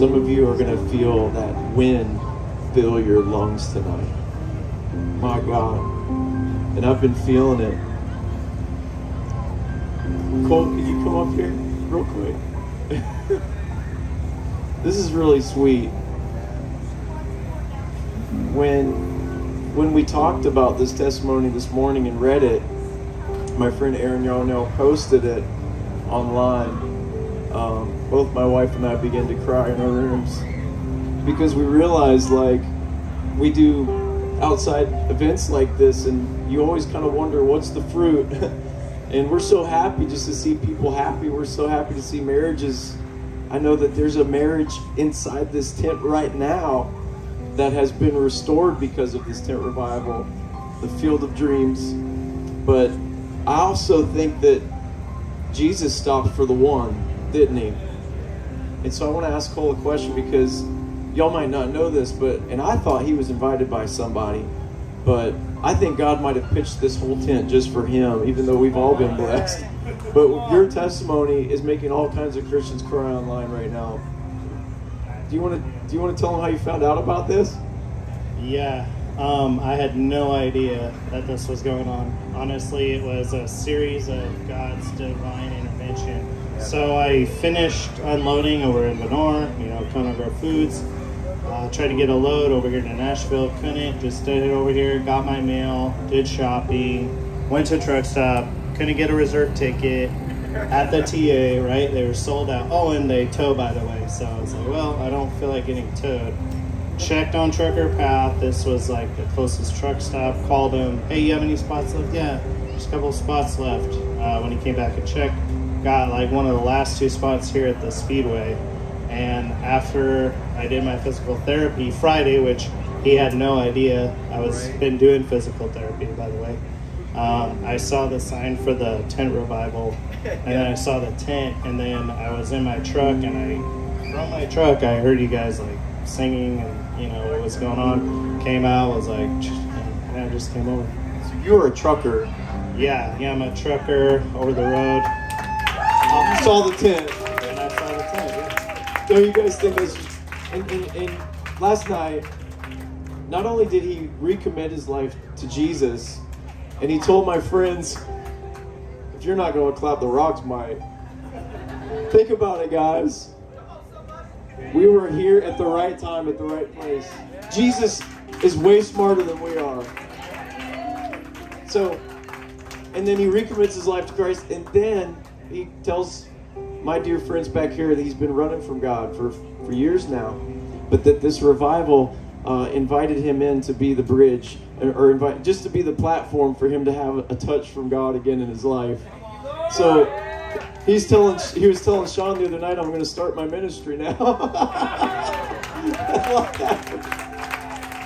Some of you are going to feel that wind fill your lungs tonight. My God. And I've been feeling it. Cole, can you come up here real quick? this is really sweet. When when we talked about this testimony this morning and read it, my friend Aaron Yarnell posted it online. Um, both my wife and I began to cry in our rooms. Because we realized like we do outside events like this and you always kind of wonder what's the fruit. And we're so happy just to see people happy. We're so happy to see marriages. I know that there's a marriage inside this tent right now that has been restored because of this tent revival the field of dreams. But i also think that jesus stopped for the one didn't he and so i want to ask cole a question because y'all might not know this, but and I thought he was invited by somebody, but I think God might have pitched this whole tent just for him, even though we've all been blessed. But your testimony is making all kinds of Christians cry online right now. Do you want to do you want to tell them how you found out about this? Yeah, um, I had no idea that this was going on. Honestly, it was a series of God's divine intervention. So I finished unloading over in Lenoir, you know, Conover Foods. Uh, tried to get a load over here to Nashville, couldn't. Just did it over here, got my mail, did shopping, went to truck stop, couldn't get a reserve ticket at the TA, right? They were sold out. Oh, and they tow, by the way. So I was like, well, I don't feel like getting towed. Checked on Trucker Path. This was like the closest truck stop. Called him. Hey, you have any spots left? Yeah, just a couple spots left. Uh, when he came back and checked, got like one of the last two spots here at the Speedway. And after I did my physical therapy Friday, which he had no idea I was been doing physical therapy, by the way. Um, I saw the sign for the tent revival, and then I saw the tent, and then I was in my truck, and I from my truck I heard you guys like singing, and you know what was going on. Came out, was like, and I just came over. So you were a trucker. Yeah, yeah, I'm a trucker over the road. You saw the tent. And I saw the tent. Don't you guys think this? And, and, and last night, not only did he recommit his life to Jesus, and he told my friends, if you're not going to clap, the rocks might. Think about it, guys. We were here at the right time, at the right place. Jesus is way smarter than we are. So, and then he recommits his life to Christ, and then he tells my dear friends back here that he's been running from God for, for years now, but that this revival uh, invited him in to be the bridge, or, invite, just to be the platform for him to have a touch from God again in his life. So he's telling, he was telling Sean the other night, I'm going to start my ministry now.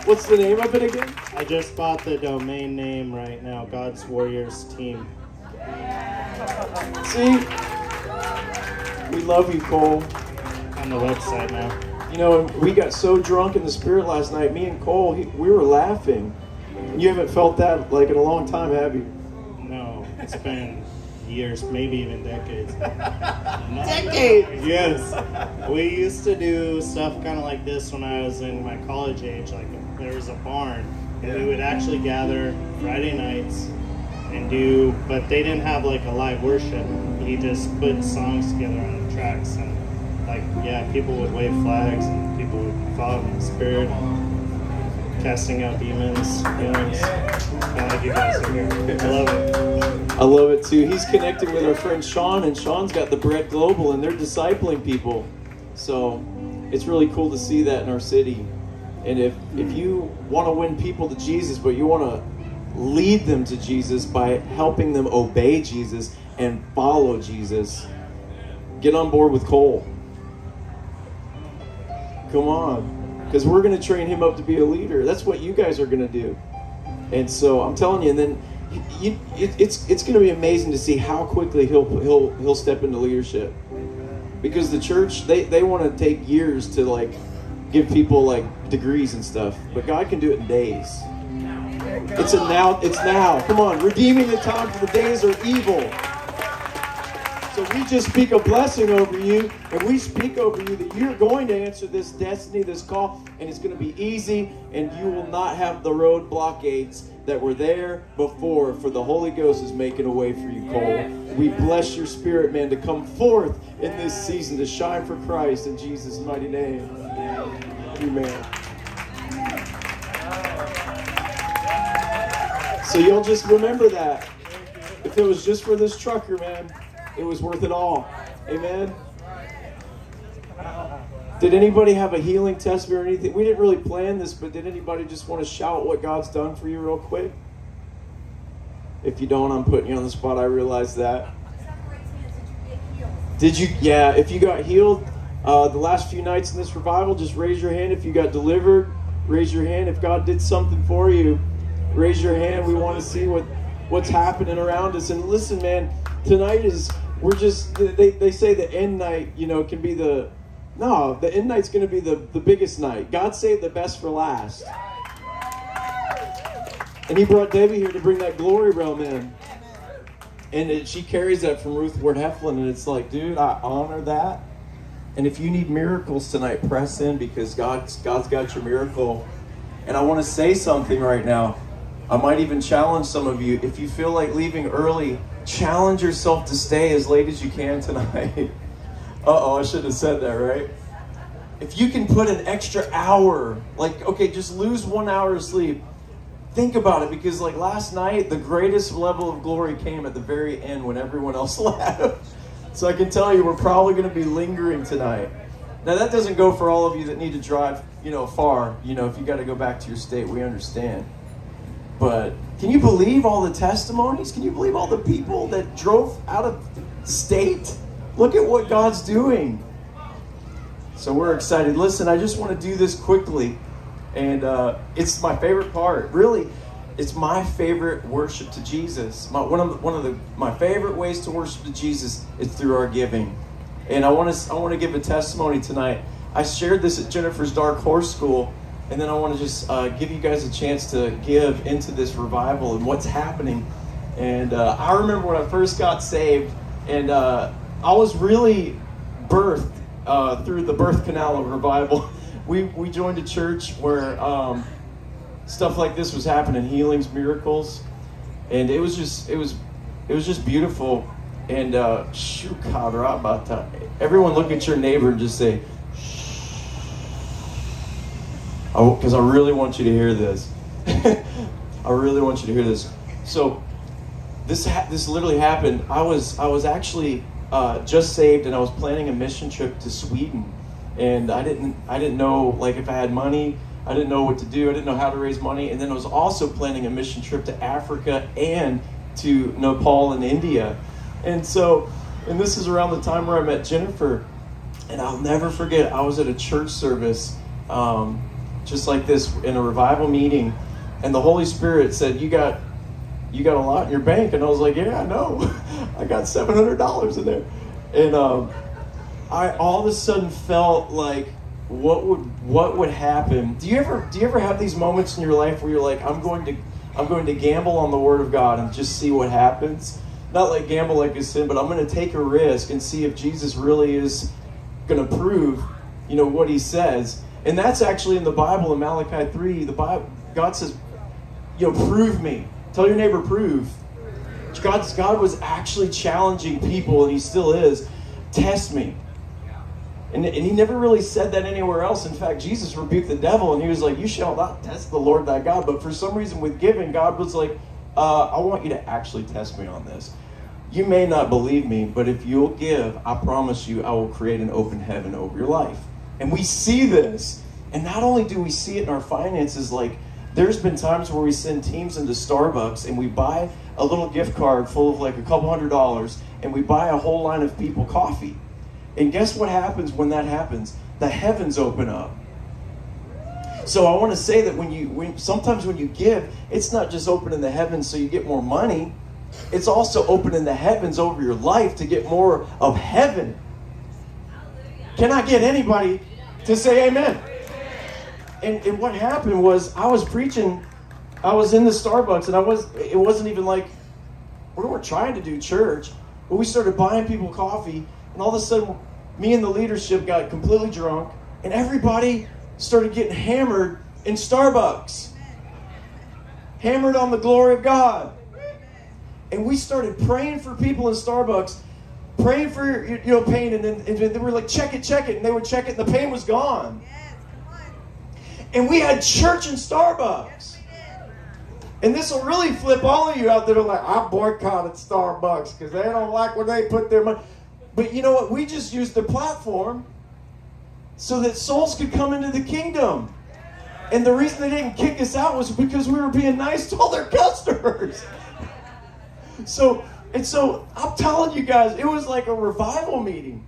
What's the name of it again? I just bought the domain name right now, God's Warriors Team. See? We love you, Cole. on the website now. You know, we got so drunk in the spirit last night. Me and Cole, he, we were laughing. You haven't felt that like in a long time, have you? No, it's been years, maybe even decades. Decades. Yes. We used to do stuff kind of like this when I was in my college age. Like there was a barn, and we would actually gather Friday nights and do, but they didn't have like a live worship. He just put songs together on the tracks, and like yeah, people would wave flags, and people would follow in the spirit, casting out demons, of like you guys are here. I love it. I love it too. He's connecting with our friend Sean, and Sean's got the Bread Global, and they're discipling people. So it's really cool to see that in our city. And if if you want to win people to Jesus, but you want to lead them to Jesus by helping them obey Jesus and follow Jesus, get on board with Cole. Come on, because we're going to train him up to be a leader. That's what you guys are going to do. And so I'm telling you, and then you, it, it's it's going to be amazing to see how quickly he'll he'll he'll step into leadership. Because the church they they want to take years to like give people like degrees and stuff, but God can do it in days. It's a now. It's now. Come on, redeeming the time for the days are evil. So we just speak a blessing over you, and we speak over you that you're going to answer this destiny, this call, and it's going to be easy, and you will not have the road blockades that were there before, for the Holy Ghost is making a way for you, Cole. We bless your spirit, man, to come forth in this season, to shine for Christ in Jesus' mighty name. Amen. So you'll just remember that. If it was just for this trucker, man, it was worth it all. Amen. Did anybody have a healing testimony or anything? We didn't really plan this, but did anybody just want to shout what God's done for you real quick? If you don't, I'm putting you on the spot. I realize that. Did you? Yeah, if you got healed uh, the last few nights in this revival, just raise your hand. If you got delivered, raise your hand. If God did something for you, raise your hand. We want to see what what's happening around us. And listen, man, tonight is we're just they, they say the end night you know can be the no the end night's going to be the, the biggest night. God saved the best for last. And he brought debbie here to bring that glory realm in. And it, she carries that from ruth ward heflin and it's like dude i honor that. And if you need miracles tonight press in because god's god's got your miracle. And i want to say something right now i might even challenge some of you if you feel like leaving early challenge yourself to stay as late as you can tonight. Uh-oh, I should have said that, right? If you can put an extra hour, like, okay, just lose one hour of sleep. Think about it because, like, last night, the greatest level of glory came at the very end when everyone else left. So I can tell you, we're probably going to be lingering tonight. Now, that doesn't go for all of you that need to drive, you know, far. You know, if you got to go back to your state, we understand. But can you believe all the testimonies? Can you believe all the people that drove out of state? Look at what God's doing. So we're excited. Listen, I just want to do this quickly. And uh, it's my favorite part. Really, it's my favorite worship to Jesus. My, one of the, one of the my favorite ways to worship to Jesus is through our giving. And I want to I want to give a testimony tonight. I shared this at Jennifer's Dark Horse School and then I want to just uh, give you guys a chance to give into this revival and what's happening. And uh, I remember when I first got saved, and uh, I was really birthed uh, through the birth canal of revival. We, we joined a church where um, stuff like this was happening, healings, miracles, and it was just it was it was just beautiful. And uh, everyone look at your neighbor and just say, because I, I really want you to hear this. I really want you to hear this. So this ha- this literally happened. I was I was actually uh, just saved, and I was planning a mission trip to Sweden, and I didn't I didn't know like if I had money. I didn't know what to do. I didn't know how to raise money, and then I was also planning a mission trip to Africa and to Nepal and India, and so and this is around the time where I met Jennifer, and I'll never forget. I was at a church service. Um, just like this in a revival meeting, and the Holy Spirit said, "You got, you got a lot in your bank," and I was like, "Yeah, I know, I got seven hundred dollars in there," and um, I all of a sudden felt like, what would what would happen? Do you ever do you ever have these moments in your life where you're like, I'm going to I'm going to gamble on the Word of God and just see what happens? Not like gamble like a sin, but I'm going to take a risk and see if Jesus really is going to prove, you know, what He says. And that's actually in the Bible in Malachi 3. The Bible, God says, you know, prove me. Tell your neighbor, prove. God's, God was actually challenging people, and He still is. Test me. And, and He never really said that anywhere else. In fact, Jesus rebuked the devil, and He was like, You shall not test the Lord thy God. But for some reason, with giving, God was like, uh, I want you to actually test me on this. You may not believe me, but if you'll give, I promise you, I will create an open heaven over your life. And we see this. And not only do we see it in our finances, like there's been times where we send teams into Starbucks and we buy a little gift card full of like a couple hundred dollars and we buy a whole line of people coffee. And guess what happens when that happens? The heavens open up. So I want to say that when you when sometimes when you give, it's not just opening the heavens so you get more money. It's also opening the heavens over your life to get more of heaven. Can I get anybody to say amen? And, and what happened was I was preaching, I was in the Starbucks, and I was it wasn't even like we weren't trying to do church. But we started buying people coffee, and all of a sudden, me and the leadership got completely drunk, and everybody started getting hammered in Starbucks. Hammered on the glory of God. And we started praying for people in Starbucks, praying for you know pain, and then and they were like, check it, check it, and they would check it, and the pain was gone. And we had church in Starbucks. And this will really flip all of you out that are like, I boycotted Starbucks because they don't like where they put their money. But you know what? We just used the platform so that souls could come into the kingdom. And the reason they didn't kick us out was because we were being nice to all their customers. So, and so I'm telling you guys, it was like a revival meeting.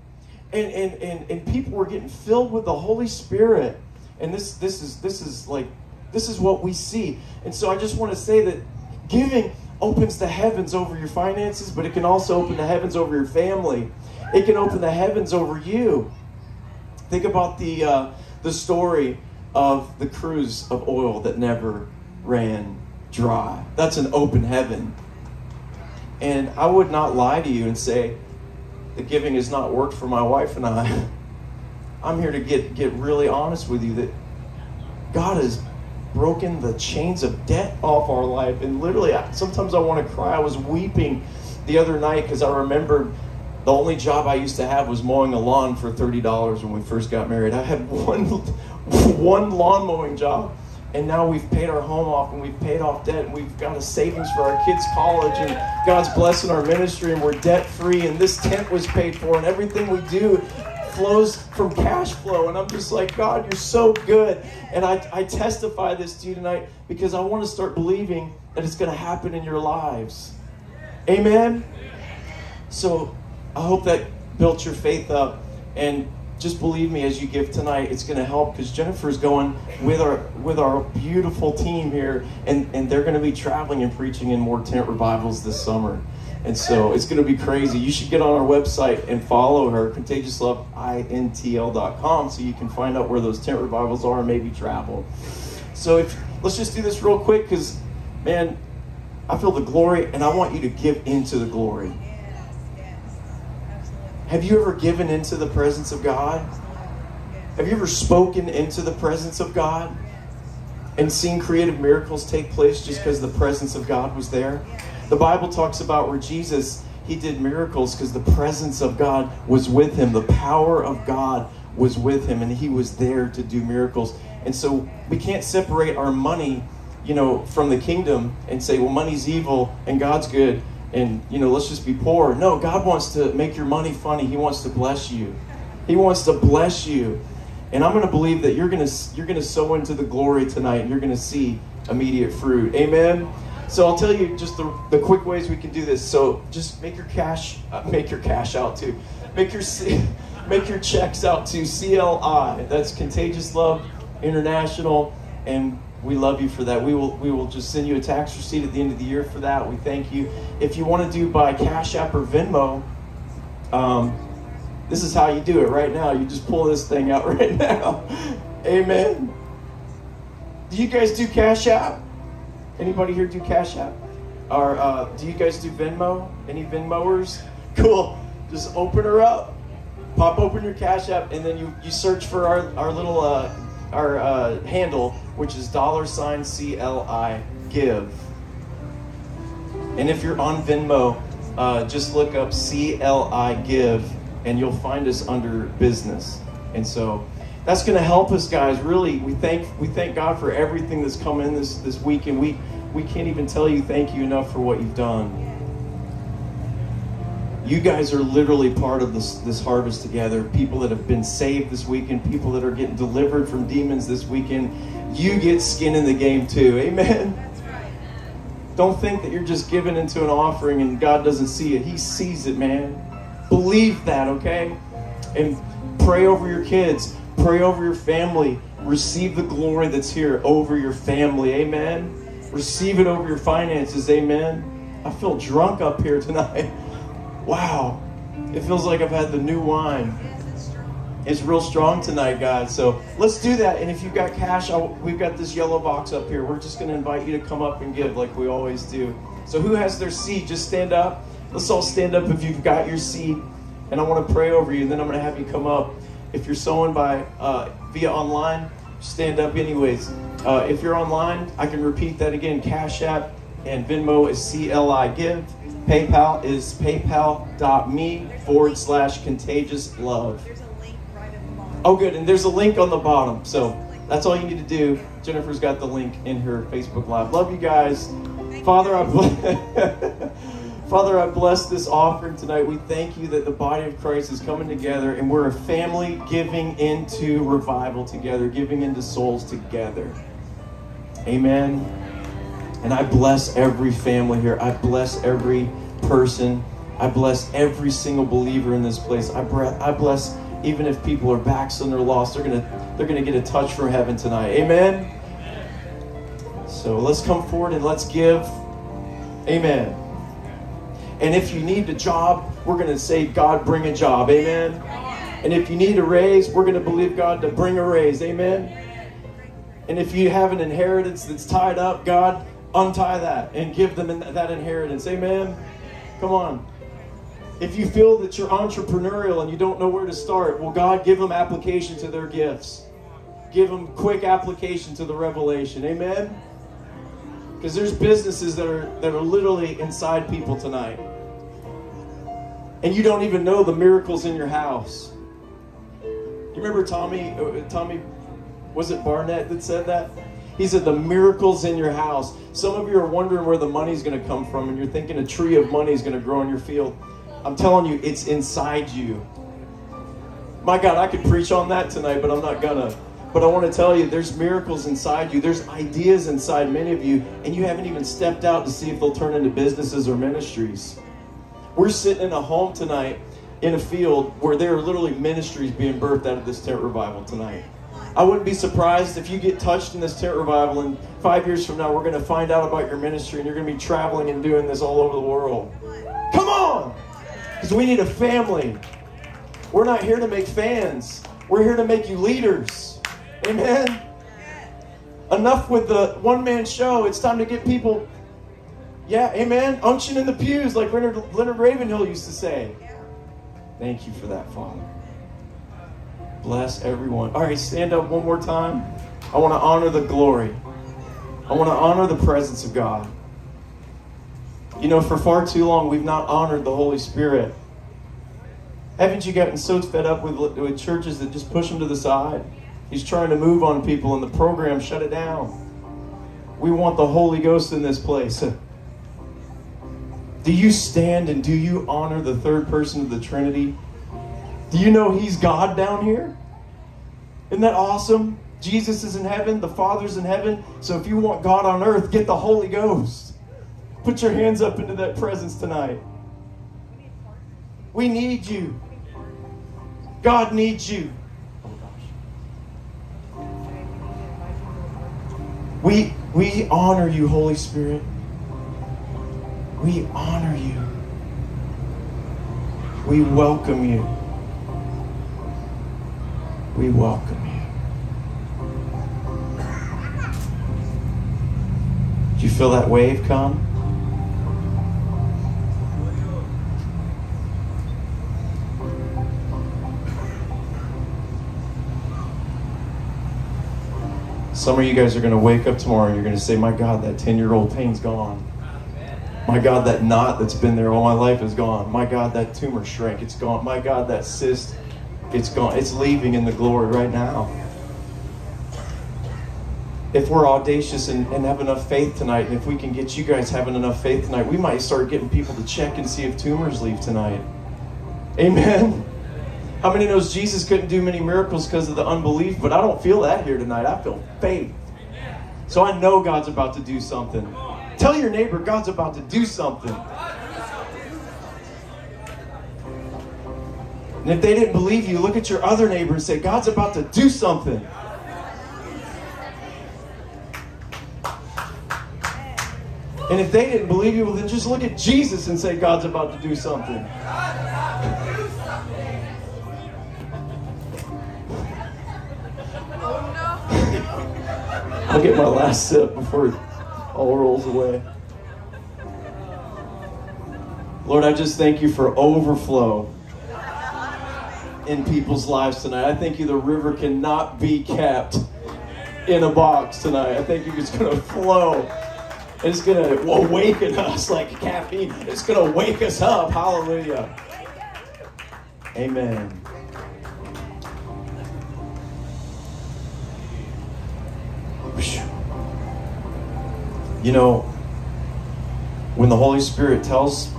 And, and, and, and people were getting filled with the Holy Spirit. And this, this is this is like this is what we see. And so I just want to say that giving opens the heavens over your finances, but it can also open the heavens over your family. It can open the heavens over you. Think about the uh, the story of the cruse of oil that never ran dry. That's an open heaven. And I would not lie to you and say the giving has not worked for my wife and I. I'm here to get get really honest with you that God has broken the chains of debt off our life. And literally, sometimes I want to cry. I was weeping the other night because I remembered the only job I used to have was mowing a lawn for $30 when we first got married. I had one, one lawn mowing job. And now we've paid our home off and we've paid off debt and we've got a savings for our kids' college and God's blessing our ministry and we're debt free and this tent was paid for and everything we do flows from cash flow. And I'm just like, God, you're so good. And I, I testify this to you tonight because I want to start believing that it's going to happen in your lives. Amen? So I hope that built your faith up. And just believe me as you give tonight it's going to help because jennifer's going with our with our beautiful team here and and they're going to be traveling and preaching in more tent revivals this summer and so it's going to be crazy. You should get on our website and follow her, contagiousloveintl.com, so you can find out where those tent revivals are and maybe travel. So if let's just do this real quick because, man, I feel the glory and I want you to give into the glory. Have you ever given into the presence of God? Have you ever spoken into the presence of God and seen creative miracles take place just because the presence of God was there? The Bible talks about where Jesus, he did miracles because the presence of God was with him. The power of God was with him and he was there to do miracles. And so we can't separate our money, you know, from the kingdom and say, well, money's evil and God's good and, you know, let's just be poor. No, God wants to make your money funny. He wants to bless you. He wants to bless you. And I'm going to believe that you're going to you're going to sow into the glory tonight and you're going to see immediate fruit. Amen. So I'll tell you just the, the quick ways we can do this. So just make your cash, uh, make your cash out to, make your make your checks out to CLI. That's Contagious Love International, and we love you for that. We will we will just send you a tax receipt at the end of the year for that. We thank you. If you want to do by Cash App or Venmo, um, this is how you do it right now. You just pull this thing out right now. Amen. Do you guys do Cash App? Anybody here do Cash App? Or uh, do you guys do Venmo? Any Venmoers? Cool. Just open her up. Pop open your Cash App, and then you, you search for our, our little uh, our uh, handle, which is dollar sign CLI give. And if you're on Venmo, uh, just look up CLI give, and you'll find us under business. And so that's going to help us, guys. Really, we thank we thank God for everything that's come in this this week, and we we can't even tell you thank you enough for what you've done. You guys are literally part of this this harvest together. People that have been saved this weekend, people that are getting delivered from demons this weekend. You get skin in the game too. Amen. Don't think that you're just giving into an offering and God doesn't see it. He sees it, man. Believe that, okay? And pray over your kids Pray over your family. Receive the glory that's here over your family. Amen. Receive it over your finances. Amen. I feel drunk up here tonight. Wow. It feels like I've had the new wine. It's real strong tonight, guys. So let's do that. And if you've got cash, I'll, we've got this yellow box up here. We're just going to invite you to come up and give like we always do. So who has their seed? Just stand up Let's all stand up if you've got your seat, and I want to pray over you, and then I'm going to have you come up. If you're sowing by uh, via online, stand up anyways. Uh, if you're online, I can repeat that again. Cash App and Venmo is CLI Give. PayPal is paypal.me forward slash contagious love. Oh, good. And there's a link on the bottom. So that's all you need to do. Jennifer's got the link in her Facebook Live. Love you guys. Father, I bless, Father, I bless this offering tonight. We thank you that the body of Christ is coming together and we're a family giving into revival together, giving into souls together. Amen. And I bless every family here. I bless every person. I bless every single believer in this place. I, I bless even if people are backslidden or lost, they're gonna they're gonna get a touch from heaven tonight. Amen. So let's come forward and let's give. Amen. And if you need a job, we're gonna say, God, bring a job. Amen. And if you need a raise, we're gonna believe God to bring a raise. Amen. And if you have an inheritance that's tied up, God, untie that and give them that inheritance. Amen. Come on. If you feel that you're entrepreneurial and you don't know where to start, well, God, give them application to their gifts. Give them quick application to the revelation. Amen? Because there's businesses that are that are literally inside people tonight. And you don't even know the miracles in your house. You remember Tommy uh, Tommy was it Barnett that said that? He said the miracles in your house. Some of you are wondering where the money's going to come from and you're thinking a tree of money is going to grow in your field. I'm telling you, it's inside you. My God, I could preach on that tonight, but I'm not gonna. But I want to tell you, there's miracles inside you. There's ideas inside many of you, and you haven't even stepped out to see if they'll turn into businesses or ministries. We're sitting in a home tonight in a field where there are literally ministries being birthed out of this tent revival tonight. I wouldn't be surprised if you get touched in this tent revival, and five years from now, we're going to find out about your ministry, and you're going to be traveling and doing this all over the world. Come on! Because we need a family. We're not here to make fans. We're here to make you leaders. Amen. Enough with the one man show. It's time to get people, yeah, amen. Unction in the pews, like Leonard, Leonard Ravenhill used to say. Thank you for that, Father. Bless everyone. All right, stand up one more time. I want to honor the glory. I want to honor the presence of God. You know, for far too long, we've not honored the Holy Spirit. Haven't you gotten so fed up with, with churches that just push him to the side? He's trying to move on people, and the program shut it down. We want the Holy Ghost in this place. Do you stand and do you honor the third person of the Trinity? Do you know He's God down here? Isn't that awesome? Jesus is in heaven, the Father's in heaven. So if you want God on earth, get the Holy Ghost. Put your hands up into that presence tonight. We need you. God needs you. We, we honor you, Holy Spirit. We honor you. We welcome you. We welcome you. Do you feel that wave come? Some of you guys are going to wake up tomorrow and you're going to say, My God, that 10 year old pain's gone. My God, that knot that's been there all my life is gone. My God, that tumor shrank, it's gone. My God, that cyst, it's gone. It's leaving in the glory right now. If we're audacious and, and have enough faith tonight, and if we can get you guys having enough faith tonight, we might start getting people to check and see if tumors leave tonight. Amen. How many knows Jesus couldn't do many miracles because of the unbelief? But I don't feel that here tonight. I feel faith. So I know God's about to do something. Tell your neighbor God's about to do something. And if they didn't believe you, look at your other neighbor and say, God's about to do something. And if they didn't believe you, well, then just look at Jesus and say, God's about to do something. I'll get my last sip before it all rolls away. Lord, I just thank you for overflow in people's lives tonight. I thank you the river cannot be kept in a box tonight. I think you, it's going to flow. It's going to awaken us like caffeine. It's going to wake us up. Hallelujah. Amen. You know, when the Holy Spirit tells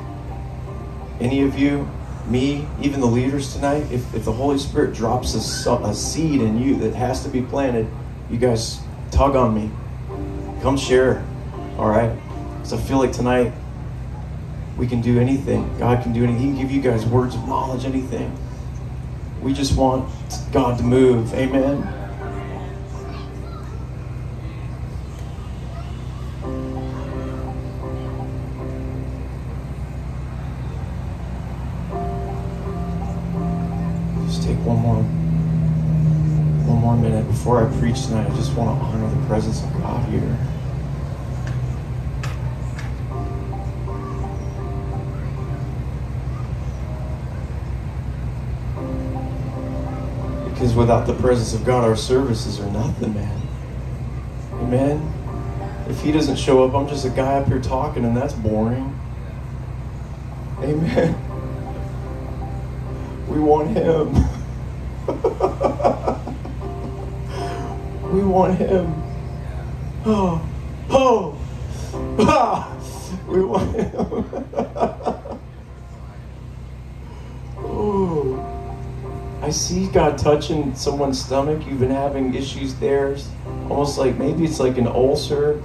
any of you, me, even the leaders tonight, if, if the Holy Spirit drops a, a seed in you that has to be planted, you guys tug on me. Come share. All right? Because I feel like tonight we can do anything. God can do anything. He can give you guys words of knowledge, anything. We just want God to move. Amen. I tonight, I just want to honor the presence of God here. Because without the presence of God, our services are nothing, man. Amen. If He doesn't show up, I'm just a guy up here talking, and that's boring. Amen. We want Him. want him. Oh, oh, ah, we want him. oh, I see God touching someone's stomach. You've been having issues there, almost like maybe it's like an ulcer.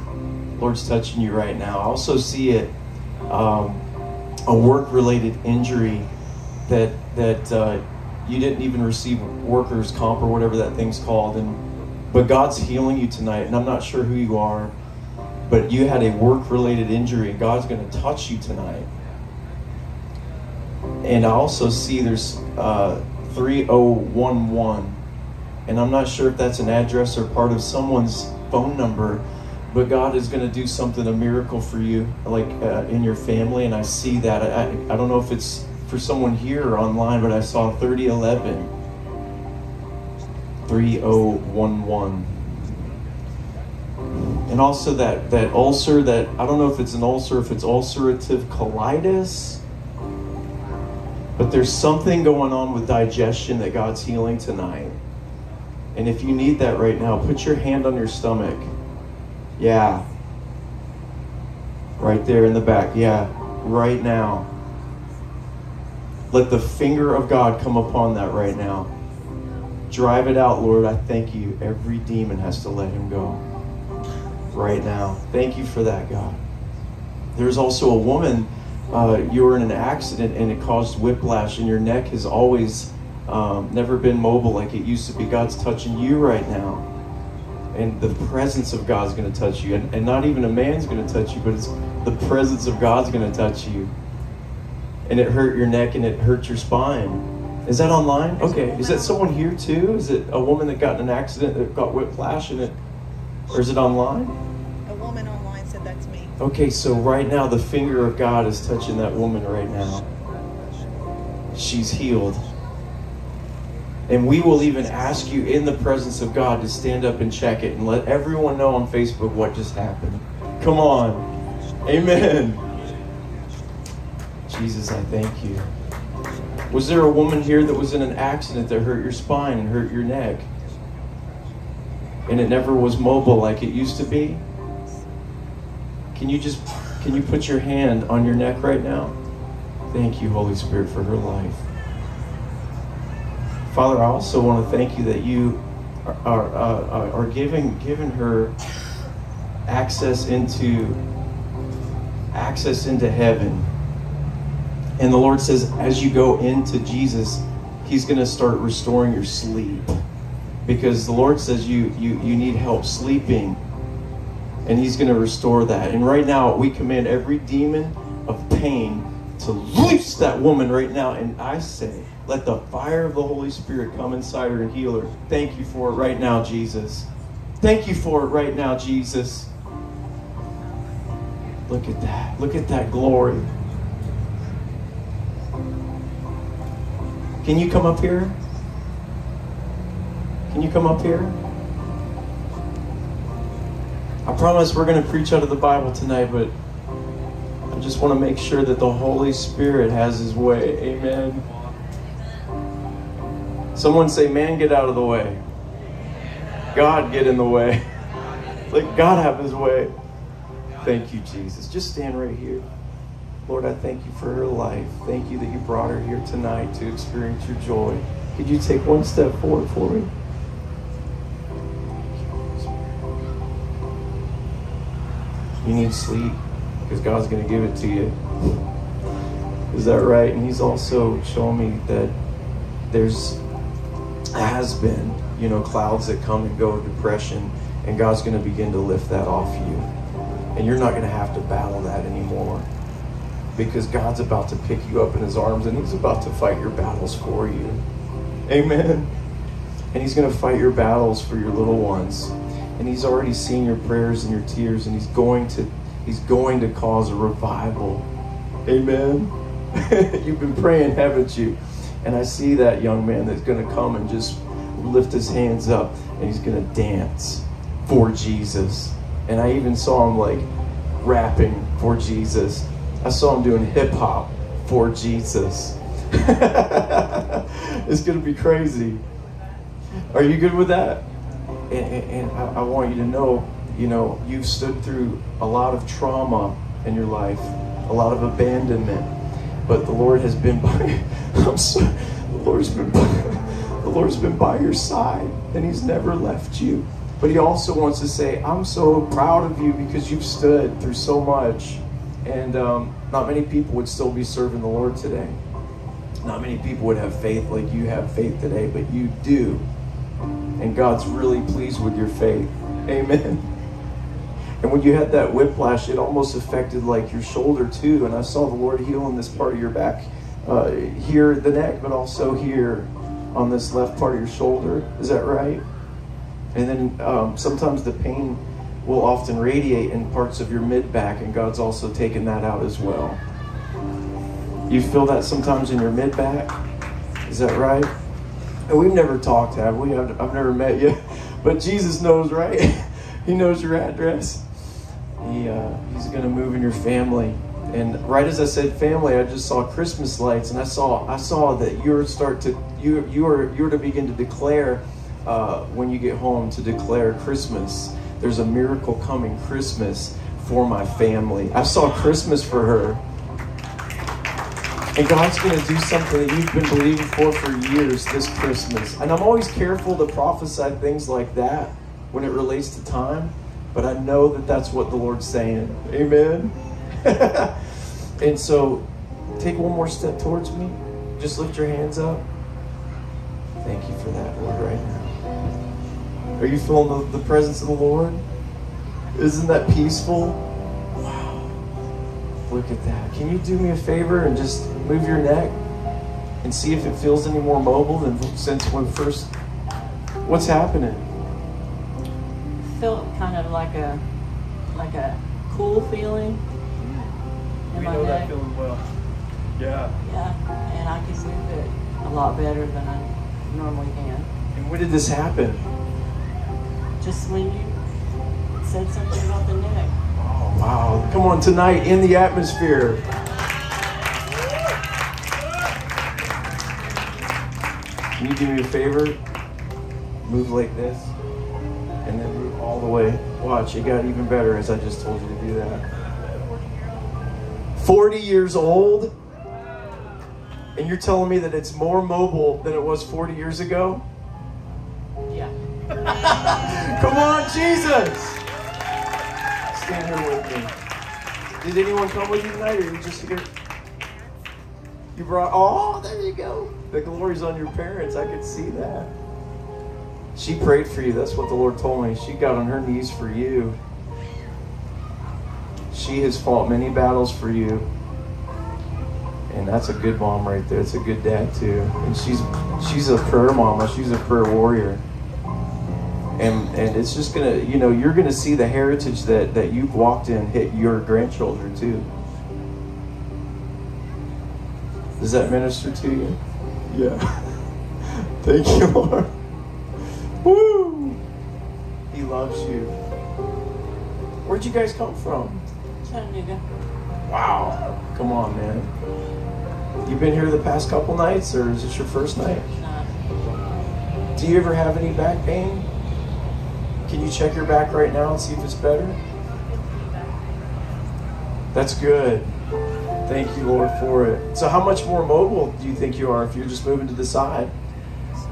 Lord's touching you right now. I also see it, um, a work-related injury that that uh, you didn't even receive workers' comp or whatever that thing's called, and but God's healing you tonight, and I'm not sure who you are, but you had a work related injury, and God's going to touch you tonight. And I also see there's uh, 3011, and I'm not sure if that's an address or part of someone's phone number, but God is going to do something, a miracle for you, like uh, in your family, and I see that. I, I don't know if it's for someone here or online, but I saw 3011 3011. And also that, that ulcer that, I don't know if it's an ulcer, if it's ulcerative colitis, but there's something going on with digestion that God's healing tonight. And if you need that right now, put your hand on your stomach. Yeah. Right there in the back. Yeah. Right now. Let the finger of God come upon that right now. Drive it out, Lord. I thank you. Every demon has to let him go right now. Thank you for that, God. There's also a woman, uh, you were in an accident and it caused whiplash, and your neck has always um, never been mobile like it used to be. God's touching you right now. And the presence of God's going to touch you. And, and not even a man's going to touch you, but it's the presence of God's going to touch you. And it hurt your neck and it hurt your spine is that online? Okay. Is that someone here too? Is it a woman that got in an accident that got whiplash and it, or is it online? A woman online said that's me. Okay, so right now the finger of God is touching that woman right now. She's healed. And we will even ask you in the presence of God to stand up and check it and let everyone know on Facebook what just happened. Come on. Amen. Jesus, I thank you. Was there a woman here that was in an accident that hurt your spine and hurt your neck? And it never was mobile like it used to be? Can you just can you put your hand on your neck right now? Thank you, Holy Spirit, for her life. Father, I also want to thank you that you are, are, uh, are giving giving her access into access into heaven and the Lord says, as you go into Jesus, He's going to start restoring your sleep. Because the Lord says you, you, you need help sleeping. And He's going to restore that. And right now, we command every demon of pain to loose that woman right now. And I say, let the fire of the Holy Spirit come inside her and heal her. Thank you for it right now, Jesus. Thank you for it right now, Jesus. Look at that. Look at that glory. Can you come up here? Can you come up here? I promise we're going to preach out of the Bible tonight, but I just want to make sure that the Holy Spirit has His way. Amen. Someone say, Man, get out of the way. God, get in the way. Let God have His way. Thank you, Jesus. Just stand right here. Lord, I thank you for her life. Thank you that you brought her here tonight to experience your joy. Could you take one step forward for me? You need sleep because God's going to give it to you. Is that right? And He's also showing me that there's has been, you know, clouds that come and go, depression, and God's going to begin to lift that off you. And you're not going to have to battle that anymore because God's about to pick you up in His arms and He's about to fight your battles for you. Amen. And He's going to fight your battles for your little ones. And He's already seen your prayers and your tears, and He's going to He's going to cause a revival. Amen. You've been praying, haven't you? And I see that young man that's going to come and just lift his hands up and he's going to dance for Jesus. And I even saw him like rapping for Jesus. I saw him doing hip hop for Jesus. it's going to be crazy. Are you good with that? And, and, and I, I want you to know, you know, you've stood through a lot of trauma in your life, a lot of abandonment, but the Lord has been by. I'm sorry, the Lord's been by, the Lord's been by your side, and He's never left you. But He also wants to say, I'm so proud of you because you've stood through so much, and um, not many people would still be serving the Lord today. Not many people would have faith like you have faith today, but you do. And God's really pleased with your faith. Amen. And when you had that whiplash, it almost affected like your shoulder too. And I saw the Lord healing this part of your back, uh, here the neck, but also here on this left part of your shoulder. Is that right? And then um, sometimes the pain will often radiate in parts of your mid back, and God's also taken that out as well. You feel that sometimes in your mid back? Is that right? And we've never talked, have we? I've, I've never met you. But Jesus knows, right? he knows your address. He, uh, he's going to move in your family. And right as I said family, I just saw Christmas lights, and I saw I saw that you're start to you you are you're to begin to declare uh, when you get home to declare Christmas. There's a miracle coming, Christmas for my family. I saw Christmas for her. And God's going to do something that you've been believing for for years this Christmas. And I'm always careful to prophesy things like that when it relates to time, but I know that that's what the Lord's saying. Amen. and so take one more step towards me. Just lift your hands up. Thank you for that, Lord, right now. Are you feeling the, the presence of the Lord? Isn't that peaceful? Wow. Look at that. Can you do me a favor and just move your neck and see if it feels any more mobile than since when first. What's happening? Felt kind of like a like a cool feeling in we my know that feeling well. Yeah. Yeah, and I can move it a lot better than I normally can. And when did this happen? Just when you said something about the neck. Oh, wow. Come on, tonight in the atmosphere. Can you do me a favor? Move like this, and then move all the way. Watch, it got even better as I just told you to do that. 40 years old, and you're telling me that it's more mobile than it was 40 years ago? Come on, Jesus! Stand here with me. Did anyone come with you tonight, or you just here? You brought. Oh, there you go. The glory's on your parents. I could see that. She prayed for you. That's what the Lord told me. She got on her knees for you. She has fought many battles for you. And that's a good mom right there. It's a good dad too. And she's she's a prayer mama. She's a prayer warrior and and it's just gonna you know you're gonna see the heritage that that you've walked in hit your grandchildren too does that minister to you Yeah. Thank you, Lord. Woo! He loves you. Where'd you guys come from? Chattanooga. Wow. Come on, man. you've been here the past couple nights, or is this your first night? Do you ever have any back pain? Can you check your back right now and see if it's better? That's good. Thank you, Lord, for it. So, how much more mobile do you think you are if you're just moving to the side? Not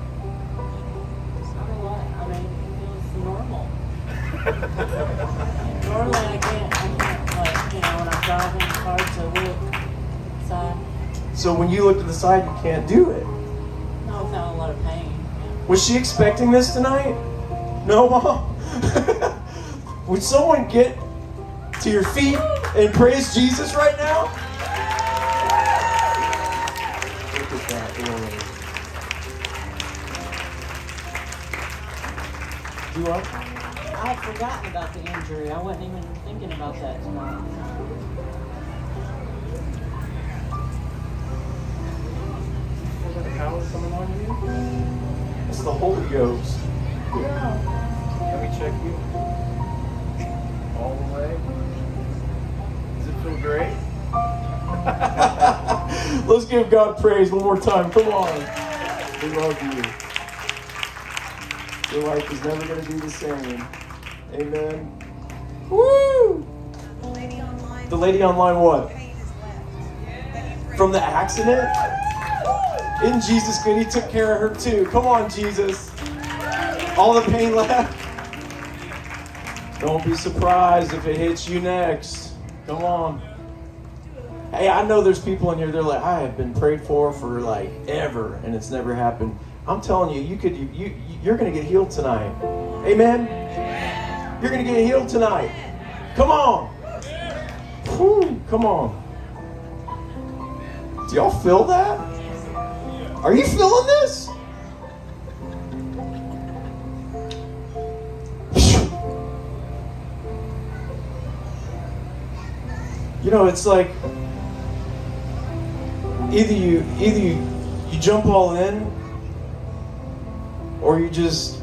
a lot. I mean, it feels normal. Normally, I can't, I can't, like, you know, when I'm driving, it's hard to look inside. So, when you look to the side, you can't do it. No, without a lot of pain. Was she expecting this tonight? No, Mom? Would someone get to your feet and praise Jesus right now? Look at that, Lord. Do I? I had forgotten about the injury. I wasn't even thinking about that tonight. Is that power coming on you? It's the Holy Ghost. Let me check you. All the way. Does it feel great? Let's give God praise one more time. Come on. We love you. Your life is never going to be the same. Amen. Woo! The lady online. The lady online what? Pain is left. That you prayed From the accident? In Jesus good, he took care of her too. Come on, Jesus. All the pain left. Don't be surprised if it hits you next. Come on. Hey, I know there's people in here. They're like, I have been prayed for for like ever, and it's never happened. I'm telling you, you could, you, you you're gonna get healed tonight. Amen. You're gonna get healed tonight. Come on. Whew, come on. Do y'all feel that? Are you feeling this? You know, it's like either you either you, you jump all in or you just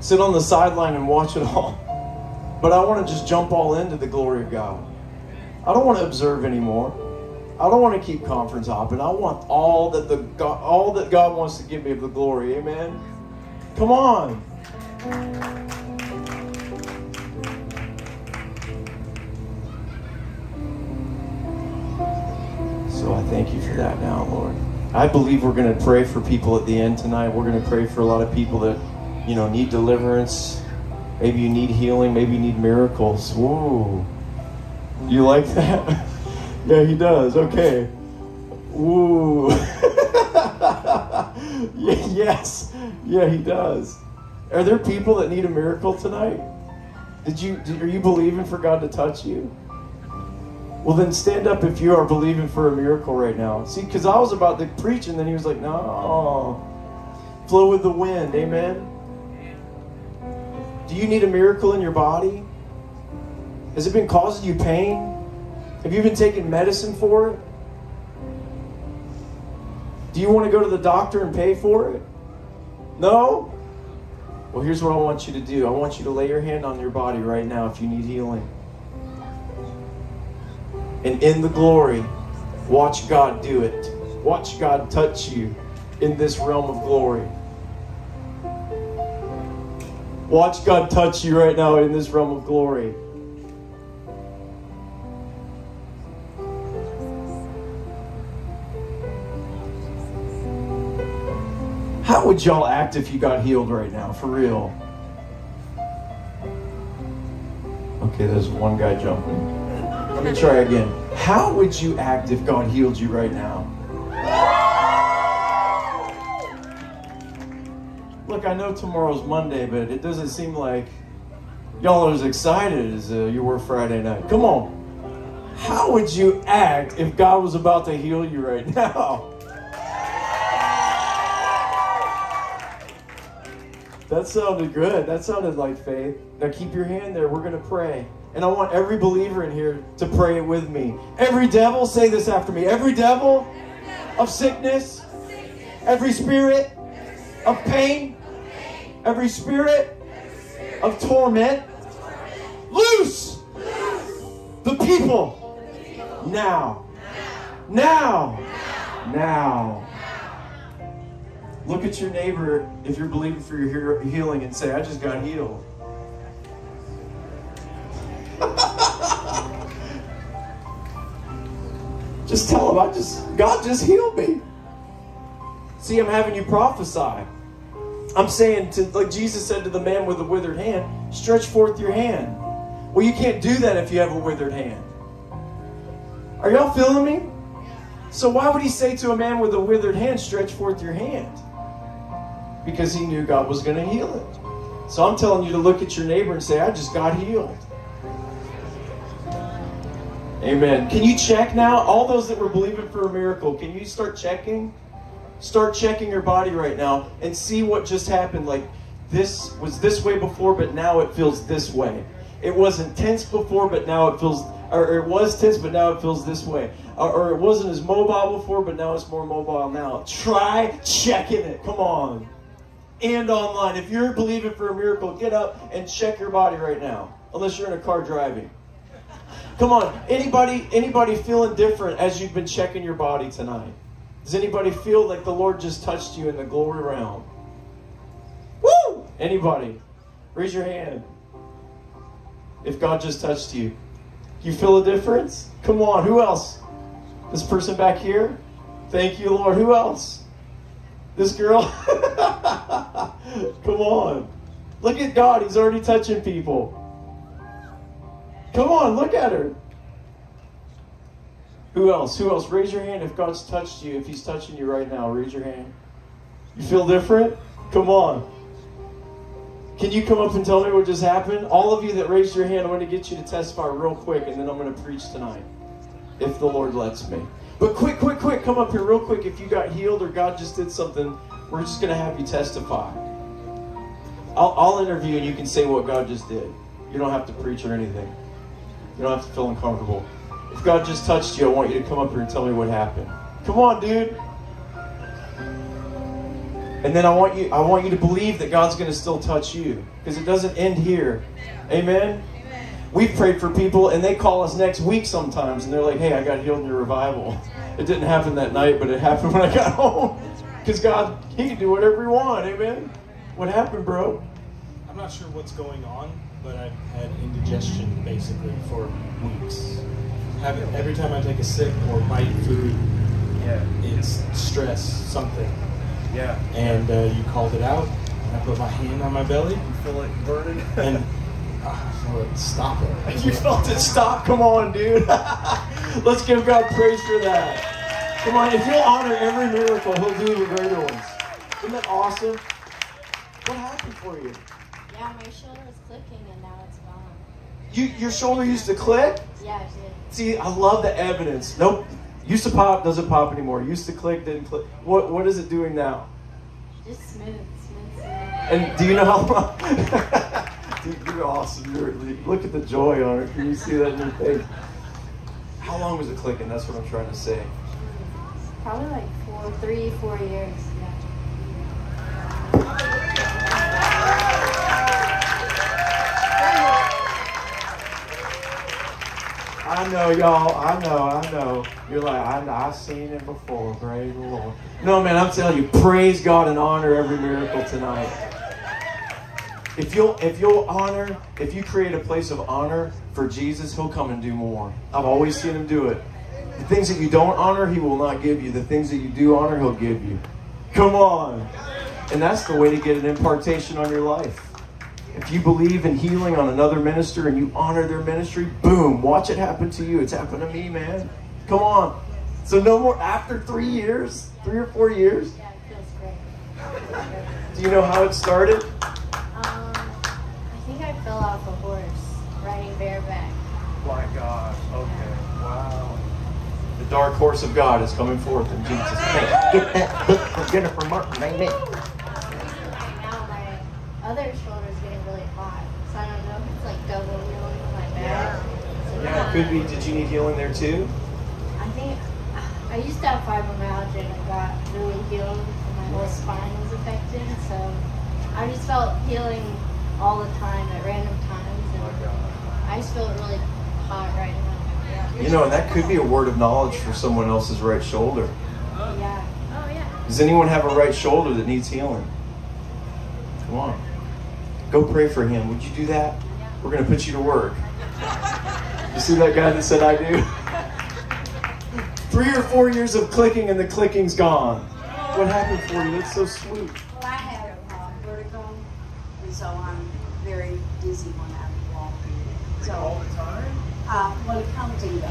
sit on the sideline and watch it all. But I want to just jump all into the glory of God. I don't want to observe anymore. I don't want to keep conference hopping. I want all that the God, all that God wants to give me of the glory. Amen. Come on. Thank you for that now, Lord. I believe we're going to pray for people at the end tonight. We're going to pray for a lot of people that, you know, need deliverance. Maybe you need healing. Maybe you need miracles. Whoa. You like that? yeah, he does. Okay. Yeah, yes. Yeah, he does. Are there people that need a miracle tonight? Did you did, are you believing for God to touch you? Well, then stand up if you are believing for a miracle right now. See, because I was about to preach, and then he was like, "No, flow with the wind." Amen. Do you need a miracle in your body? Has it been causing you pain? Have you been taking medicine for it? Do you want to go to the doctor and pay for it? No? Well, here's what I want you to do I want you to lay your hand on your body right now if you need healing. And in the glory, watch God do it. Watch God touch you in this realm of glory. Watch God touch you right now in this realm of glory. How would y'all act if you got healed right now? For real. Okay, there's one guy jumping. Let me try again. How would you act if God healed you right now? Look, I know tomorrow's Monday, but it doesn't seem like y'all are as excited as uh, you were Friday night. Come on. How would you act if God was about to heal you right now? That sounded good. That sounded like faith. Now keep your hand there. We're going to pray. And I want every believer in here to pray it with me. Every devil, say this after me. Every devil of sickness, Every spirit of pain, every spirit of torment, loose the people now. Now. Now. Look at your neighbor if you're believing for your healing and say, I just got healed. Just tell him, I just, God just healed me. See, I'm having you prophesy. I'm saying to, like Jesus said to the man with the withered hand, stretch forth your hand. Well, you can't do that if you have a withered hand. Are y'all feeling me? So why would he say to a man with a withered hand, stretch forth your hand? Because he knew God was going to heal it. So I'm telling you to look at your neighbor and say, I just got healed. Amen. Can you check now? All those that were believing for a miracle, can you start checking? Start checking your body right now and see what just happened. Like this was this way before, but now it feels this way. It wasn't tense before, but now it feels, or it was tense, but now it feels this way. Or, or it wasn't as mobile before, but now it's more mobile now. Try checking it. Come on. And online. If you're believing for a miracle, get up and check your body right now. Unless you're in a car driving. Come on. Anybody anybody feeling different as you've been checking your body tonight? Does anybody feel like the Lord just touched you in the glory realm? Woo! Anybody? Raise your hand. If God just touched you. You feel a difference? Come on, who else? This person back here? Thank you, Lord. Who else? This girl? Come on. Look at God. He's already touching people. Come on, look at her. Who else? Who else? Raise your hand if God's touched you. If He's touching you right now, raise your hand. You feel different? Come on. Can you come up and tell me what just happened? All of you that raised your hand, I want to get you to testify real quick, and then I'm going to preach tonight, if the Lord lets me. But quick, quick, quick, come up here real quick. If you got healed or God just did something, we're just going to have you testify. I'll, I'll interview and you can say what God just did. You don't have to preach or anything. You don't have to feel uncomfortable. If God just touched you, I want you to come up here and tell me what happened. Come on, dude. And then I want you I want you to believe that God's going to still touch you because it doesn't end here. Amen. We've prayed for people and they call us next week sometimes and they're like, "Hey, I got healed in your revival." It didn't happen that night, but it happened when I got home. Cuz God, he can do whatever he wants. Amen. What happened, bro? I'm not sure what's going on, but I've had indigestion basically for weeks. Have every time I take a sip or bite food, Yeah. it's stress, something. Yeah. And uh, you called it out. And I put my hand on my belly You feel it burning? and uh, I felt it stop it. You felt it stop. Come on, dude. Let's give God praise for that. Come on, if you'll honor every miracle, He'll do the greater ones. Isn't that awesome? What happened for you? Yeah, my shoulder was clicking and now it's gone. You your shoulder used to click. Yeah, it did. See, I love the evidence. Nope. Used to pop, doesn't pop anymore. Used to click, didn't click. What what is it doing now? Just smooth, smooth, smooth. And do you know how? Dude, you're awesome. You're, look at the joy on it. Can you see that in your face? How long was it clicking? That's what I'm trying to say. Probably like four, three, four years. Yeah. I know, y'all. I know. I know. You're like, I, I've seen it before. Praise the Lord. No, man, I'm telling you, praise God and honor every miracle tonight. If you'll, if you'll honor, if you create a place of honor for Jesus, He'll come and do more. I've always seen Him do it. The things that you don't honor, He will not give you. The things that you do honor, He'll give you. Come on. And that's the way to get an impartation on your life. If you believe in healing on another minister and you honor their ministry, boom, watch it happen to you. It's happened to me, man. Come on. So no more after three years, three or four years. Yeah, it feels great. Do you know how it started? Um, I think I fell off a horse riding bareback. My God. Okay. Wow. The dark horse of God is coming forth in Jesus' name. Get that book from Jennifer Martin, amen. Right now, my other shoulder is getting really hot, so I don't know if it's like double healing on my back. So Yeah, it could be. Did you need healing there too? I think I used to have fibromyalgia and I got really healed in my whole spine was affected. So I just felt healing all the time at random times, and I just feel really hot right now. You know, and that could be a word of knowledge for someone else's right shoulder. Yeah. Oh yeah. Does anyone have a right shoulder that needs healing? Come on. Go pray for him. Would you do that? We're going to put you to work. You see that guy that said I do? Three or four years of clicking and the clicking's gone. What happened for you? That's so sweet. Well, I have uh, vertigo, and so I'm very dizzy when I'm walking. So, All the time? uh, well, it comes and goes,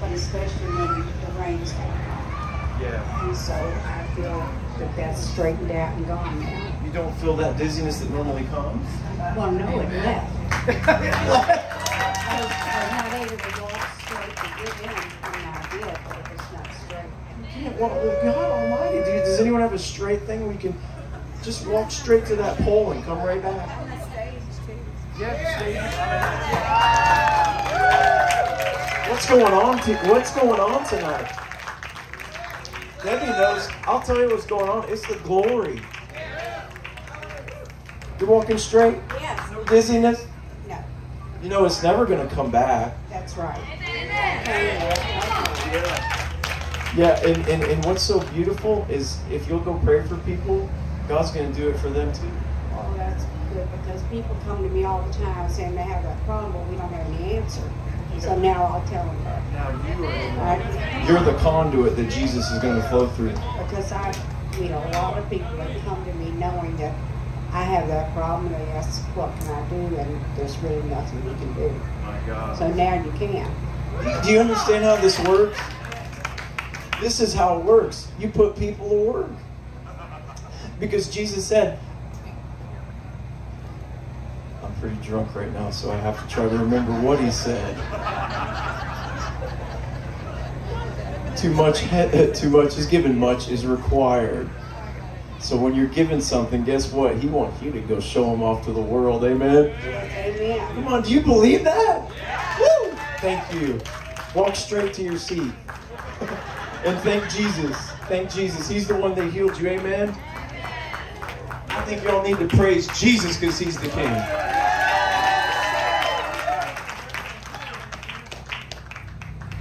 but especially when the rain's coming on. Yeah. And so I feel that that's straightened out and gone now. You don't feel that dizziness that normally comes? Well, no, it left. I was I was not able straight to get in when I did, but it was not straight. Well, well, God Almighty, dude, does anyone have a straight thing we can just walk straight to that pole and come right back? What's going on? T- what's going on tonight? Debbie knows. I'll tell you what's going on. It's the glory. You're walking straight. Yes, No dizziness. No, You know it's never going to come back. that's right. Yeah, and, and, and what's so beautiful is if you'll go pray for people, God's going to do it for them too. Oh, that's good, because people come to me all the time saying they have that problem, but we don't have any answer. So now I'll tell them. Now you are. I- You're the conduit that Jesus is going to flow through. Because I, you know, a lot of people that come to me knowing that I have that problem, they ask, what can I do? And there's really nothing you can do. My God. So now you can. Do you understand how this works? This is how it works. You put people to work. Because Jesus said, I'm pretty drunk right now, so I have to try to remember what he said. Too much, too much is given, much is required. So when you're given something, guess what? He wants you to go show him off to the world. Amen. Amen. Come on, do you believe that? Woo! Thank you. Walk straight to your seat. and thank Jesus. Thank Jesus. He's the one that healed you. Amen. I think y'all need to praise Jesus because he's the king.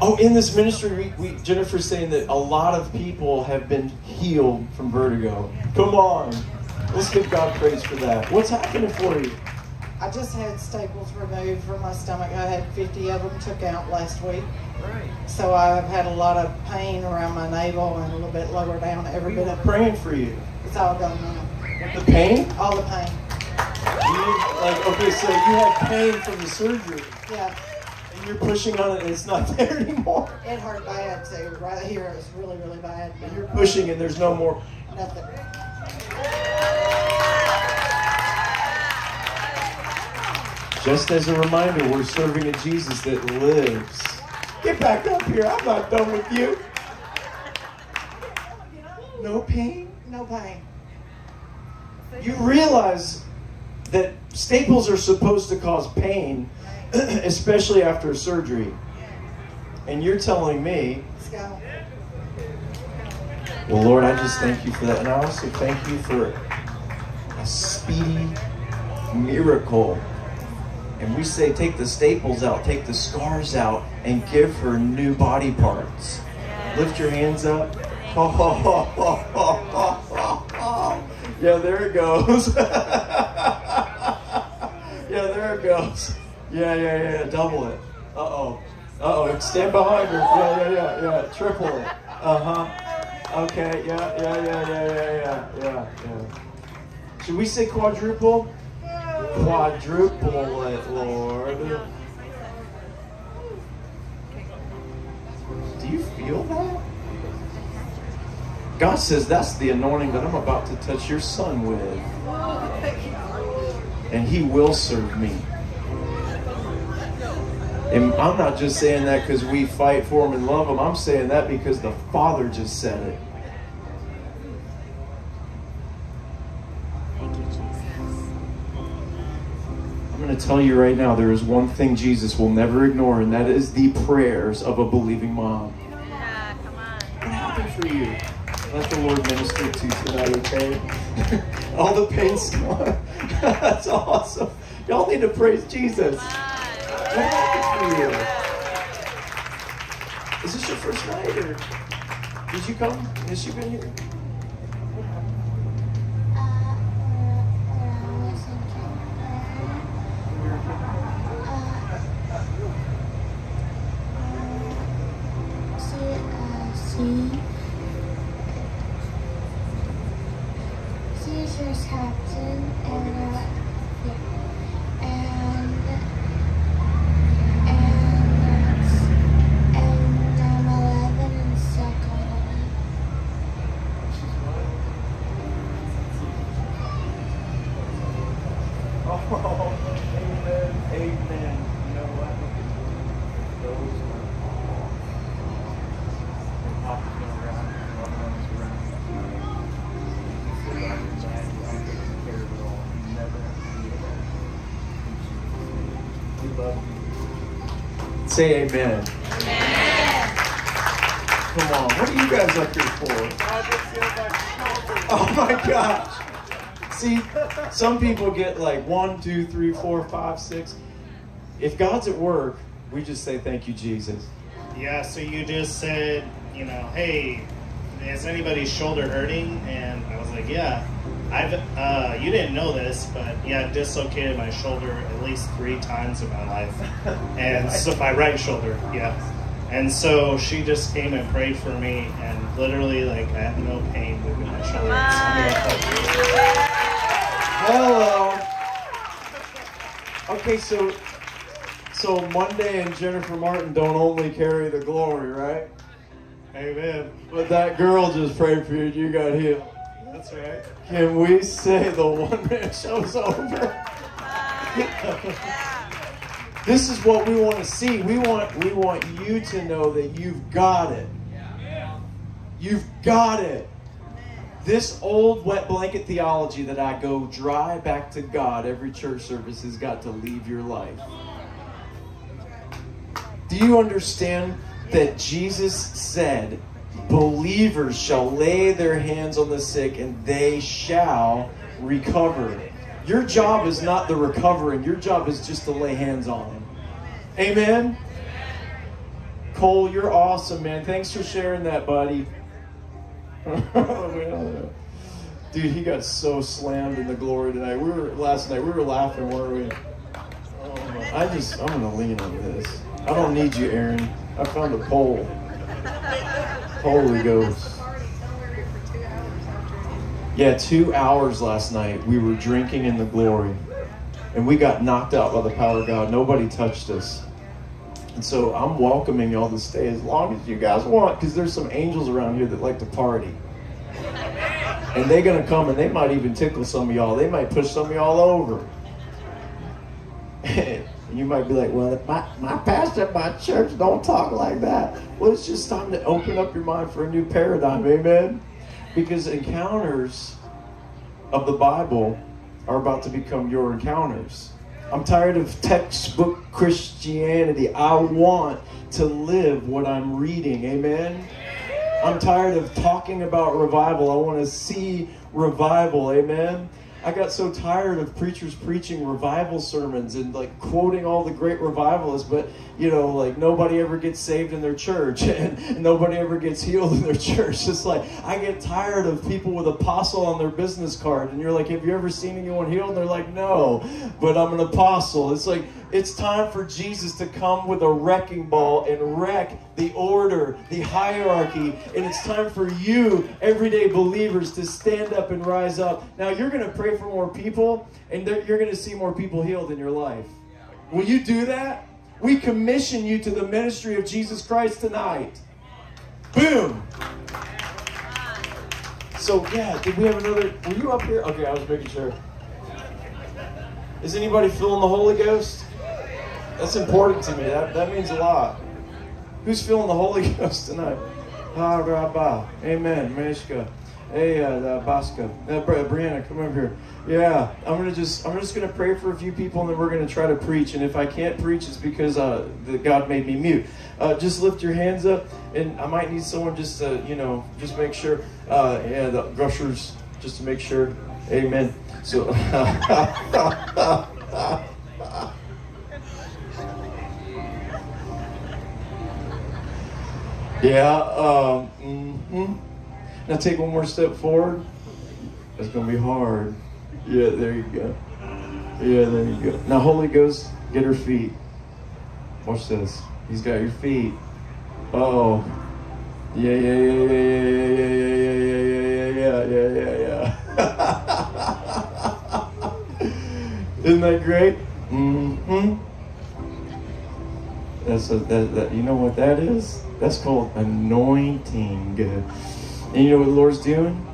Oh, in this ministry, we, we, Jennifer's saying that a lot of people have been healed from vertigo. Come on. Let's give God praise for that. What's happening for you? I just had staples removed from my stomach. I had 50 of them took out last week. Right. So I've had a lot of pain around my navel and a little bit lower down. Every We've bit been of praying for you. it's all gone now. The pain? All the pain. You, like, okay, so you had pain from the surgery, Yeah, and you're pushing on it, and it's not there anymore. it hurt bad too. Right here it was really, really bad. And you're pushing, and there's no more. Nothing. Just as a reminder, we're serving a Jesus that lives. Get back up here. I'm not done with you. No pain? No pain. You realize that staples are supposed to cause pain, especially after surgery. And you're telling me Well, Lord, I just thank you for that. And I also thank you for a speedy miracle. And we say, take the staples out, take the scars out, and give her new body parts. Lift your hands up. yeah, there it goes. yeah, there it goes. Yeah, yeah, yeah. Double it. Uh oh. Uh oh. Stand behind her. Yeah, yeah, yeah, yeah. Triple it. Uh huh. Okay. Yeah, yeah, yeah, yeah, yeah, yeah, yeah, yeah. Should we say quadruple? Quadruple it, Lord. Do you feel that? God says that's the anointing that I'm about to touch your son with. And he will serve me. And I'm not just saying that because we fight for them and love them. I'm saying that because the Father just said it. Thank you, Jesus. I'm going to tell you right now there is one thing Jesus will never ignore, and that is the prayers of a believing mom. Yeah, come on. What happened for you? Let the Lord minister to you tonight, okay? All the pain's gone. That's awesome. Y'all need to praise Jesus. What Is this your first night, or did you come? Has she been here? Say amen. amen. Come on, what are you guys up here for? Oh my gosh. See, some people get like one, two, three, four, five, six. If God's at work, we just say thank you, Jesus. Yeah, so you just said, you know, hey, is anybody's shoulder hurting? And I was like, yeah. I've, uh, you didn't know this, but yeah, I've dislocated my shoulder at least three times in my life. And so my right shoulder, yeah. And so she just came and prayed for me, and literally, like, I have no pain moving my shoulder. Hello. Okay, so so Monday and Jennifer Martin don't only carry the glory, right? Amen. But that girl just prayed for you. You got healed. That's right. Can we say the one man show's over? this is what we want to see. We want we want you to know that you've got it. You've got it. This old wet blanket theology that I go dry back to God every church service has got to leave your life. Do you understand that Jesus said, Believers shall lay their hands on the sick and they shall recover? Your job is not the recovering, your job is just to lay hands on them. Amen? Cole, you're awesome, man. Thanks for sharing that, buddy. Dude, he got so slammed in the glory tonight. We were last night. We were laughing, weren't we? Oh I just, I'm gonna lean on this. I don't need you, Aaron. I found a pole. Holy Ghost. Yeah, two hours last night. We were drinking in the glory, and we got knocked out by the power of God. Nobody touched us. And so I'm welcoming y'all to stay as long as you guys want, because there's some angels around here that like to party. And they're gonna come and they might even tickle some of y'all. They might push some of y'all over. And you might be like, well, my, my pastor at my church don't talk like that. Well, it's just time to open up your mind for a new paradigm, amen? Because encounters of the Bible are about to become your encounters. I'm tired of textbook Christianity. I want to live what I'm reading, amen? I'm tired of talking about revival. I want to see revival. Amen. I got so tired of preachers preaching revival sermons and like quoting all the great revivalists, but you know, like nobody ever gets saved in their church and, nobody ever gets healed in their church. It's like I get tired of people with apostle on their business card, and you're like, Have you ever seen anyone healed? And they're like, No, but I'm an apostle. It's like it's time for Jesus to come with a wrecking ball and wreck the order, the hierarchy. And it's time for you, everyday believers, to stand up and rise up. Now, you're going to pray for more people, and you're going to see more people healed in your life. Will you do that? We commission you to the ministry of Jesus Christ tonight. Boom. So, yeah, did we have another? Were you up here? Okay, I was making sure. Is anybody feeling the Holy Ghost? That's important to me. That, that means a lot. Who's feeling the Holy Ghost tonight? Ha, rabba. Amen. Meshka. Hey, uh, uh, uh, Brianna, come over here. Yeah, I'm gonna just I'm just gonna pray for a few people, and then we're gonna try to preach. And if I can't preach, it's because uh, the, God made me mute. Uh, just lift your hands up, and I might need someone just to you know just make sure. Uh, yeah, the gushers, just to make sure. Amen. So. Yeah. Um, hmm Now take one more step forward. It's gonna be hard. Yeah, there you go. Yeah, there you go. Now, Holy Ghost, get her feet. Watch this. He's got your feet. Oh. Yeah, yeah, yeah, yeah, yeah, yeah, yeah, yeah, yeah, yeah, yeah, yeah, yeah. Isn't that great? Mm-hmm. That's a, that, that, you know what that is? That's called anointing. And you know what the Lord's doing?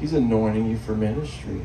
He's anointing you for ministry.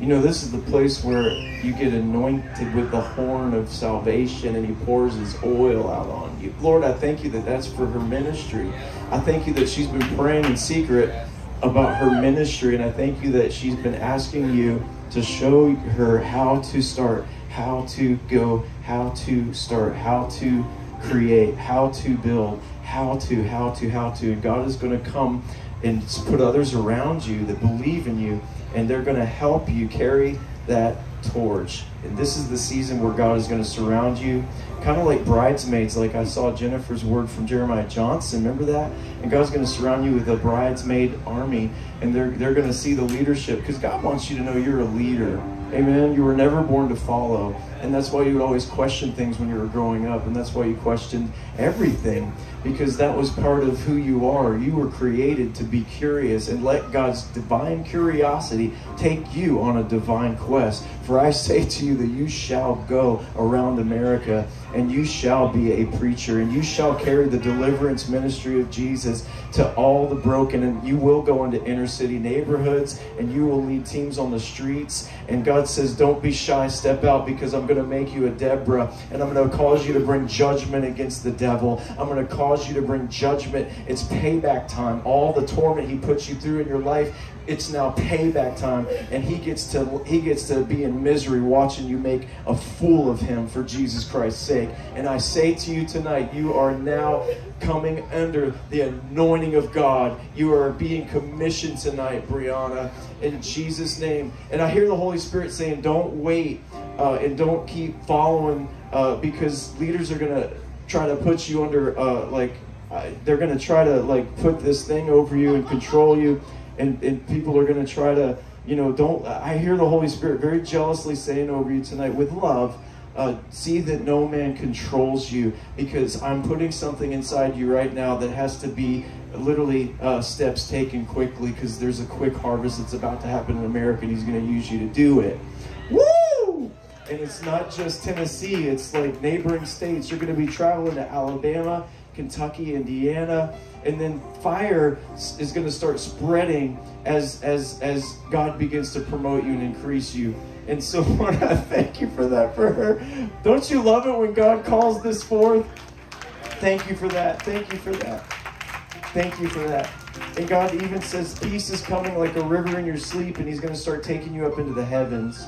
You know, this is the place where you get anointed with the horn of salvation and He pours His oil out on you. Lord, I thank you that that's for her ministry. I thank you that she's been praying in secret about her ministry, and I thank you that she's been asking you to show her how to start, how to go, how to start, how to create, how to build, how to, how to, how to. And God is going to come and put others around you that believe in you, and they're going to help you carry that torch. And this is the season where God is going to surround you, kind of like bridesmaids, like I saw Jennifer's word from Jeremiah Johnson. Remember that? And God's going to surround you with a bridesmaid army, and they're, they're going to see the leadership because God wants you to know you're a leader. Amen. You were never born to follow. And that's why you would always question things when you were growing up. And that's why you questioned everything because that was part of who you are. You were created to be curious and let God's divine curiosity take you on a divine quest. For I say to you that you shall go around America and you shall be a preacher and you shall carry the deliverance ministry of Jesus to all the broken and you will go into inner city neighborhoods and you will lead teams on the streets and God says don't be shy step out because I'm going to make you a Deborah and I'm going to cause you to bring judgment against the devil. I'm going to cause you to bring judgment. It's payback time. All the torment he puts you through in your life it's now payback time and he gets to he gets to be in misery watching you make a fool of him for Jesus Christ's sake. And I say to you tonight you are now coming under the anointing of God. You are being commissioned tonight Brianna in Jesus name. And I hear the Holy Spirit saying don't wait uh, and don't keep following uh, because leaders are gonna try to put you under uh, like uh, they're gonna try to like put this thing over you and control you and, and people are going to try to, you know, don't. I hear the Holy Spirit very jealously saying over you tonight with love, uh, see that no man controls you because I'm putting something inside you right now that has to be literally uh, steps taken quickly because there's a quick harvest that's about to happen in America and he's going to use you to do it. Woo! And it's not just Tennessee, it's like neighboring states. You're going to be traveling to Alabama, Kentucky, Indiana, and then fire is going to start spreading as as as God begins to promote you and increase you. And so, Lord, I thank you for that for her. Don't you love it when God calls this forth? Thank you for that. Thank you for that. Thank you for that. And God even says peace is coming like a river in your sleep, and He's going to start taking you up into the heavens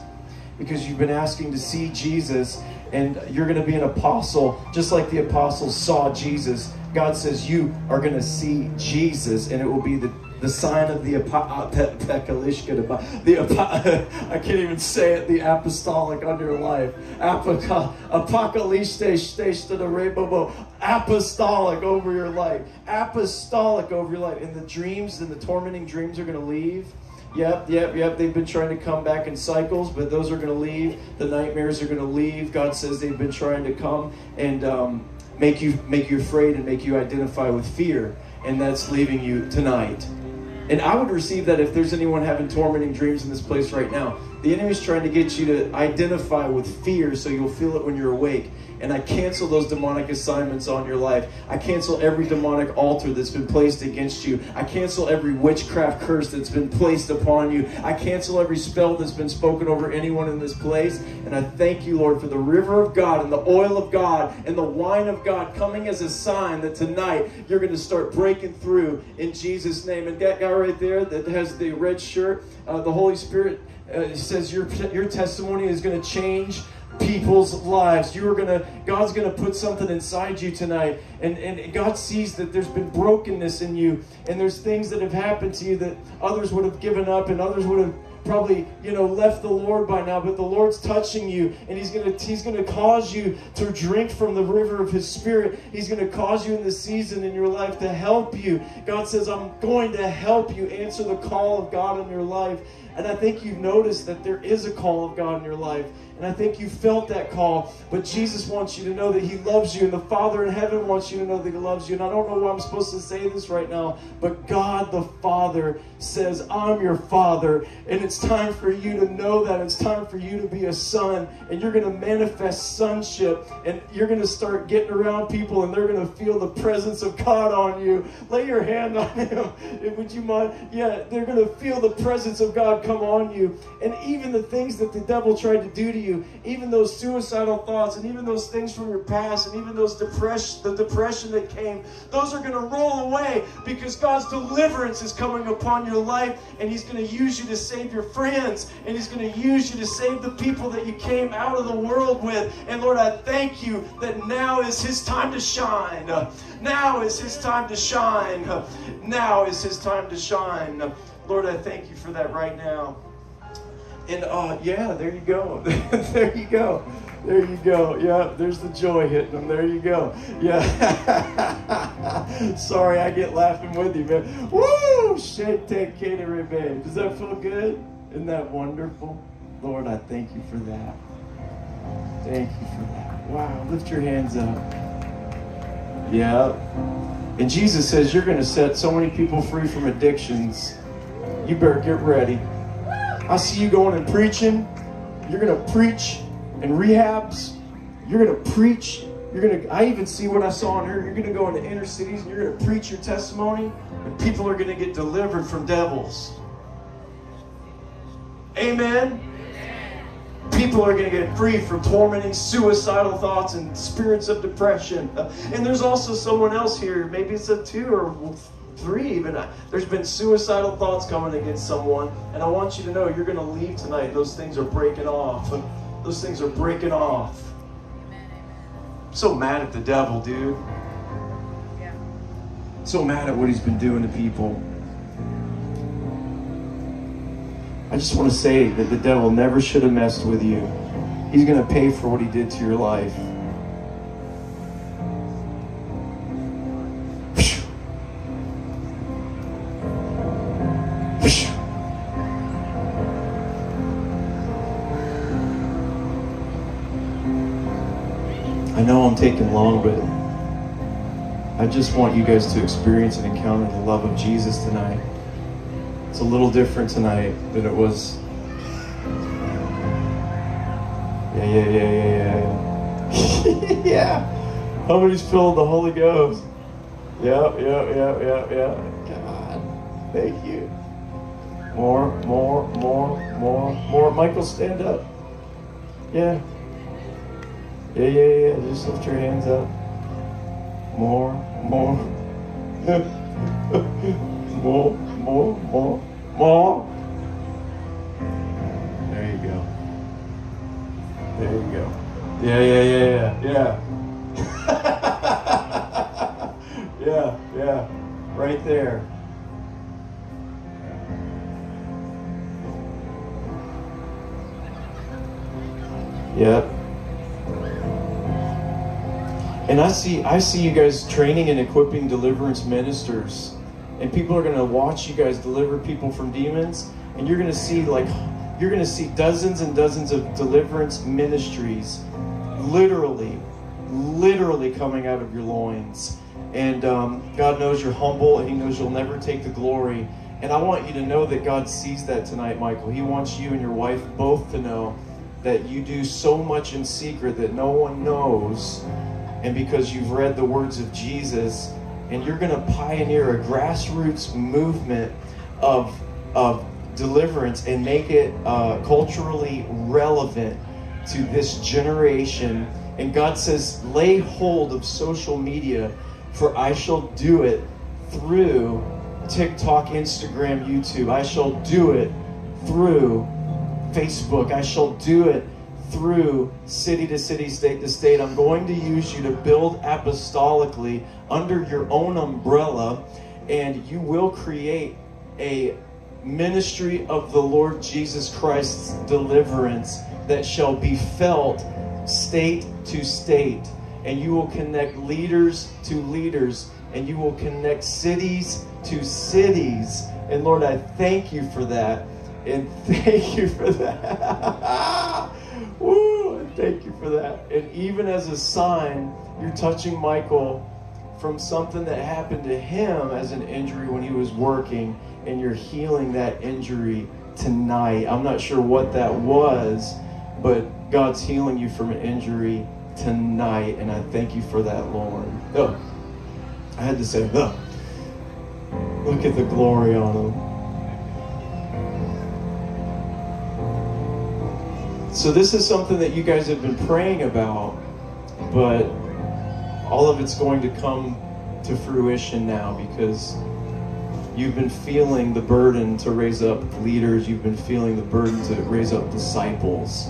because you've been asking to see Jesus, and you're going to be an apostle, just like the apostles saw Jesus. God says you are going to see Jesus, and it will be the the sign of the apo- uh, the I can't even say it the apostolic on your life. Apostolic over your life apostolic over your life. And the dreams and the tormenting dreams are going to leave Yep, yep, yep. They've been trying to come back in cycles, but those are going to leave. The nightmares are going to leave. God says they've been trying to come and um, make you make you afraid and make you identify with fear, and that's leaving you tonight. And I would receive that if there's anyone having tormenting dreams in this place right now. The enemy's trying to get you to identify with fear so you'll feel it when you're awake. And I cancel those demonic assignments on your life. I cancel every demonic altar that's been placed against you. I cancel every witchcraft curse that's been placed upon you. I cancel every spell that's been spoken over anyone in this place. And I thank you, Lord, for the river of God and the oil of God and the wine of God coming as a sign that tonight you're going to start breaking through in Jesus' name. And that guy right there that has the red shirt, uh, the Holy Spirit uh, says your, your testimony is going to change people's lives. You are gonna, God's gonna put something inside you tonight. And, and God sees that there's been brokenness in you, and there's things that have happened to you that others would have given up and others would have probably you know left the lord by now but the lord's touching you and he's gonna he's gonna cause you to drink from the river of his spirit he's gonna cause you in this season in your life to help you god says i'm going to help you answer the call of god in your life and i think you've noticed that there is a call of god in your life and I think you felt that call. But Jesus wants you to know that He loves you. And the Father in heaven wants you to know that He loves you. And I don't know why I'm supposed to say this right now, but God the Father says, I'm your Father. And it's time for you to know that. It's time for you to be a son. And you're going to manifest sonship. And you're going to start getting around people and they're going to feel the presence of God on you. Lay your hand on Him. Would you mind? Yeah, they're going to feel the presence of God come on you. And even the things that the devil tried to do to you, even those suicidal thoughts, and even those things from your past, and even those depression, the depression that came, those are going to roll away because God's deliverance is coming upon your life, and He's going to use you to save your friends, and He's going to use you to save the people that you came out of the world with. And Lord, I thank you that now is His time to shine. Now is His time to shine. Now is His time to shine. Lord, I thank you for that right now. And uh, yeah, there you go. there you go. There you go. Yeah, there's the joy hitting them. There you go. Yeah. Sorry, I get laughing with you, man. Woo! Shake take cater babe. Does that feel good? Isn't that wonderful? Lord, I thank you for that. Thank you for that. Wow, lift your hands up. Yeah. And Jesus says you're going to set so many people free from addictions. You better get ready. I see you going and preaching. You're going to preach in rehabs. You're going to preach. You're going to, I even see what I saw in here. You're going to go into inner cities and you're going to preach your testimony, and people are going to get delivered from devils. Amen. People are going to get free from tormenting suicidal thoughts and spirits of depression. And there's also someone else here. Maybe it's a two or three even. Uh, there's been suicidal thoughts coming against someone. And I want you to know you're going to leave tonight. Those things are breaking off. Those things are breaking off. I'm so mad at the devil, dude. So mad at what he's been doing to people. I just want to say that the devil never should have messed with you. He's going to pay for what he did to your life. Know long, but I just want you guys to experience and encounter the love of Jesus tonight. It's a little different tonight than it was. Yeah, yeah, yeah, yeah, yeah. yeah. How many's filled the Holy Ghost? Yeah, yeah, yeah, yeah, yeah. God, thank you. More, more, more, more, more. Michael, stand up. Yeah. Yeah, yeah, yeah. Just lift your hands up. More, more. more, more, more, more. There you go. There you go. Yeah, yeah, yeah, yeah, yeah. yeah, yeah. Right there. Yep. And I see I see you guys training and equipping deliverance ministers. And people are gonna watch you guys deliver people from demons, and you're gonna see like you're gonna see dozens and dozens of deliverance ministries literally, literally coming out of your loins. And um, God knows you're humble and He knows you'll never take the glory. And I want you to know that God sees that tonight, Michael. He wants you and your wife both to know that you do so much in secret that no one knows, and because you've read the words of Jesus, and you're going to pioneer a grassroots movement of, of deliverance and make it uh, culturally relevant to this generation. And God says, lay hold of social media, for I shall do it through TikTok, Instagram, YouTube. I shall do it through Facebook. I shall do it through city to city, state to state. I'm going to use you to build apostolically under your own umbrella, and you will create a ministry of the Lord Jesus Christ's deliverance that shall be felt state to state. And you will connect leaders to leaders, and you will connect cities to cities. And Lord, I thank you for that. And thank you for that. Woo! Thank you for that. And even as a sign, you're touching Michael from something that happened to him as an injury when he was working, and you're healing that injury tonight. I'm not sure what that was, but God's healing you from an injury tonight, and I thank you for that, Lord. Oh, I had to say, oh, look at the glory on him. So this is something that you guys have been praying about, but all of it's going to come to fruition now because you've been feeling the burden to raise up leaders, you've been feeling the burden to raise up disciples.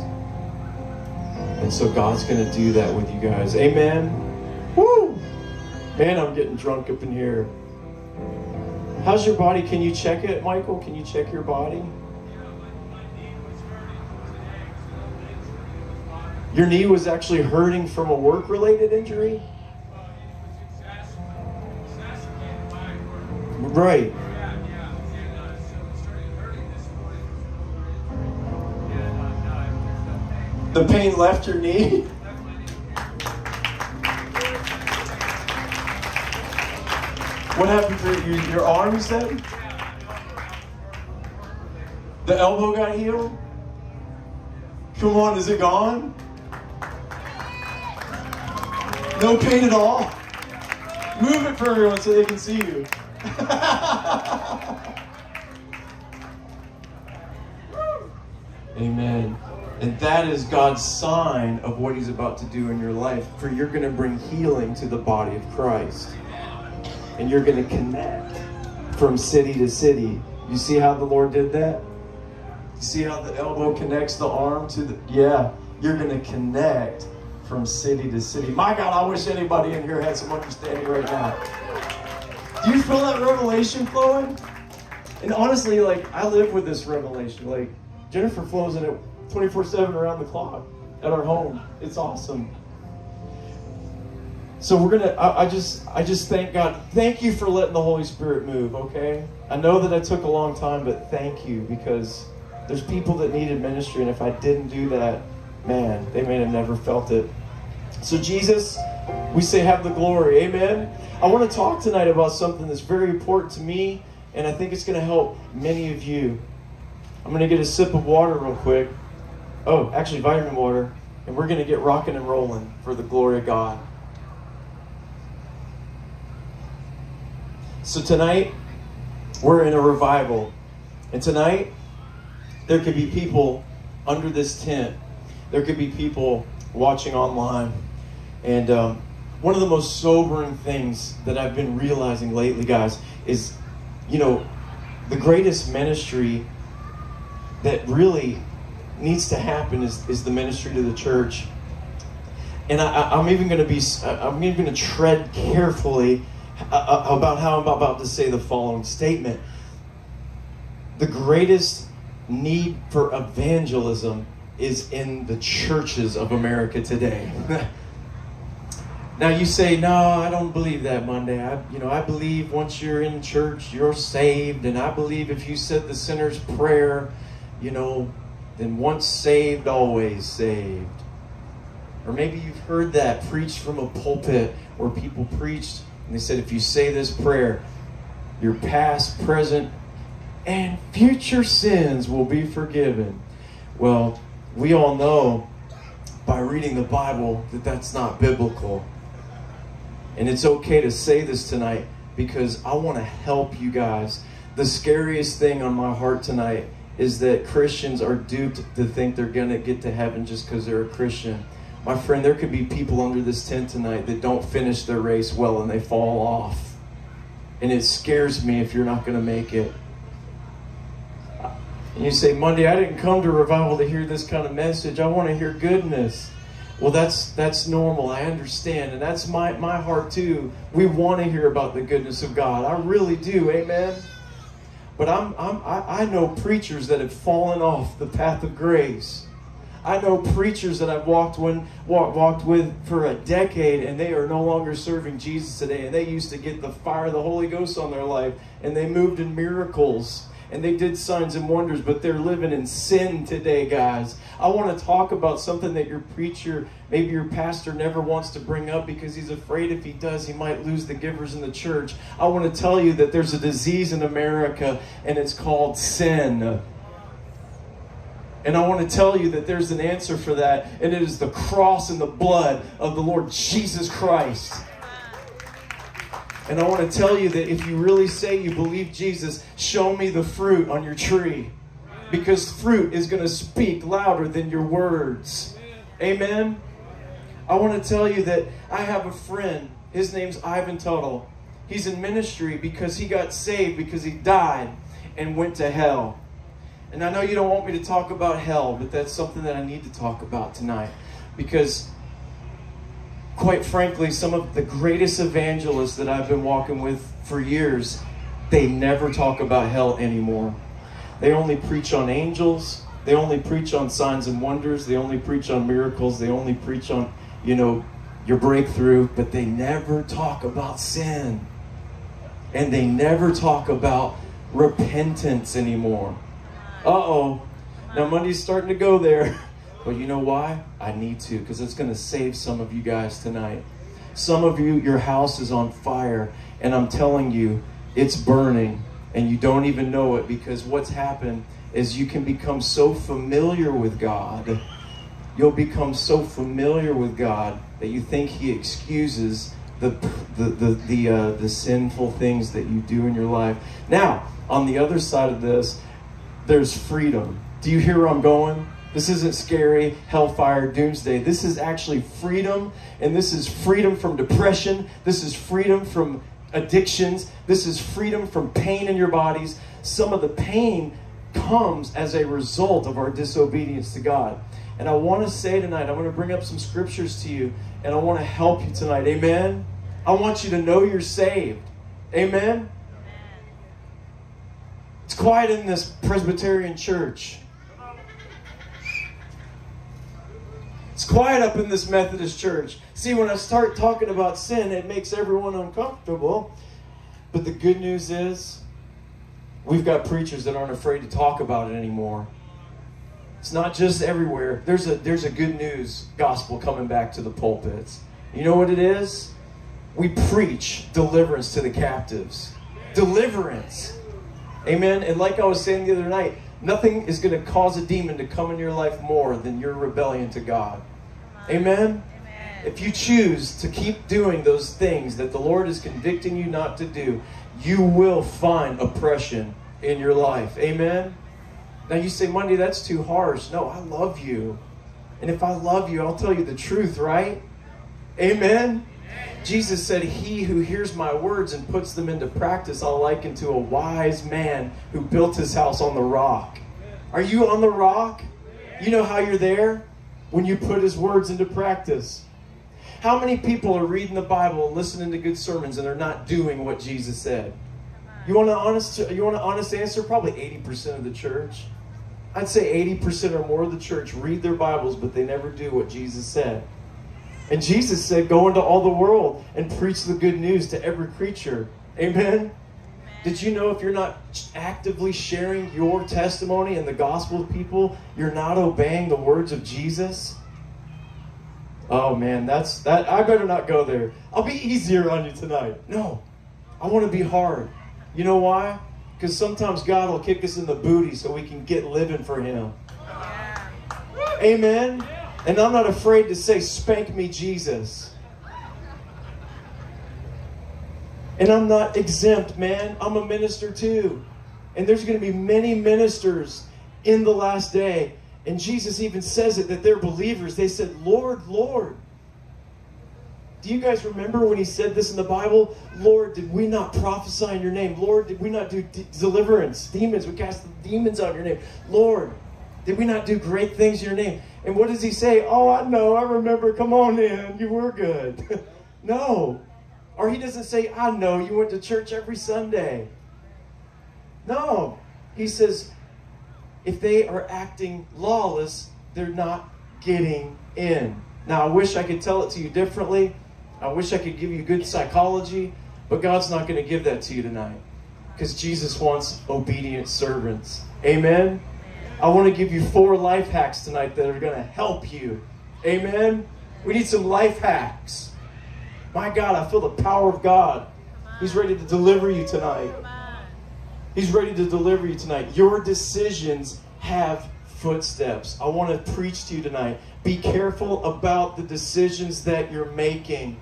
And so God's going to do that with you guys. Amen. Woo! Man, I'm getting drunk up in here. How's your body? Can you check it, Michael? Can you check your body? Your knee was actually hurting from a work related injury? Right. The pain left your knee? What happened to your, your arm, you said? The elbow got healed? Come on, is it gone? No pain at all? Move it for everyone so they can see you. Amen. And that is God's sign of what He's about to do in your life. For you're going to bring healing to the body of Christ. And you're going to connect from city to city. You see how the Lord did that? You see how the elbow connects the arm to the. Yeah, you're going to connect from city to city. My God, I wish anybody in here had some understanding right now. Do you feel that revelation flowing? And honestly, like, I live with this revelation. Like, Jennifer flows in it 24 7 around the clock at our home. It's awesome. So we're gonna. I, I, just, I just thank God. Thank you for letting the Holy Spirit move. Okay, I know that I took a long time, but thank you because there's people that needed ministry, and if I didn't do that, man, they may have never felt it. So Jesus, we say, have the glory. Amen. I want to talk tonight about something that's very important to me, and I think it's going to help many of you. I'm going to get a sip of water real quick. Oh, actually, vitamin water. And we're going to get rocking and rolling for the glory of God. So tonight, we're in a revival. And tonight, there could be people under this tent. There could be people watching online. And um, one of the most sobering things that I've been realizing lately, guys, is, you know, the greatest ministry that really needs to happen is, is the ministry to the church. And I, am even going to be, I'm even going to tread carefully about how I'm about to say the following statement. The greatest need for evangelism is in the churches of America today. now you say, "No, I don't believe that, Monday. I, you know, I believe once you're in church, you're saved, and I believe if you said the sinner's prayer, you know, then once saved, always saved." Or maybe you've heard that preached from a pulpit where people preached and they said, if you say this prayer, your past, present, and future sins will be forgiven. Well, we all know by reading the Bible that that's not biblical. And it's okay to say this tonight because I want to help you guys. The scariest thing on my heart tonight is that Christians are duped to think they're going to get to heaven just because they're a Christian. My friend, there could be people under this tent tonight that don't finish their race well and they fall off. And it scares me if you're not going to make it. And you say, Monday, I didn't come to revival to hear this kind of message. I want to hear goodness. Well, that's that's normal. I understand, and that's my my heart too. We want to hear about the goodness of God. I really do. Amen. But I'm, I'm I, I know preachers that have fallen off the path of grace. I know preachers that I've walked when walk, walked with for a decade, and they are no longer serving Jesus today. And they used to get the fire of the Holy Ghost on their life, and they moved in miracles and they did signs and wonders, but they're living in sin today, guys. I want to talk about something that your preacher, maybe your pastor, never wants to bring up because he's afraid if he does, he might lose the givers in the church. I want to tell you that there's a disease in America, and it's called sin. And I want to tell you that there's an answer for that, and it is the cross and the blood of the Lord Jesus Christ. And I want to tell you that if you really say you believe Jesus, show me the fruit on your tree. Because fruit is going to speak louder than your words. Amen? I want to tell you that I have a friend. His name's Ivan Tuttle. He's in ministry because he got saved because he died and went to hell. And I know you don't want me to talk about hell, but that's something that I need to talk about tonight. Because quite frankly, some of the greatest evangelists that I've been walking with for years, they never talk about hell anymore. They only preach on angels. They only preach on signs and wonders. They only preach on miracles. They only preach on, you know, your breakthrough, but they never talk about sin. And they never talk about repentance anymore. Uh oh. Now Monday's starting to go there. But you know why? I need to, because it's going to save some of you guys tonight. Some of you, your house is on fire, and I'm telling you, it's burning, and you don't even know it because what's happened is you can become so familiar with God. You'll become so familiar with God that you think He excuses the the the the, uh, the sinful things that you do in your life. Now, on the other side of this, there's freedom. Do you hear where I'm going? This isn't scary, hellfire, doomsday. This is actually freedom, and this is freedom from depression. This is freedom from addictions. This is freedom from pain in your bodies. Some of the pain comes as a result of our disobedience to God. And I want to say tonight, I want to bring up some scriptures to you, and I want to help you tonight. Amen? I want you to know you're saved. Amen? It's quiet in this Presbyterian church. Quiet up in this Methodist church. See, when I start talking about sin, it makes everyone uncomfortable. But the good news is, we've got preachers that aren't afraid to talk about it anymore. It's not just everywhere. There's a there's a good news gospel coming back to the pulpits. You know what it is? We preach deliverance to the captives. Deliverance. Amen. And like I was saying the other night, nothing is going to cause a demon to come in your life more than your rebellion to God. Amen? If you choose to keep doing those things that the Lord is convicting you not to do, you will find oppression in your life. Amen? Now you say, Monday, that's too harsh. No, I love you. And if I love you, I'll tell you the truth, right? Amen? Jesus said, He who hears my words and puts them into practice, I'll liken to a wise man who built his house on the rock. Are you on the rock? You know how you're there? When you put his words into practice. How many people are reading the Bible and listening to good sermons and they're not doing what Jesus said? You want an honest you want an honest answer? Probably 80% of the church. I'd say 80% or more of the church read their Bibles, but they never do what Jesus said. And Jesus said, Go into all the world and preach the good news to every creature. Amen? Did you know if you're not actively sharing your testimony and the gospel with people, you're not obeying the words of Jesus? Oh man, that's that I better not go there. I'll be easier on you tonight. No. I want to be hard. You know why? Because sometimes God will kick us in the booty so we can get living for him. Amen. And I'm not afraid to say, Spank me, Jesus. And I'm not exempt, man. I'm a minister too. And there's going to be many ministers in the last day. And Jesus even says it that they're believers. They said, Lord, Lord. Do you guys remember when he said this in the Bible? Lord, did we not prophesy in your name? Lord, did we not do de- deliverance? Demons, we cast the demons out your name. Lord, did we not do great things in your name? And what does he say? Oh, I know, I remember. Come on in. You were good. no. Or he doesn't say, I know, you went to church every Sunday. No. He says, if they are acting lawless, they're not getting in. Now, I wish I could tell it to you differently. I wish I could give you good psychology, but God's not going to give that to you tonight because Jesus wants obedient servants. Amen? I want to give you four life hacks tonight that are going to help you. Amen? We need some life hacks. My God, I feel the power of God. He's ready to deliver you tonight. He's ready to deliver you tonight. Your decisions have footsteps. I want to preach to you tonight. Be careful about the decisions that you're making.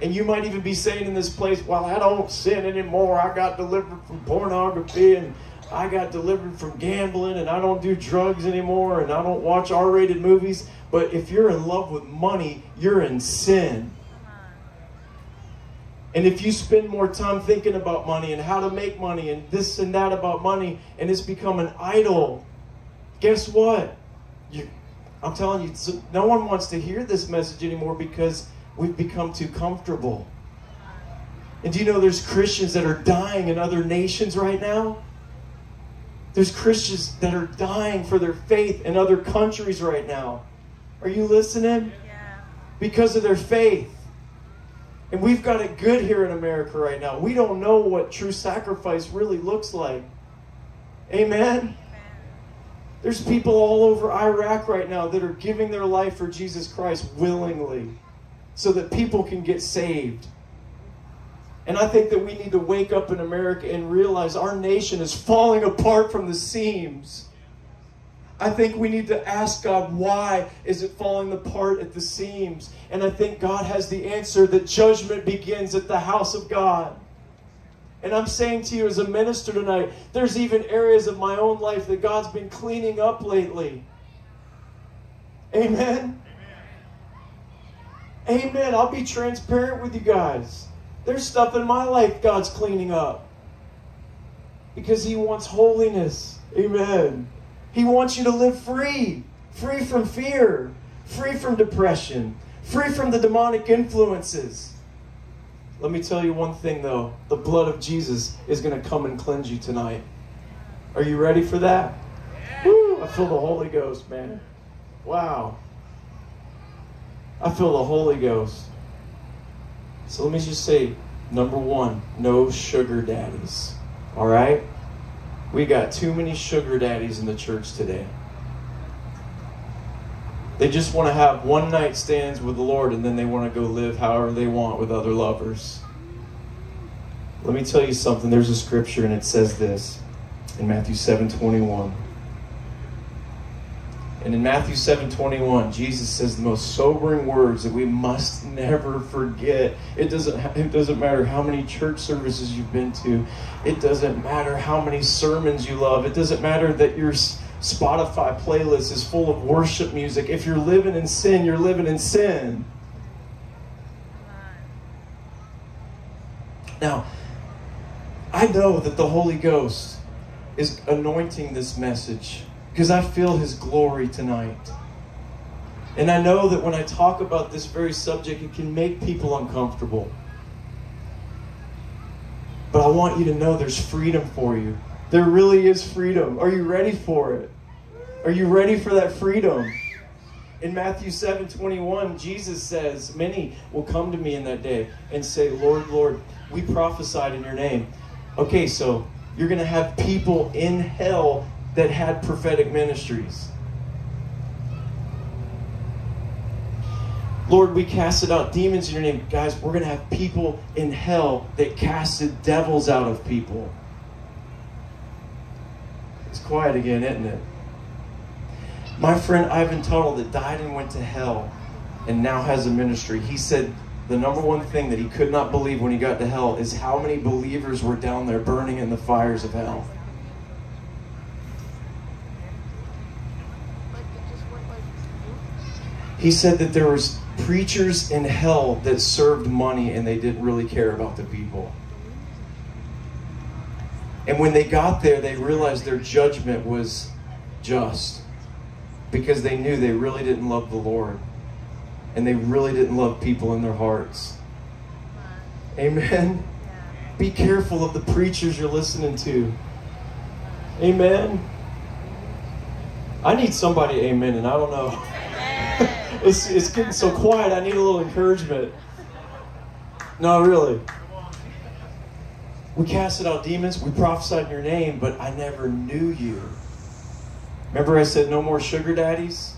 And you might even be saying in this place, Well, I don't sin anymore. I got delivered from pornography and I got delivered from gambling and I don't do drugs anymore and I don't watch R rated movies. But if you're in love with money, you're in sin. And if you spend more time thinking about money and how to make money and this and that about money and it's become an idol, guess what? You, I'm telling you, no one wants to hear this message anymore because we've become too comfortable. And do you know there's Christians that are dying in other nations right now? There's Christians that are dying for their faith in other countries right now. Are you listening? Because of their faith. And we've got it good here in America right now. We don't know what true sacrifice really looks like. Amen? There's people all over Iraq right now that are giving their life for Jesus Christ willingly so that people can get saved. And I think that we need to wake up in America and realize our nation is falling apart from the seams. I think we need to ask God, why is it falling apart at the seams? And I think God has the answer that judgment begins at the house of God. And I'm saying to you as a minister tonight, there's even areas of my own life that God's been cleaning up lately. Amen. Amen. I'll be transparent with you guys. There's stuff in my life God's cleaning up. Because He wants holiness. Amen. He wants you to live free, free from fear, free from depression, free from the demonic influences. Let me tell you one thing though the blood of Jesus is going to come and cleanse you tonight. Are you ready for that? Woo, I feel the Holy Ghost, man. Wow. I feel the Holy Ghost. So let me just say number one, no sugar daddies. All right? We got too many sugar daddies in the church today. They just want to have one night stands with the Lord and then they want to go live however they want with other lovers. Let me tell you something. There's a scripture and it says this in Matthew 7 21. And in Matthew 7 21, Jesus says the most sobering words that we must never forget. It doesn't, it doesn't matter how many church services you've been to, it doesn't matter how many sermons you love, it doesn't matter that your Spotify playlist is full of worship music. If you're living in sin, you're living in sin. Now, I know that the Holy Ghost is anointing this message because I feel His glory tonight. And I know that when I talk about this very subject, it can make people uncomfortable. But I want you to know there's freedom for you. There really is freedom. Are you ready for it? Are you ready for that freedom? In Matthew 7 21, Jesus says, Many will come to me in that day and say, Lord, Lord, we prophesied in your name. Okay, so you're going to have people in hell that had prophetic ministries. Lord, we casted out demons in your name. Guys, we're going to have people in hell that casted devils out of people. It's quiet again, isn't it? My friend Ivan Tuttle, that died and went to hell and now has a ministry, he said the number one thing that he could not believe when he got to hell is how many believers were down there burning in the fires of hell. He said that there was preachers in hell that served money and they didn't really care about the people. And when they got there, they realized their judgment was just because they knew they really didn't love the Lord and they really didn't love people in their hearts. Amen. Be careful of the preachers you're listening to. Amen. I need somebody, amen, and I don't know. It's, it's getting so quiet, I need a little encouragement. No, really. We casted out demons, we prophesied in your name, but I never knew you. Remember, I said no more sugar daddies?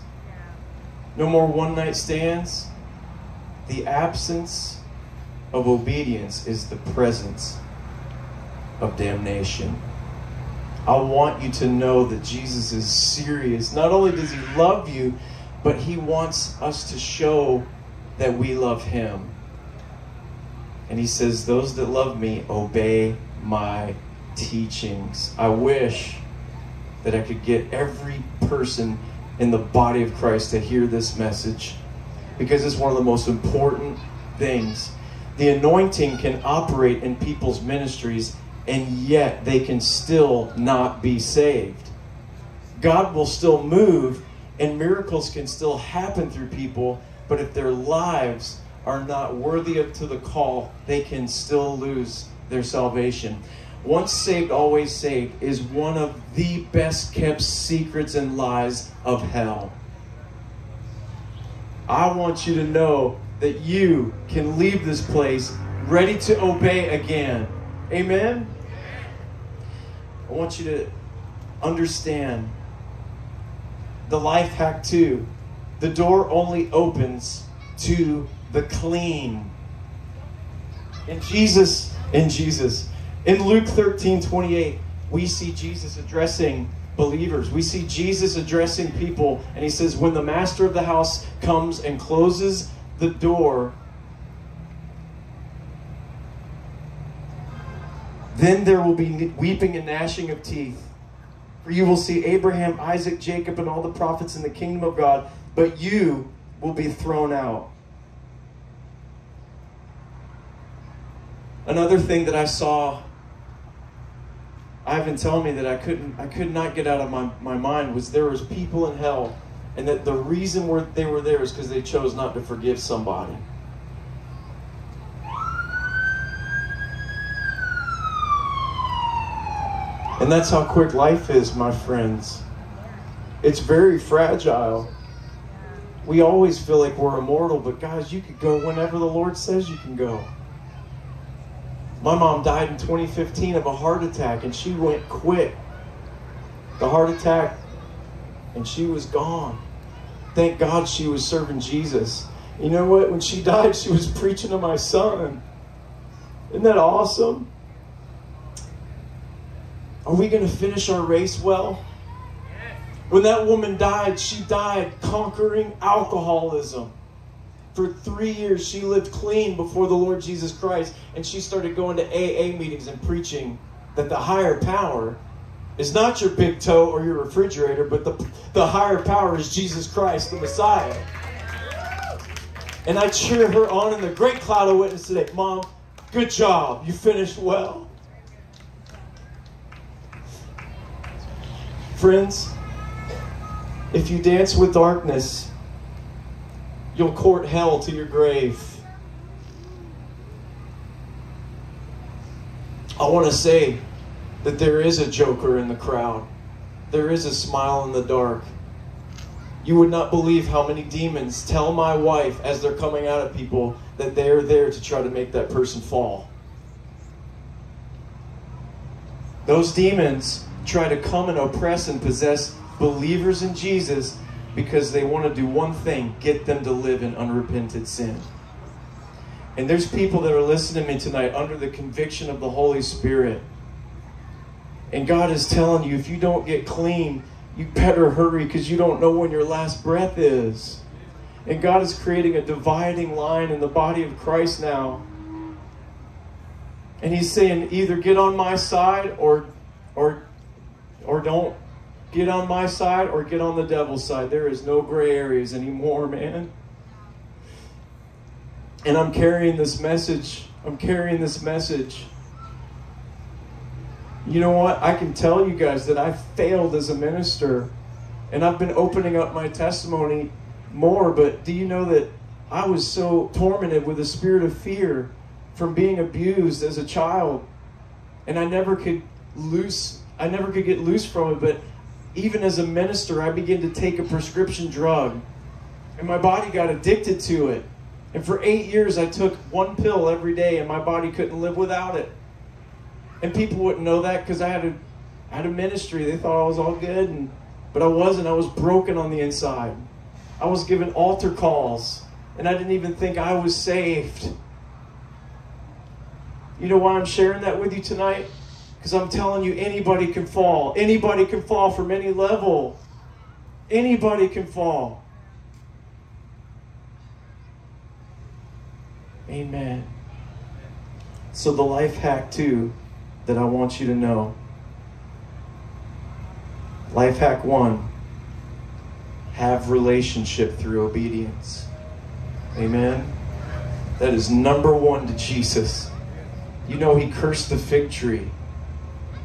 No more one night stands? The absence of obedience is the presence of damnation. I want you to know that Jesus is serious. Not only does he love you, but he wants us to show that we love him. And he says, Those that love me obey my teachings. I wish that I could get every person in the body of Christ to hear this message because it's one of the most important things. The anointing can operate in people's ministries and yet they can still not be saved. God will still move and miracles can still happen through people, but if their lives are not worthy of to the call, they can still lose their salvation. Once saved, always saved is one of the best kept secrets and lies of hell. I want you to know that you can leave this place ready to obey again. Amen? I want you to understand the life hack too. The door only opens to the clean. In Jesus, in Jesus, in Luke 13 28, we see Jesus addressing believers. We see Jesus addressing people, and he says, When the master of the house comes and closes the door, then there will be weeping and gnashing of teeth. For you will see Abraham, Isaac, Jacob, and all the prophets in the kingdom of God, but you will be thrown out. Another thing that I saw Ivan telling me that I couldn't I could not get out of my, my mind was there was people in hell and that the reason were, they were there is because they chose not to forgive somebody. And that's how quick life is, my friends. It's very fragile. We always feel like we're immortal, but guys, you could go whenever the Lord says you can go. My mom died in 2015 of a heart attack, and she went quick. The heart attack, and she was gone. Thank God she was serving Jesus. You know what? When she died, she was preaching to my son. Isn't that awesome? Are we going to finish our race well? When that woman died, she died conquering alcoholism. For three years, she lived clean before the Lord Jesus Christ, and she started going to AA meetings and preaching that the higher power is not your big toe or your refrigerator, but the, the higher power is Jesus Christ, the Messiah. And I cheer her on in the great cloud of witness today. Mom, good job. You finished well. Friends, if you dance with darkness, you'll court hell to your grave. I want to say that there is a joker in the crowd. There is a smile in the dark. You would not believe how many demons tell my wife as they're coming out of people that they're there to try to make that person fall. Those demons try to come and oppress and possess believers in Jesus because they want to do one thing get them to live in unrepented sin. And there's people that are listening to me tonight under the conviction of the Holy Spirit. And God is telling you if you don't get clean, you better hurry because you don't know when your last breath is. And God is creating a dividing line in the body of Christ now. And he's saying either get on my side or or or don't get on my side or get on the devil's side. There is no gray areas anymore, man. And I'm carrying this message. I'm carrying this message. You know what? I can tell you guys that I failed as a minister. And I've been opening up my testimony more, but do you know that I was so tormented with a spirit of fear from being abused as a child? And I never could loose I never could get loose from it, but even as a minister, I began to take a prescription drug. And my body got addicted to it. And for eight years, I took one pill every day, and my body couldn't live without it. And people wouldn't know that because I had a, I had a ministry. They thought I was all good, and, but I wasn't. I was broken on the inside. I was given altar calls, and I didn't even think I was saved. You know why I'm sharing that with you tonight? Because I'm telling you, anybody can fall. Anybody can fall from any level. Anybody can fall. Amen. So, the life hack, too, that I want you to know life hack one have relationship through obedience. Amen. That is number one to Jesus. You know, he cursed the fig tree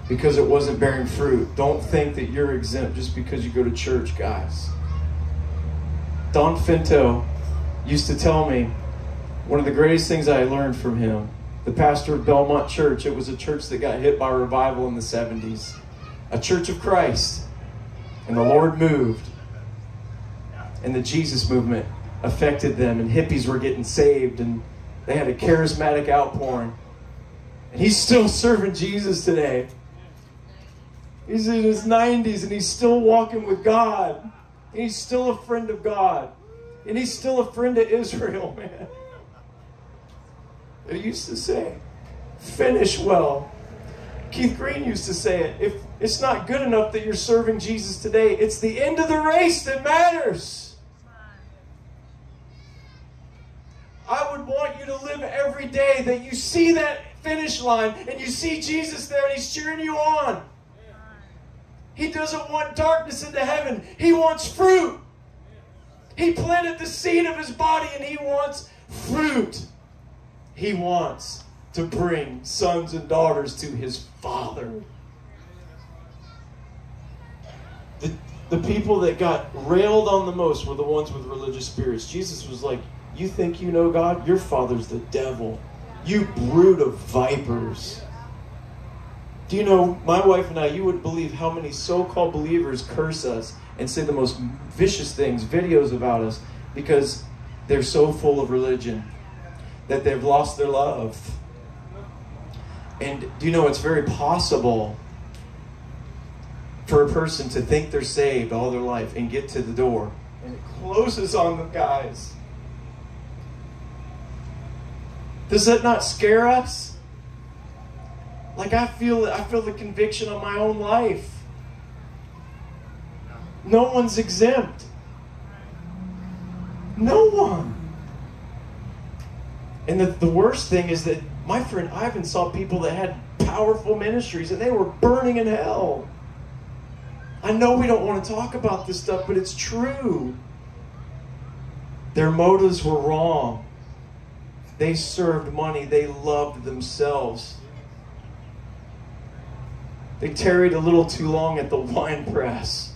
because it wasn't bearing fruit. Don't think that you're exempt just because you go to church, guys. Don Finto used to tell me one of the greatest things I learned from him. The pastor of Belmont Church, it was a church that got hit by revival in the 70s, a church of Christ. And the Lord moved, and the Jesus movement affected them, and hippies were getting saved, and they had a charismatic outpouring. And he's still serving Jesus today. He's in his 90s and he's still walking with God. And he's still a friend of God. And he's still a friend of Israel, man. They used to say, finish well. Keith Green used to say it. If it's not good enough that you're serving Jesus today, it's the end of the race that matters. I would want you to live every day that you see that finish line and you see Jesus there and he's cheering you on. He doesn't want darkness into heaven. He wants fruit. He planted the seed of his body and he wants fruit. He wants to bring sons and daughters to his Father. The, the people that got railed on the most were the ones with religious spirits. Jesus was like, You think you know God? Your father's the devil. You brood of vipers. Do you know, my wife and I, you would believe how many so called believers curse us and say the most vicious things, videos about us, because they're so full of religion that they've lost their love. And do you know, it's very possible for a person to think they're saved all their life and get to the door and it closes on them, guys. Does that not scare us? Like I feel I feel the conviction on my own life. No one's exempt. No one. And the, the worst thing is that my friend Ivan saw people that had powerful ministries and they were burning in hell. I know we don't want to talk about this stuff, but it's true. Their motives were wrong. They served money, they loved themselves. They tarried a little too long at the wine press.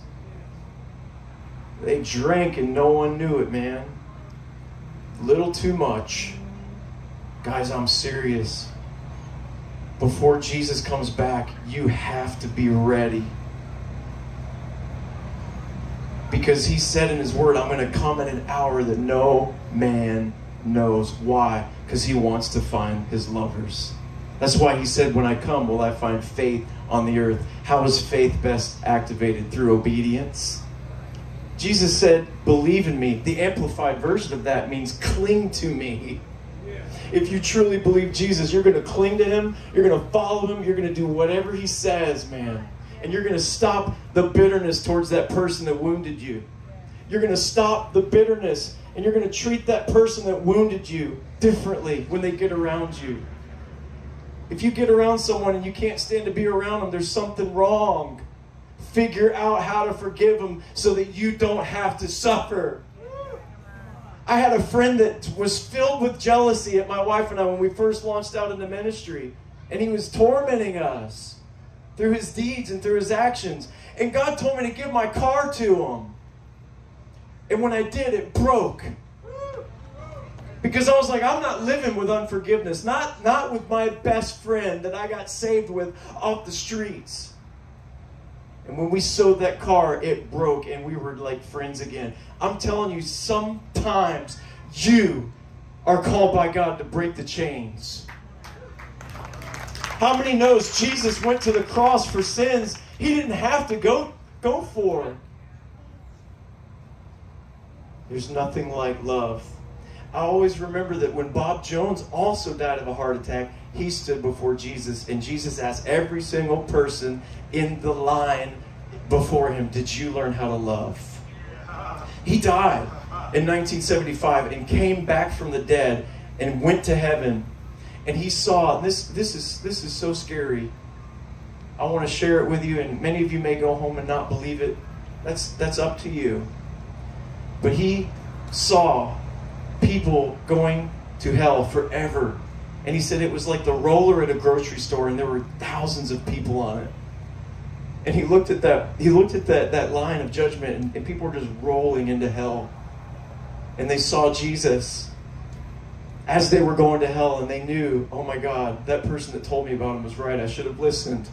They drank and no one knew it, man. Little too much. Guys, I'm serious. Before Jesus comes back, you have to be ready. Because he said in his word, I'm going to come at an hour that no man knows. Why? Because he wants to find his lovers. That's why he said, When I come, will I find faith on the earth? How is faith best activated? Through obedience. Jesus said, Believe in me. The amplified version of that means cling to me. If you truly believe Jesus, you're going to cling to him, you're going to follow him, you're going to do whatever he says, man. and you're going to stop the bitterness towards that person that wounded you. You're going to stop the bitterness and you're going to treat that person that wounded you differently when they get around you. If you get around someone and you can't stand to be around them, there's something wrong. Figure out how to forgive them so that you don't have to suffer. I had a friend that was filled with jealousy at my wife and I when we first launched out into ministry, and he was tormenting us through his deeds and through his actions. And God told me to give my car to him. And when I did, it broke. Because I was like, I'm not living with unforgiveness. Not, not with my best friend that I got saved with off the streets. And when we sold that car, it broke and we were like friends again. I'm telling you, sometimes you are called by God to break the chains. How many knows Jesus went to the cross for sins he didn't have to go go for? There's nothing like love. I always remember that when Bob Jones also died of a heart attack, he stood before Jesus, and Jesus asked every single person in the line before him, Did you learn how to love? He died in 1975 and came back from the dead and went to heaven. And he saw, this, this, is, this is so scary. I want to share it with you, and many of you may go home and not believe it. That's, that's up to you. But he saw people going to hell forever. And he said it was like the roller at a grocery store and there were thousands of people on it. And he looked at that he looked at that, that line of judgment and, and people were just rolling into hell. And they saw Jesus as they were going to hell and they knew, oh my God, that person that told me about him was right. I should have listened.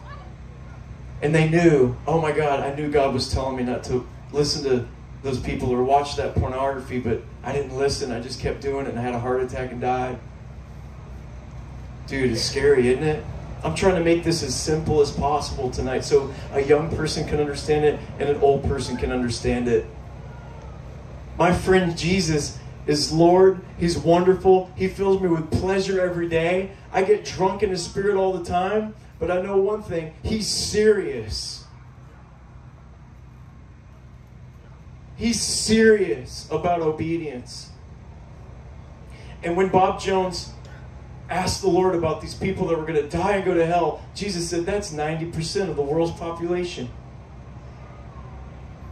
And they knew, oh my God, I knew God was telling me not to listen to those people or watch that pornography, but I didn't listen. I just kept doing it and I had a heart attack and died. Dude, it's scary, isn't it? I'm trying to make this as simple as possible tonight so a young person can understand it and an old person can understand it. My friend Jesus is Lord. He's wonderful. He fills me with pleasure every day. I get drunk in his spirit all the time, but I know one thing He's serious. He's serious about obedience. And when Bob Jones asked the Lord about these people that were going to die and go to hell, Jesus said that's 90% of the world's population.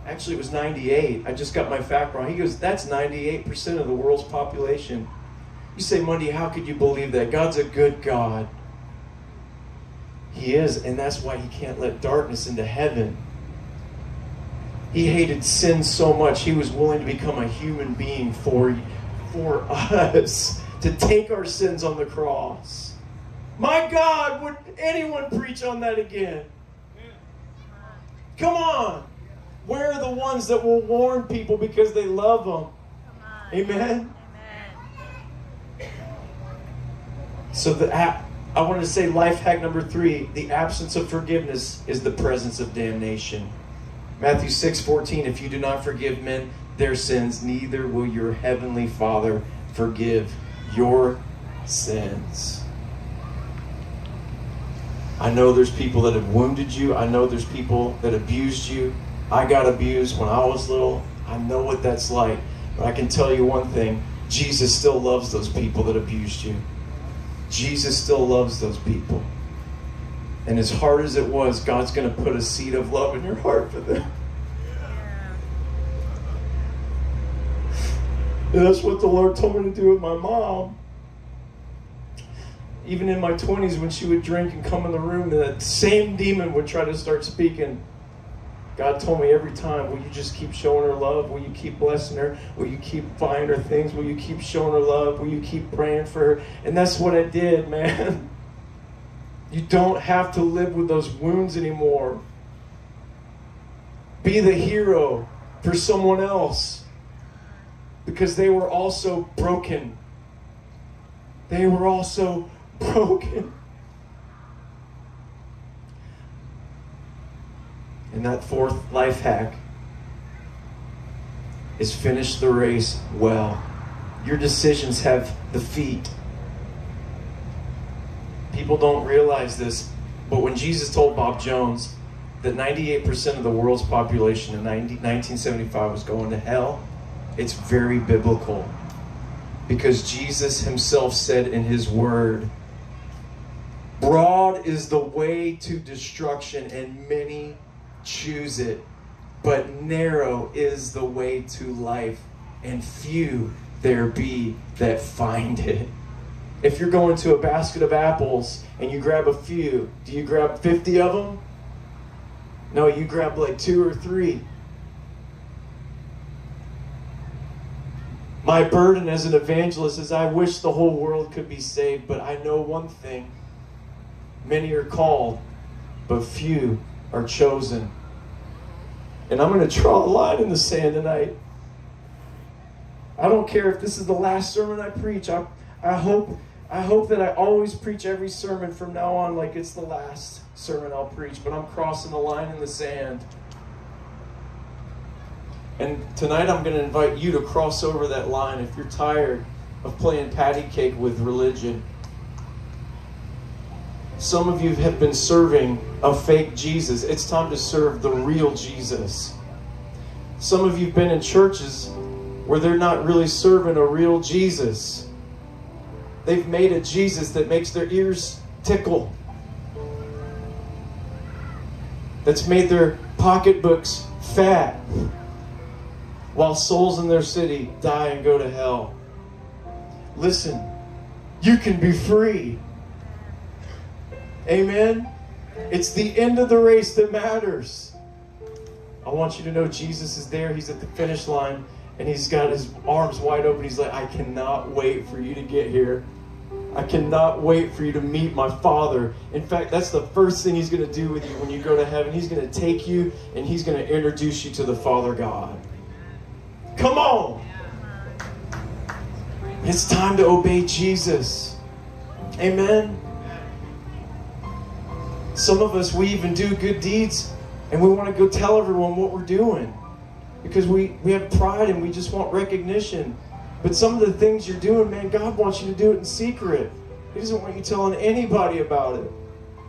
Actually, it was 98. I just got my fact wrong. He goes, that's 98% of the world's population. You say, Monday, how could you believe that? God's a good God. He is, and that's why he can't let darkness into heaven. He hated sin so much, he was willing to become a human being for, for us, to take our sins on the cross. My God, would anyone preach on that again? Come on. Where are the ones that will warn people because they love them? Amen? So the I wanted to say life hack number three: the absence of forgiveness is the presence of damnation. Matthew six fourteen: If you do not forgive men their sins, neither will your heavenly Father forgive your sins. I know there's people that have wounded you. I know there's people that abused you. I got abused when I was little. I know what that's like. But I can tell you one thing Jesus still loves those people that abused you. Jesus still loves those people. And as hard as it was, God's going to put a seed of love in your heart for them. And that's what the Lord told me to do with my mom. Even in my 20s, when she would drink and come in the room, that same demon would try to start speaking. God told me every time, will you just keep showing her love? Will you keep blessing her? Will you keep buying her things? Will you keep showing her love? Will you keep praying for her? And that's what I did, man. You don't have to live with those wounds anymore. Be the hero for someone else because they were also broken. They were also broken. And that fourth life hack is finish the race well. Your decisions have the feet. People don't realize this, but when Jesus told Bob Jones, that 98% of the world's population in 90, 1975 was going to hell, it's very biblical. Because Jesus himself said in his word, Broad is the way to destruction, and many choose it. But narrow is the way to life, and few there be that find it. If you're going to a basket of apples and you grab a few, do you grab 50 of them? No, you grab like two or three. My burden as an evangelist is I wish the whole world could be saved, but I know one thing many are called, but few are chosen. And I'm going to draw a line in the sand tonight. I don't care if this is the last sermon I preach. I, I hope I hope that I always preach every sermon from now on like it's the last sermon I'll preach, but I'm crossing the line in the sand. And tonight I'm going to invite you to cross over that line if you're tired of playing patty cake with religion. Some of you have been serving a fake Jesus. It's time to serve the real Jesus. Some of you have been in churches where they're not really serving a real Jesus. They've made a Jesus that makes their ears tickle, that's made their pocketbooks fat, while souls in their city die and go to hell. Listen, you can be free. Amen. It's the end of the race that matters. I want you to know Jesus is there. He's at the finish line and he's got his arms wide open. He's like, I cannot wait for you to get here. I cannot wait for you to meet my Father. In fact, that's the first thing he's going to do with you when you go to heaven. He's going to take you and he's going to introduce you to the Father God. Come on. It's time to obey Jesus. Amen. Some of us, we even do good deeds and we want to go tell everyone what we're doing because we, we have pride and we just want recognition. But some of the things you're doing, man, God wants you to do it in secret. He doesn't want you telling anybody about it.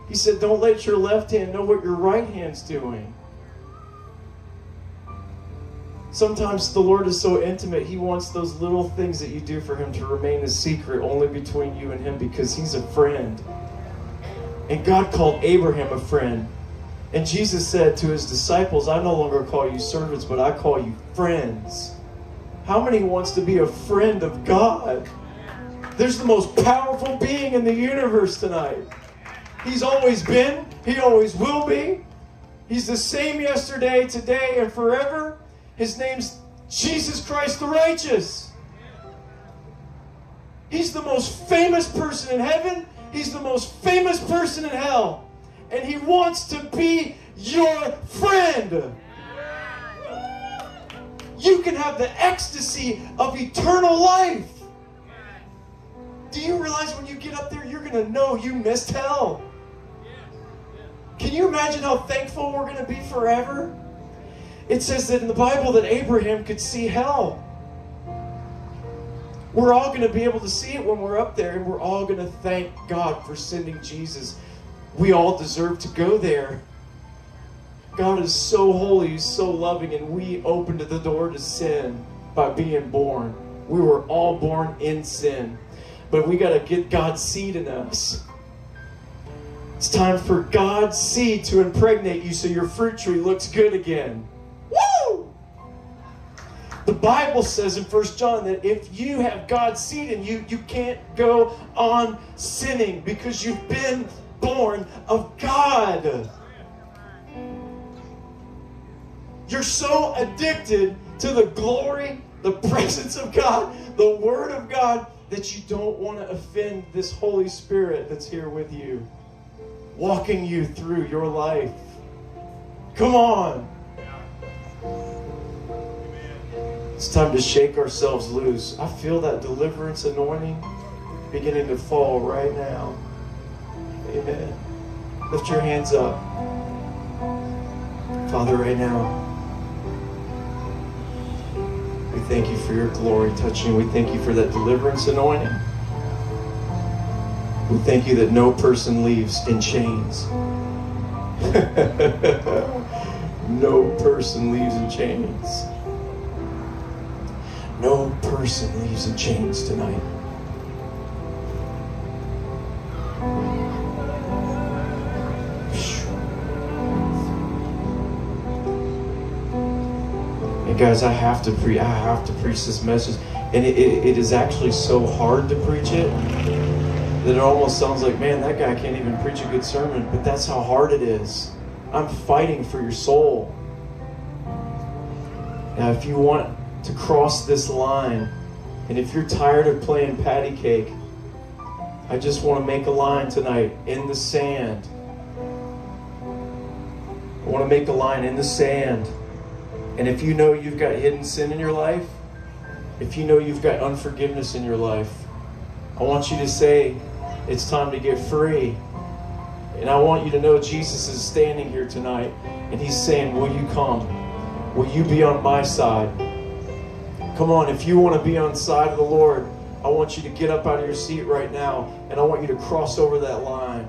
He said, don't let your left hand know what your right hand's doing. Sometimes the Lord is so intimate, He wants those little things that you do for Him to remain a secret only between you and Him because He's a friend. And God called Abraham a friend. And Jesus said to his disciples, I no longer call you servants, but I call you friends. How many wants to be a friend of God? There's the most powerful being in the universe tonight. He's always been, he always will be. He's the same yesterday, today, and forever. His name's Jesus Christ the righteous. He's the most famous person in heaven. He's the most famous person in hell. And he wants to be your friend. You can have the ecstasy of eternal life. Do you realize when you get up there, you're going to know you missed hell? Can you imagine how thankful we're going to be forever? It says that in the Bible that Abraham could see hell. We're all going to be able to see it when we're up there, and we're all going to thank God for sending Jesus. We all deserve to go there. God is so holy, He's so loving, and we opened the door to sin by being born. We were all born in sin. But we got to get God's seed in us. It's time for God's seed to impregnate you so your fruit tree looks good again. Woo! The Bible says in First John that if you have God's seed in you, you can't go on sinning because you've been born of God. You're so addicted to the glory, the presence of God, the Word of God, that you don't want to offend this Holy Spirit that's here with you, walking you through your life. Come on. It's time to shake ourselves loose. I feel that deliverance anointing beginning to fall right now. Amen. Lift your hands up. Father, right now, we thank you for your glory touching. We thank you for that deliverance anointing. We thank you that no person leaves in chains. no person leaves in chains. No person leaves in chains tonight. Guys, I have to pre I have to preach this message. And it, it, it is actually so hard to preach it that it almost sounds like, man, that guy can't even preach a good sermon. But that's how hard it is. I'm fighting for your soul. Now, if you want to cross this line, and if you're tired of playing patty cake, I just want to make a line tonight in the sand. I want to make a line in the sand. And if you know you've got hidden sin in your life, if you know you've got unforgiveness in your life, I want you to say, it's time to get free. And I want you to know Jesus is standing here tonight and he's saying, Will you come? Will you be on my side? Come on, if you want to be on the side of the Lord, I want you to get up out of your seat right now and I want you to cross over that line.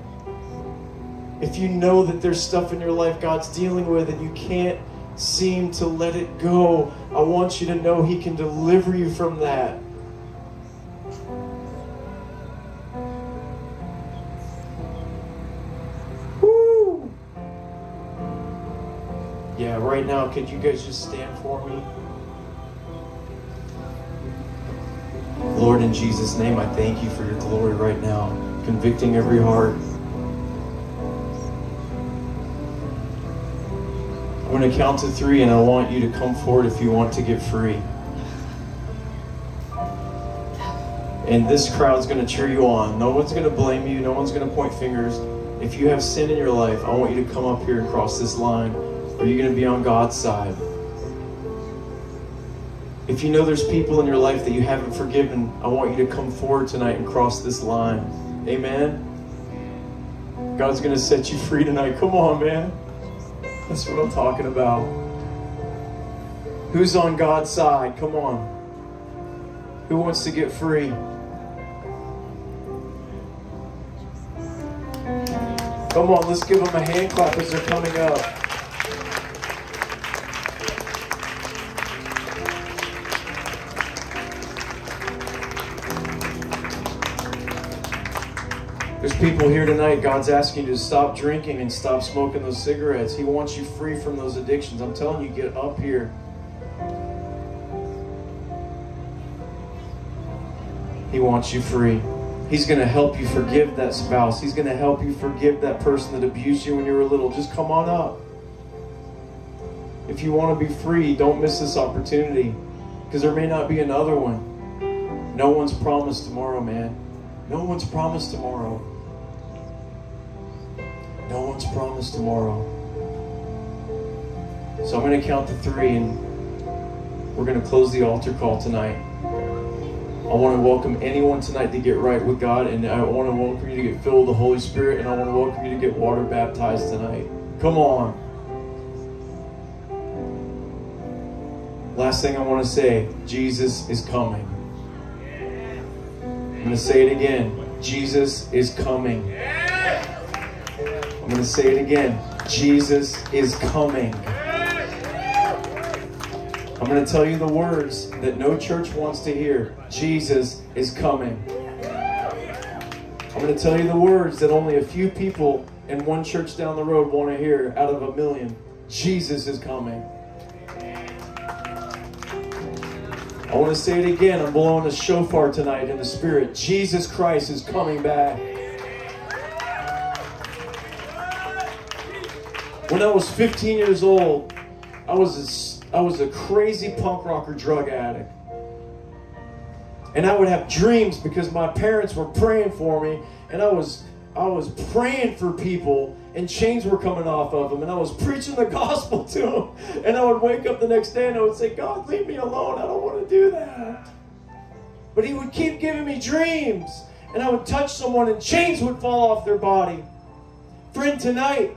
If you know that there's stuff in your life God's dealing with and you can't seem to let it go, I want you to know He can deliver you from that. Woo! Yeah, right now, could you guys just stand for me? Lord, in Jesus' name, I thank you for your glory right now, convicting every heart. Going to count to three, and I want you to come forward if you want to get free. And this crowd's going to cheer you on. No one's going to blame you. No one's going to point fingers. If you have sin in your life, I want you to come up here and cross this line. Or you're going to be on God's side. If you know there's people in your life that you haven't forgiven, I want you to come forward tonight and cross this line. Amen. God's going to set you free tonight. Come on, man. That's what I'm talking about. Who's on God's side? Come on. Who wants to get free? Come on, let's give them a hand clap as they're coming up. There's people here tonight, God's asking you to stop drinking and stop smoking those cigarettes. He wants you free from those addictions. I'm telling you, get up here. He wants you free. He's going to help you forgive that spouse. He's going to help you forgive that person that abused you when you were little. Just come on up. If you want to be free, don't miss this opportunity because there may not be another one. No one's promised tomorrow, man. No one's promised tomorrow. No one's promised tomorrow. So I'm going to count to three and we're going to close the altar call tonight. I want to welcome anyone tonight to get right with God, and I want to welcome you to get filled with the Holy Spirit, and I want to welcome you to get water baptized tonight. Come on. Last thing I want to say Jesus is coming. I'm going to say it again. Jesus is coming. I'm going to say it again. Jesus is coming. I'm going to tell you the words that no church wants to hear. Jesus is coming. I'm going to tell you the words that only a few people in one church down the road want to hear out of a million. Jesus is coming. I want to say it again. I'm blowing a shofar tonight in the spirit. Jesus Christ is coming back. When I was 15 years old, I was a, I was a crazy punk rocker drug addict. And I would have dreams because my parents were praying for me and I was I was praying for people and chains were coming off of them and I was preaching the gospel to them and I would wake up the next day and I would say God leave me alone. I don't want to do that. But he would keep giving me dreams and I would touch someone and chains would fall off their body. Friend tonight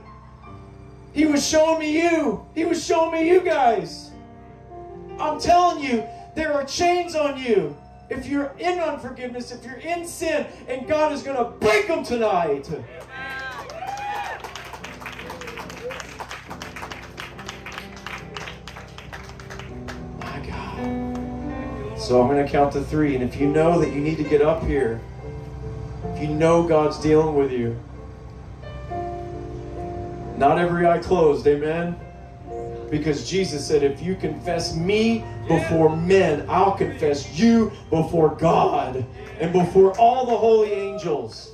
he was showing me you. He was showing me you guys. I'm telling you there are chains on you. If you're in unforgiveness, if you're in sin, and God is going to break them tonight. So I'm going to count to three. And if you know that you need to get up here, if you know God's dealing with you, not every eye closed, amen? Because Jesus said, if you confess me before men, I'll confess you before God and before all the holy angels.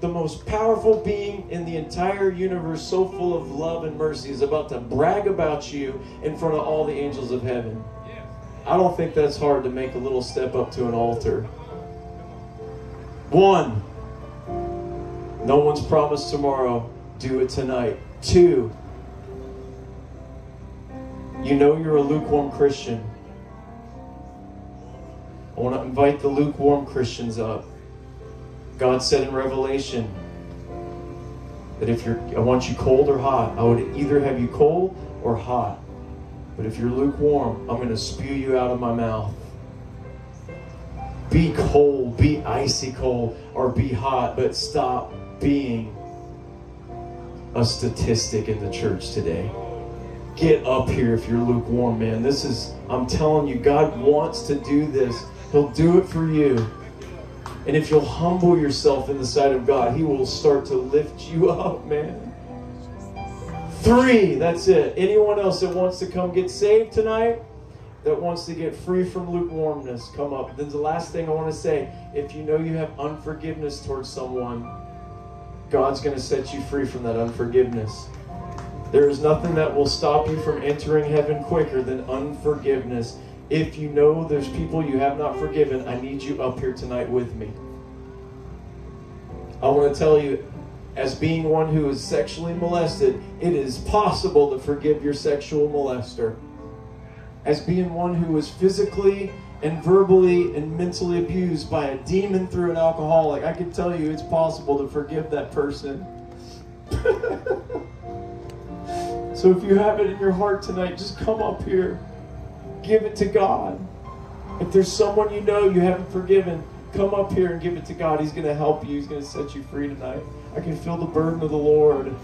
The most powerful being in the entire universe, so full of love and mercy, is about to brag about you in front of all the angels of heaven. I don't think that's hard to make a little step up to an altar. One, no one's promised tomorrow. Do it tonight. Two, you know you're a lukewarm Christian. I want to invite the lukewarm Christians up. God said in Revelation that if you're, I want you cold or hot. I would either have you cold or hot. But if you're lukewarm, I'm going to spew you out of my mouth. Be cold, be icy cold, or be hot, but stop being a statistic in the church today. Get up here if you're lukewarm, man. This is, I'm telling you, God wants to do this. He'll do it for you. And if you'll humble yourself in the sight of God, He will start to lift you up, man. Three, that's it. Anyone else that wants to come get saved tonight, that wants to get free from lukewarmness, come up. Then the last thing I want to say if you know you have unforgiveness towards someone, God's going to set you free from that unforgiveness. There is nothing that will stop you from entering heaven quicker than unforgiveness. If you know there's people you have not forgiven, I need you up here tonight with me. I want to tell you, as being one who is sexually molested, it is possible to forgive your sexual molester. As being one who was physically and verbally and mentally abused by a demon through an alcoholic, I can tell you it's possible to forgive that person. so if you have it in your heart tonight, just come up here. Give it to God. If there's someone you know you haven't forgiven, come up here and give it to God. He's going to help you. He's going to set you free tonight. I can feel the burden of the Lord.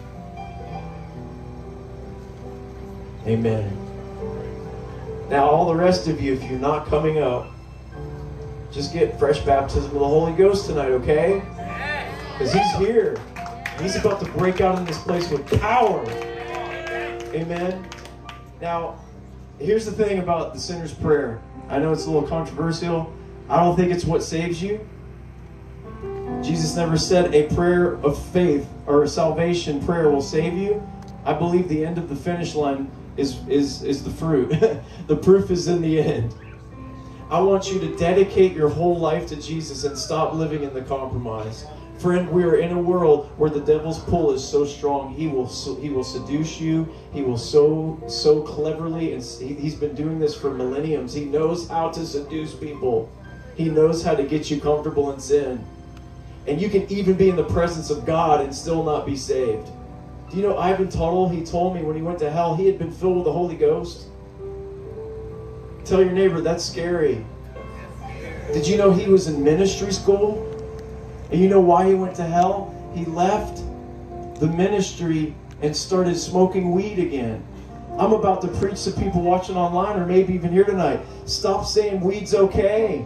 Amen. Now, all the rest of you, if you're not coming up, just get fresh baptism of the Holy Ghost tonight, okay? Because He's here. He's about to break out in this place with power. Amen. Now, here's the thing about the sinner's prayer. I know it's a little controversial. I don't think it's what saves you. Jesus never said a prayer of faith or a salvation prayer will save you. I believe the end of the finish line is is is the fruit. the proof is in the end. I want you to dedicate your whole life to Jesus and stop living in the compromise. Friend, we are in a world where the devil's pull is so strong. He will he will seduce you. He will so so cleverly, and he's been doing this for millenniums. He knows how to seduce people. He knows how to get you comfortable in sin. And you can even be in the presence of God and still not be saved. Do you know Ivan Tuttle? He told me when he went to hell, he had been filled with the Holy Ghost. Tell your neighbor, that's scary. Did you know he was in ministry school? And you know why he went to hell? He left the ministry and started smoking weed again. I'm about to preach to people watching online or maybe even here tonight. Stop saying weed's okay.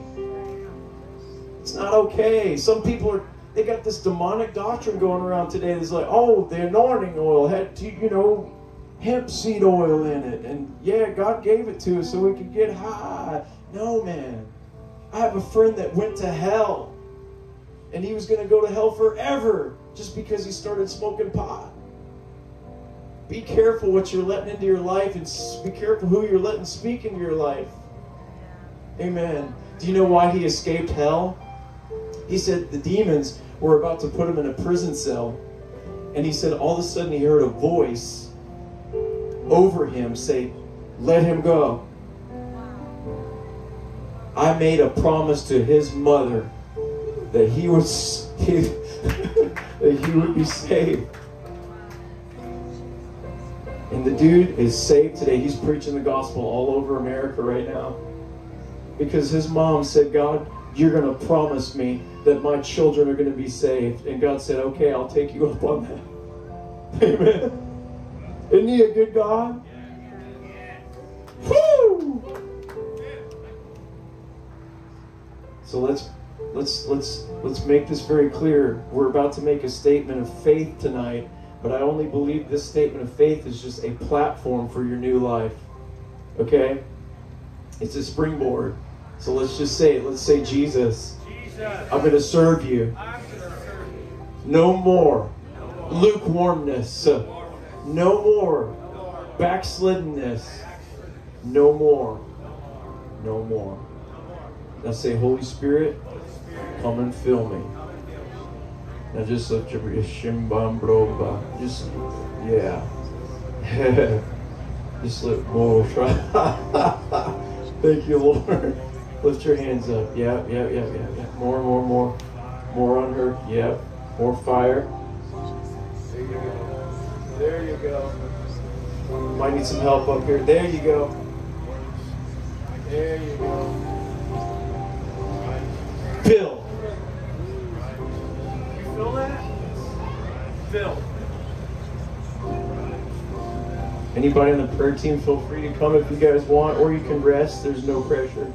It's not okay. Some people are they got this demonic doctrine going around today that's like, oh, the anointing oil had you know hemp seed oil in it, and yeah, God gave it to us so we could get high. No, man. I have a friend that went to hell, and he was going to go to hell forever just because he started smoking pot. Be careful what you're letting into your life, and be careful who you're letting speak into your life. Amen. Do you know why he escaped hell? He said the demons were about to put him in a prison cell. And he said all of a sudden he heard a voice over him say, Let him go. I made a promise to his mother that he would that he would be saved. And the dude is saved today. He's preaching the gospel all over America right now. Because his mom said, God, you're going to promise me that my children are going to be saved. And God said, okay, I'll take you up on that. Amen. Isn't he a good God? Woo! So let's let's let's let's make this very clear. We're about to make a statement of faith tonight, but I only believe this statement of faith is just a platform for your new life. Okay? It's a springboard. So let's just say it. Let's say Jesus. Jesus. I'm going to serve you. No more lukewarmness. No more backsliddenness. No more. No more. Now say, Holy Spirit, come and fill me. Now just lift your shimbambroba. Just yeah. just lift more. Try. Thank you, Lord. Lift your hands up. Yeah, yeah, yeah, yeah, yeah. More, more, more. More on her. Yep. More fire. There you go. There you go. Might need some help up here. There you go. There you go. Bill. Anybody on the prayer team, feel free to come if you guys want, or you can rest. There's no pressure.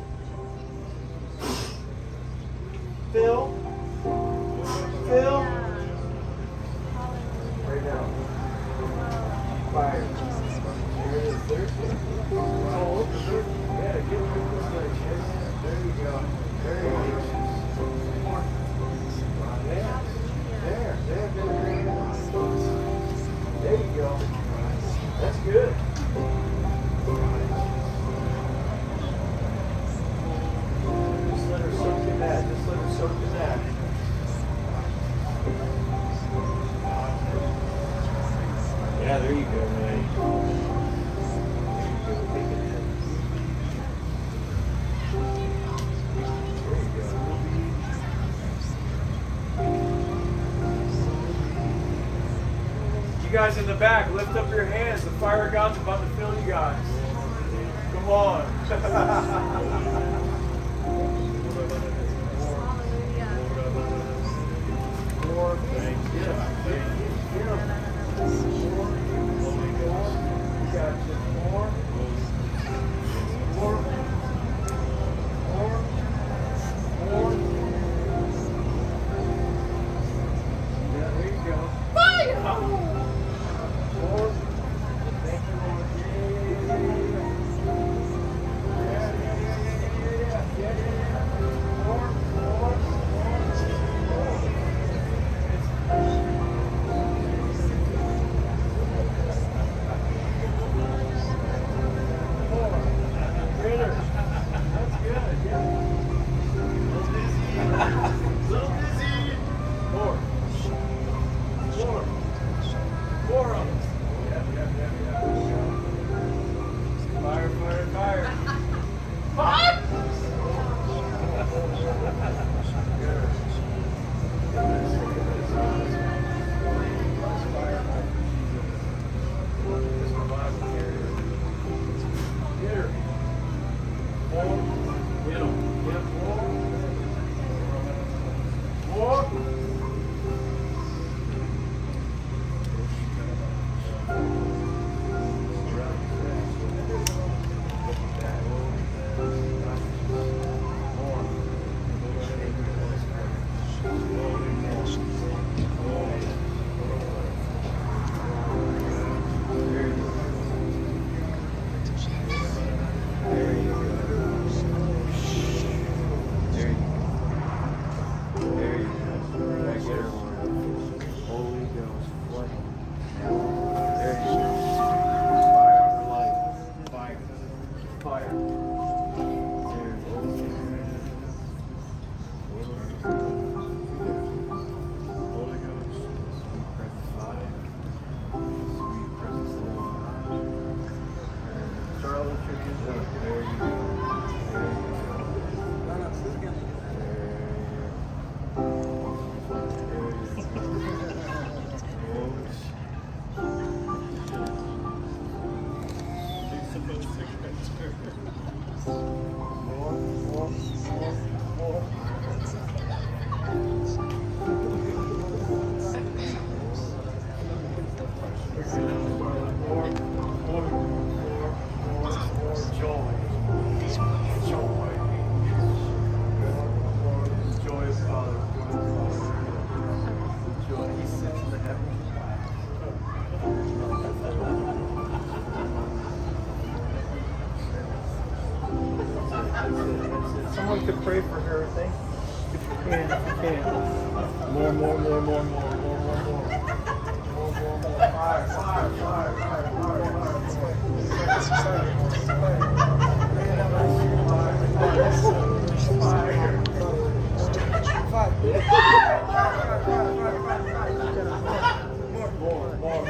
More, more,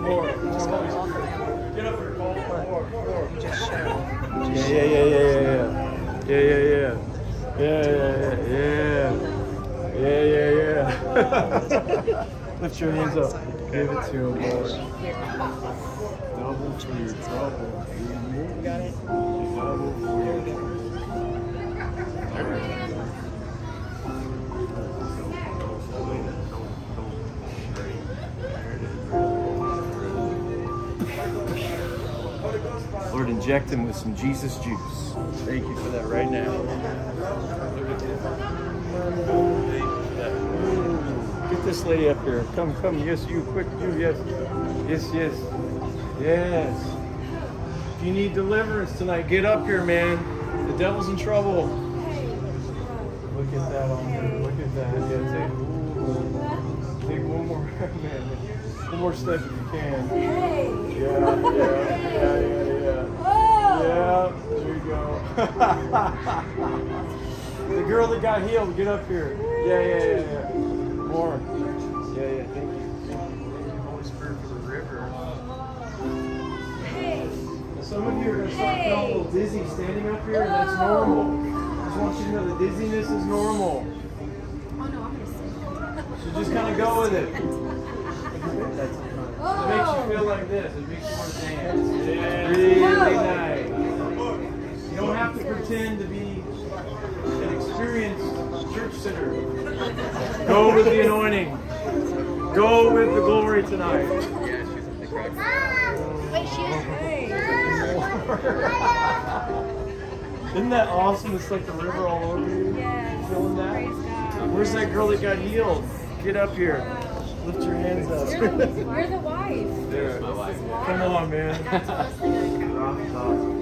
more. Yeah, yeah, yeah, yeah, yeah, yeah, yeah, yeah, yeah, yeah, yeah, yeah, yeah, yeah, yeah. Lift your hands up. Give it to him, Lord. Double for your trouble. Got it. Double for your Lord, inject him with some Jesus juice. Thank you for that right now. Get this lady up here. Come, come. Yes, you. Quick, you. Yes. Yes, yes. Yes. If you need deliverance tonight, get up here, man. The devil's in trouble. Look at that on her. Look at that. Yeah, take, take one more, man. One more step if you can. Yeah, yeah, yeah, yeah. Yeah, there you go. the girl that got healed, get up here. Yeah, yeah, yeah, yeah. More. Yeah, yeah, thank you. Thank you. Thank you, Holy Spirit, for the river. Some of you are going to start feeling a little dizzy standing up here, and that's normal. I just want you to know that dizziness is normal. Oh, no, I'm going to So just kind of go with it. It makes you feel like this. It makes you want to dance. Oh. Really nice. Pretend to be an experienced church sitter. Go with the anointing. Go with the glory tonight. Wait, she Isn't that awesome? It's like the river all over you. Feeling that? Where's that girl that got healed? Get up here. Lift your hands up. You're the wife. There. Come on, man.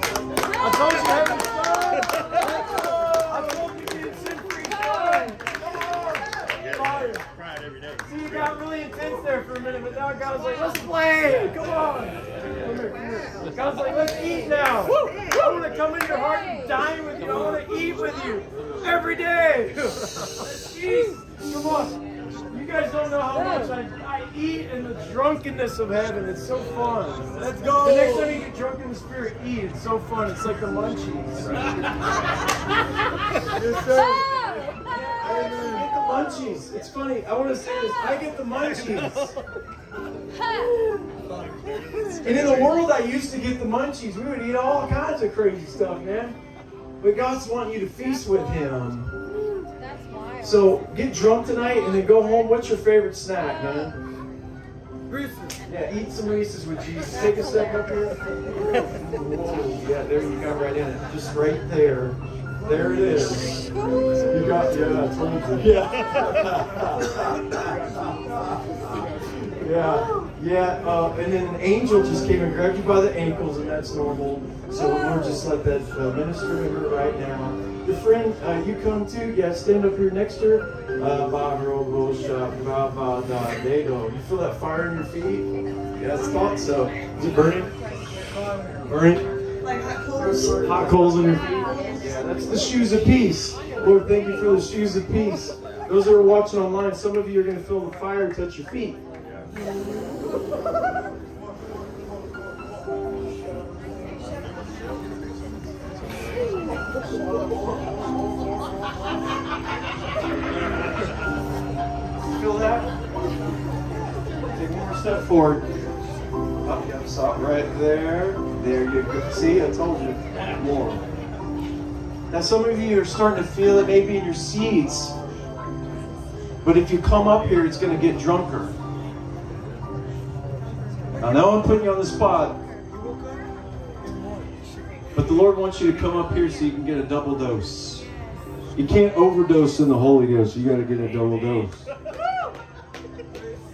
See, you got really intense there for a minute, but now God was like, let's play. Come on. Come here, come here. God's like, let's eat now. I want to come in your heart and dine with you. I want to eat with you every day. Eat. Come on. You guys don't know how much I eat in the drunkenness of heaven. It's so fun. Let's go. The next time you get drunk in the spirit, eat. It's so fun. It's like the munchies. yes. I get the munchies. It's funny. I want to say this. I get the munchies. And in the world, I used to get the munchies. We would eat all kinds of crazy stuff, man. But God's wanting you to feast with Him. So get drunk tonight and then go home. What's your favorite snack, man? Reese's. Yeah, eat some Reese's with Jesus. Take a step up here. Whoa, yeah, there you got right in it. Just right there. There it is. You got, yeah, I told you. Yeah. yeah, yeah. Uh, and then an angel just came and grabbed you by the ankles, and that's normal. So we're just let that uh, minister to her right now. Your friend, uh, you come too. Yeah, stand up here next to her. Uh, ba, ro, go, sha, ba, ba, da, de. You feel that fire in your feet? Yeah, I thought so. Is it burning? Burning? Like hot coals. Hot coals in your feet? Yeah, that's the shoes of peace. Lord, thank you for the shoes of peace. Those that are watching online, some of you are going to feel the fire touch your feet. Feel that? Take one more step forward. Up, yeah, stop right there. There you go. See, I told you. More. Now, some of you are starting to feel it maybe in your seats. But if you come up here, it's going to get drunker. I know I'm putting you on the spot. But the Lord wants you to come up here so you can get a double dose. You can't overdose in the Holy Ghost. You got to get a double dose.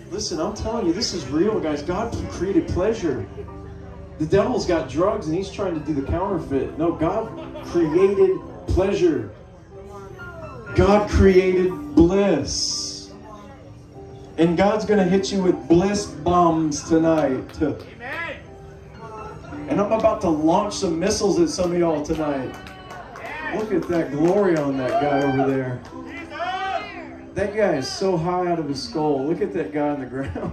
Listen, I'm telling you, this is real, guys. God created pleasure. The devil's got drugs and he's trying to do the counterfeit. No, God created pleasure. God created bliss. And God's going to hit you with bliss bombs tonight. And I'm about to launch some missiles at some of y'all tonight. Look at that glory on that guy over there. That guy is so high out of his skull. Look at that guy on the ground.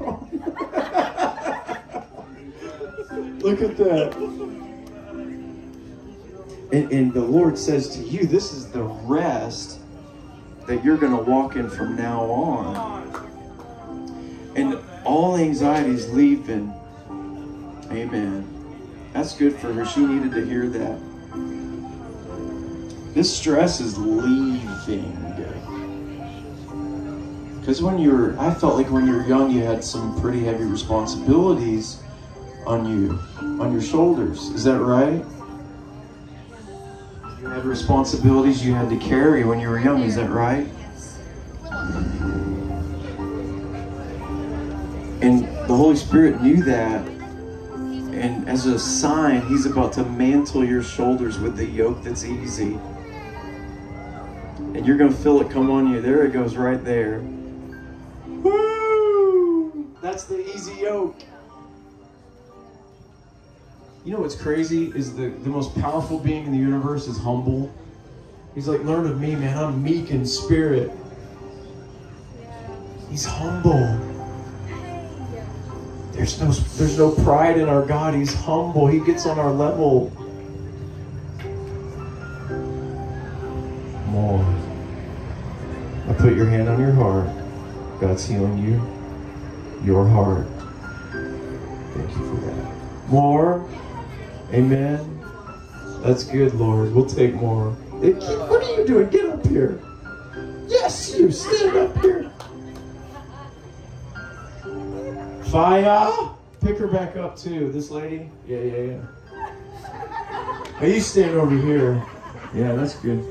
Look at that. And, and the Lord says to you, this is the rest that you're going to walk in from now on. And all anxieties leaving. Amen. That's good for her. She needed to hear that. This stress is leaving. Because when you're, I felt like when you were young, you had some pretty heavy responsibilities on you, on your shoulders. Is that right? You had responsibilities you had to carry when you were young. Is that right? And the Holy Spirit knew that. And as a sign, He's about to mantle your shoulders with the yoke that's easy. And you're going to feel it come on you. There it goes right there. Woo! That's the easy yoke. You know what's crazy is the, the most powerful being in the universe is humble. He's like, learn of me, man. I'm meek in spirit. He's humble. There's no there's no pride in our God. He's humble. He gets on our level. More. Now put your hand on your heart. God's healing you. Your heart. Thank you for that. More. Amen. That's good, Lord. We'll take more. What are you doing? Get up here. Yes, you stand up here. Pick her back up too. This lady. Yeah, yeah, yeah. Hey, you stand over here. Yeah, that's good.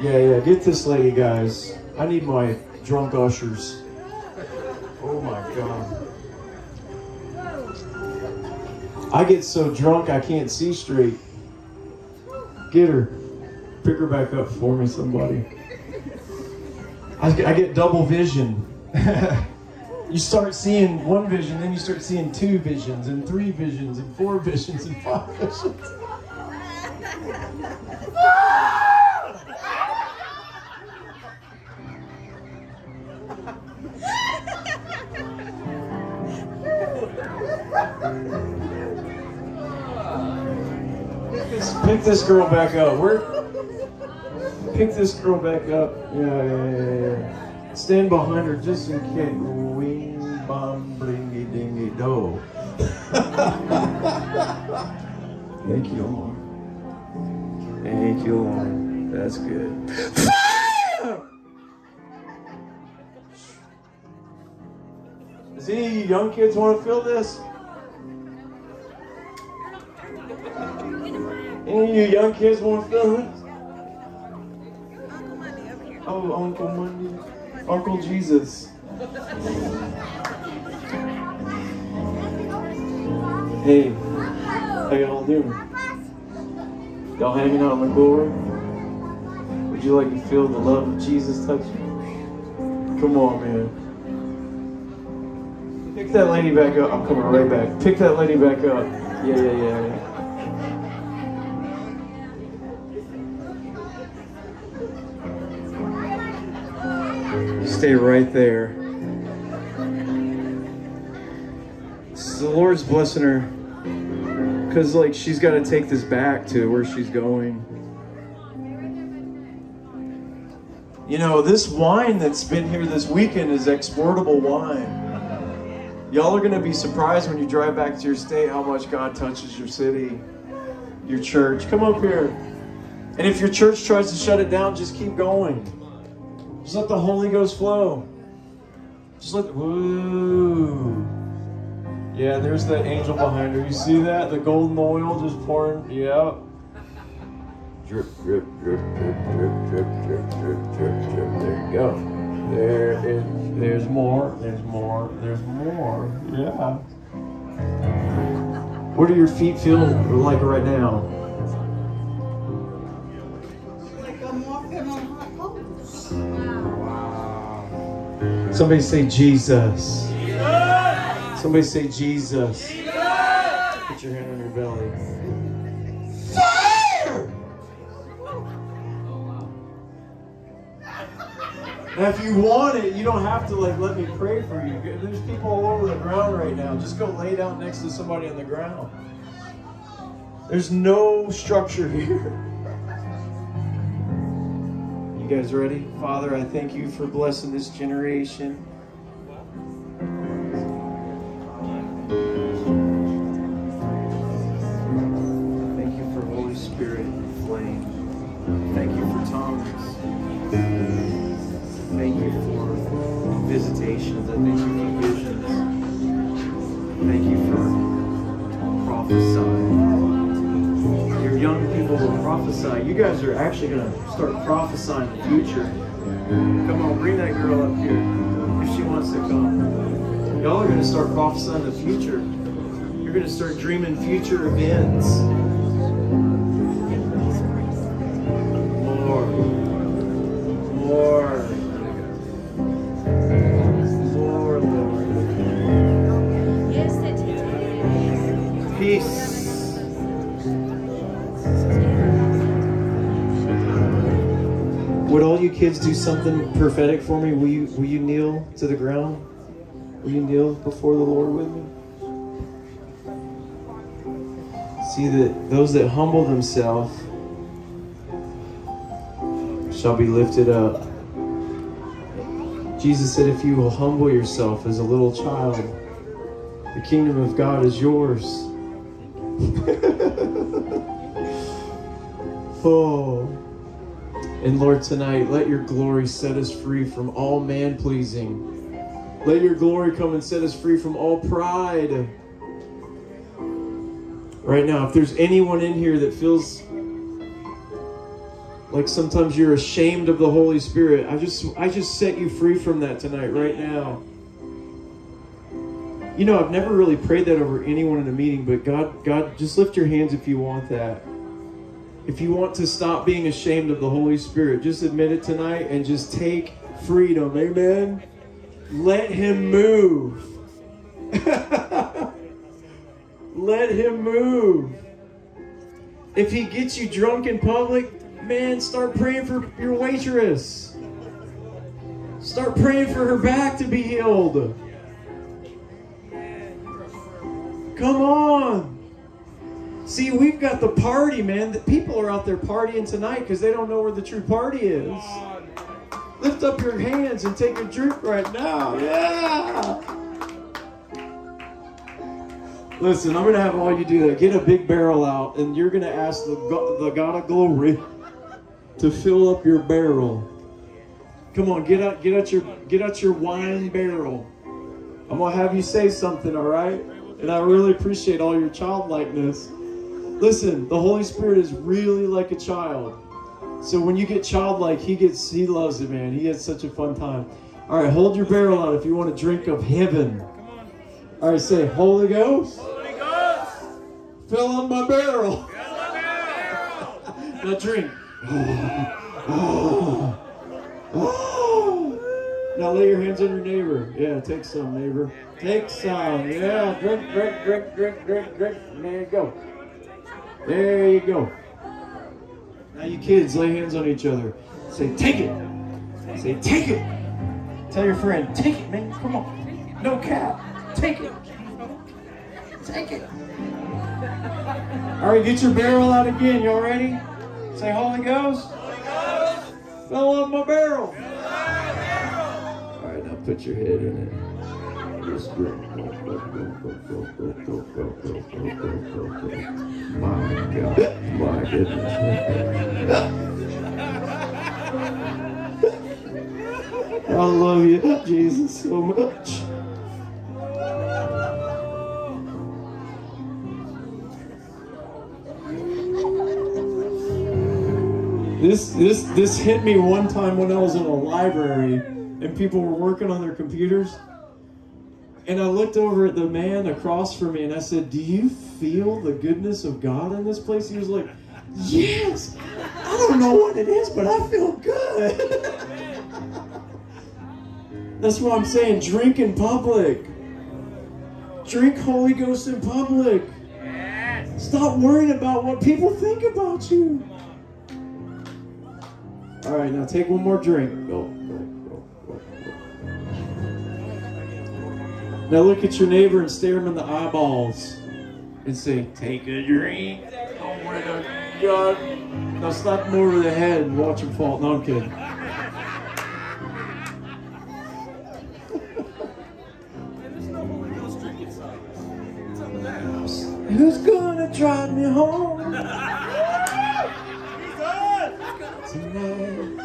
Yeah, yeah. Get this lady, guys. I need my drunk ushers. Oh my god. I get so drunk I can't see straight. Get her. Pick her back up for me, somebody. I get double vision. you start seeing one vision, then you start seeing two visions, and three visions, and four visions, and five visions. Pick this girl back up. Where? Pick this girl back up. Yeah, yeah, yeah, yeah. Stand behind her just in case. Wing, bum, blingy, dingy, do. Thank you, Lord. Thank you, Lord. That's good. Fire! Does any you young kids want to feel this? Any of you young kids want to feel this? Oh, Uncle Monday. Uncle Jesus. Hey, how y'all doing? Y'all hanging out in the glory? Would you like to feel the love of Jesus touch you? Come on, man. Pick that lady back up. I'm coming right back. Pick that lady back up. Yeah, yeah, yeah, yeah. Stay right there. The Lord's blessing her because, like, she's got to take this back to where she's going. You know, this wine that's been here this weekend is exportable wine. Y'all are going to be surprised when you drive back to your state how much God touches your city, your church. Come up here. And if your church tries to shut it down, just keep going. Just let the Holy Ghost flow. Just let, woo. Yeah, there's that angel behind her. You see that? The golden oil just pouring. Yeah. Drip, drip, drip, drip, drip, drip, drip, drip, drip, drip. There you go. There is, there's more, there's more, there's more. Yeah. What are your feet feeling like right now? Somebody say Jesus. Somebody say Jesus. Put your hand on your belly. Fire! If you want it, you don't have to like let me pray for you. There's people all over the ground right now. Just go lay down next to somebody on the ground. There's no structure here. You guys ready? Father, I thank you for blessing this generation. Thank you for Holy Spirit flame. Thank you for tongues. Thank you for visitations. I thank you for visions. Thank you for prophesying. People will prophesy. You guys are actually going to start prophesying the future. Come on, bring that girl up here if she wants to come. Y'all are going to start prophesying the future. You're going to start dreaming future events. Kids do something prophetic for me? Will you will you kneel to the ground? Will you kneel before the Lord with me? See that those that humble themselves shall be lifted up. Jesus said, if you will humble yourself as a little child, the kingdom of God is yours. oh. And Lord, tonight, let your glory set us free from all man pleasing. Let your glory come and set us free from all pride. Right now, if there's anyone in here that feels like sometimes you're ashamed of the Holy Spirit, I just I just set you free from that tonight, right now. You know, I've never really prayed that over anyone in a meeting, but God, God, just lift your hands if you want that. If you want to stop being ashamed of the Holy Spirit, just admit it tonight and just take freedom. Amen. Let Him move. Let Him move. If He gets you drunk in public, man, start praying for your waitress. Start praying for her back to be healed. Come on. See, we've got the party, man. The people are out there partying tonight because they don't know where the true party is. Lift up your hands and take a drink right now. Yeah. Listen, I'm going to have all you do that. Get a big barrel out, and you're going to ask the God, the God of glory to fill up your barrel. Come on, get out, get out your, get out your wine barrel. I'm gonna have you say something, all right? And I really appreciate all your childlikeness. Listen, the Holy Spirit is really like a child. So when you get childlike, he gets he loves it, man. He has such a fun time. All right, hold your barrel out if you want a drink of heaven. All right, say Holy Ghost. Holy Ghost, Fill up my barrel. fill the barrel. Now drink. now lay your hands on your neighbor. Yeah, take some, neighbor. Take some. Yeah, drink, drink, drink, drink, drink, drink. There you go. There you go. Now you kids, lay hands on each other. Say, take it. Say, take it. Tell your friend, take it, man. Come on. No cap. Take it. Take it. All right, get your barrel out again. Y'all ready? Say, Holy Ghost. Holy ghost. Fill up my barrel. All right, now put your head in it. My God, my goodness. I love you, Jesus, so much. This this this hit me one time when I was in a library and people were working on their computers. And I looked over at the man across from me and I said, Do you feel the goodness of God in this place? He was like, Yes. I don't know what it is, but I feel good. That's why I'm saying. Drink in public. Drink Holy Ghost in public. Stop worrying about what people think about you. All right, now take one more drink. Go, Now look at your neighbor and stare him in the eyeballs and say, Take a drink. Oh my God. Now slap him over the head and watch him fall. No, I'm kidding. Who's gonna drive me home tonight?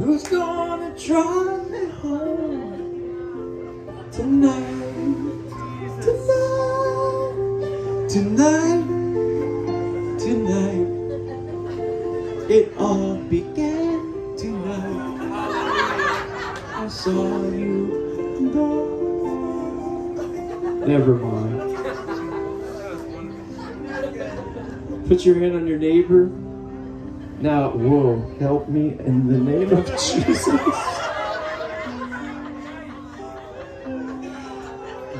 Who's gonna drive me home tonight? Tonight, tonight, tonight. It all began tonight. I saw you go. Never mind. Put your hand on your neighbor. Now, whoa, help me in the name of Jesus.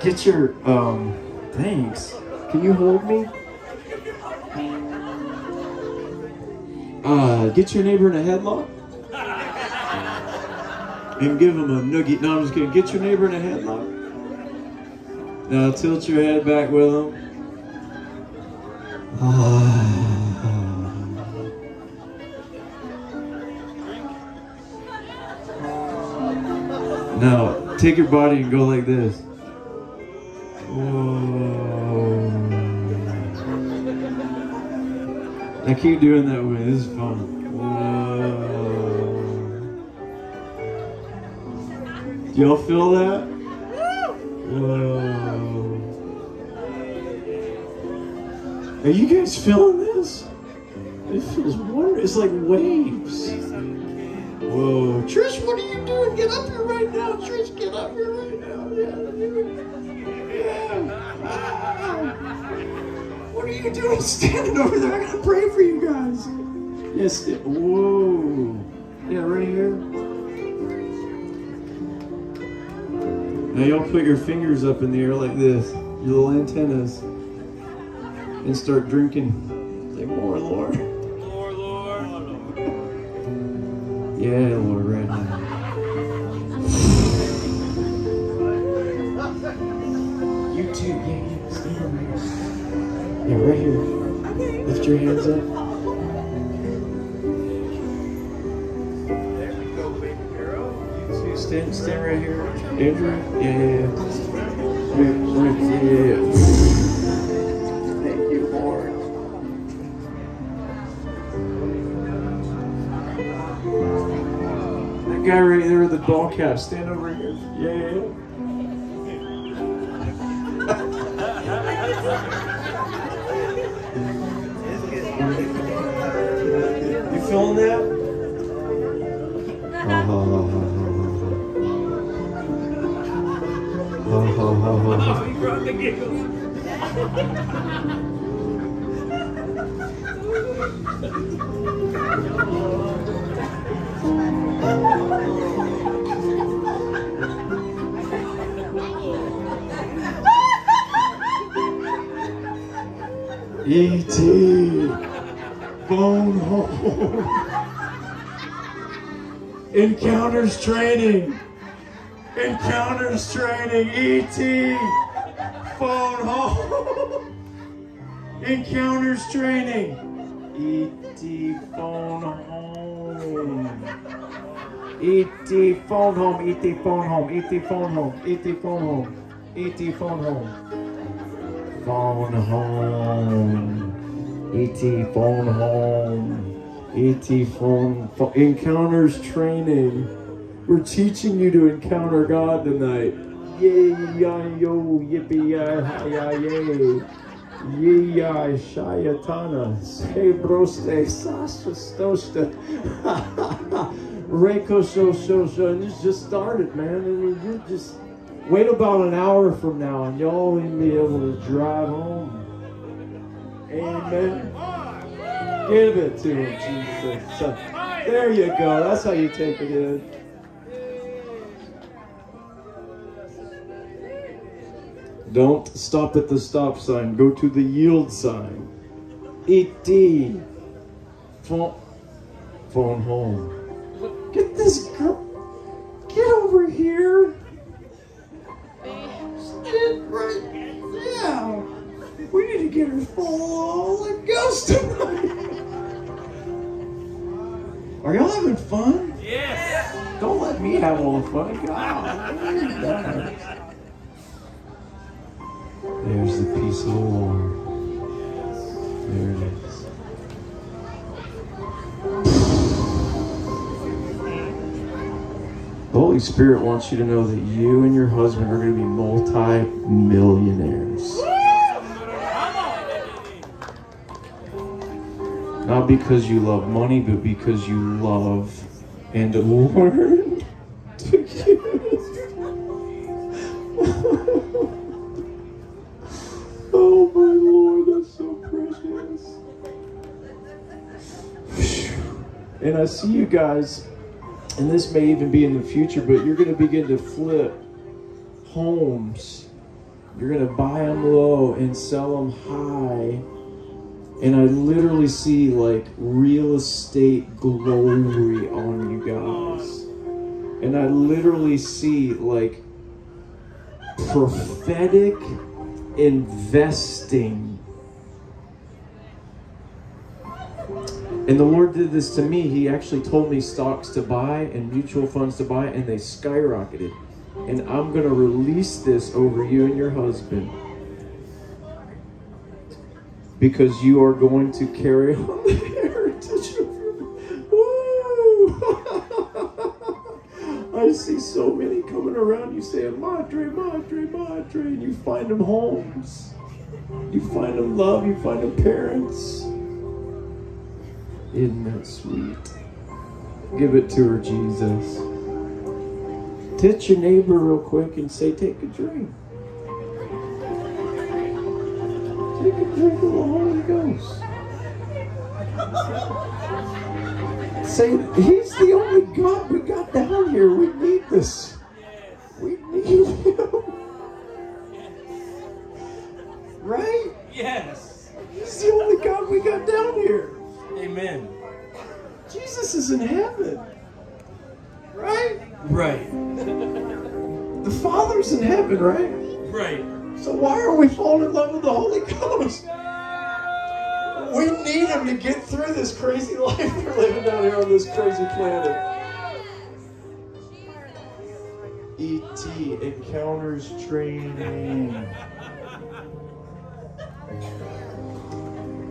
Get your, um, thanks. Can you hold me? Uh, get your neighbor in a headlock. And give him a noogie. No, I'm just kidding. Get your neighbor in a headlock. Now tilt your head back with him. Now take your body and go like this. Whoa. Now keep doing that way. This is fun. Whoa. Do y'all feel that? Whoa. Are you guys feeling this? It feels wonderful. It's like waves. Whoa. Trish, what are you doing? Get up here right now. Trish, get up here right now. Yeah. Ah. What are you doing standing over there? I gotta pray for you guys. Yes. Whoa. Yeah, right here. Now y'all put your fingers up in the air like this, your little antennas, and start drinking. Say more. Lord, Yeah, Lord, right now. You too, yeah, yeah, stand right here. Yeah, right here. Lift your hands up. There we go, baby girl. You too, stand, stand right here. Andrew? Yeah, yeah, yeah. Right, right, yeah, yeah. Guy right there with the ball cap, stand over here. Yeah, yeah. You feeling that? Ha, ha, ha, ha, ha, ha. Ha, ha, ha, ha, ha. E.T. Phone home. Encounters training. Encounters training. E.T. Phone home. Encounters training. E.T. phone home. E.T. phone home, E.T. phone home, E.T. phone home, E.T. phone home, E.T. phone home. Phone home. E.T. phone home. E.T. phone, phone. Encounters training. We're teaching you to encounter God tonight. Yay, yay, yo, yippee, yay, yay, yay. Yay, shayatana. Say, broste, sasha, stosta. Reiko, so, so, so. And it's just started, man. I mean, you're just. Wait about an hour from now and y'all will be able to drive home. Amen. Give it to him, Jesus. So, there you go. That's how you take it in. Don't stop at the stop sign. Go to the yield sign. E.T. Phone, phone home. Get this girl. Get over here. Her full of ghost tonight. Are y'all having fun? Yes. Don't let me have all the fun. God. There's the peace of the Lord. There it is. The Holy Spirit wants you to know that you and your husband are going to be multi-millionaires. Because you love money, but because you love and learn to give. oh my Lord, that's so precious. And I see you guys, and this may even be in the future, but you're going to begin to flip homes. You're going to buy them low and sell them high. And I literally see like real estate glory on you guys. And I literally see like prophetic investing. And the Lord did this to me. He actually told me stocks to buy and mutual funds to buy, and they skyrocketed. And I'm going to release this over you and your husband because you are going to carry on the heritage of! I see so many coming around you saying, Madre, Madre, Madre, and you find them homes. You find them love, you find them parents. Isn't that sweet? Give it to her, Jesus. Touch your neighbor real quick and say, take a drink. Take a drink of the Holy Ghost. Say, He's the only God we got down here. We need this. We need Him. Right? Yes. He's the only God we got down here. Amen. Jesus is in heaven. Right? Right. The Father's in heaven, right? Right. So why are we falling in love with the Holy Ghost? We need him to get through this crazy life we're living down here on this crazy planet. E.T. Encounters Training.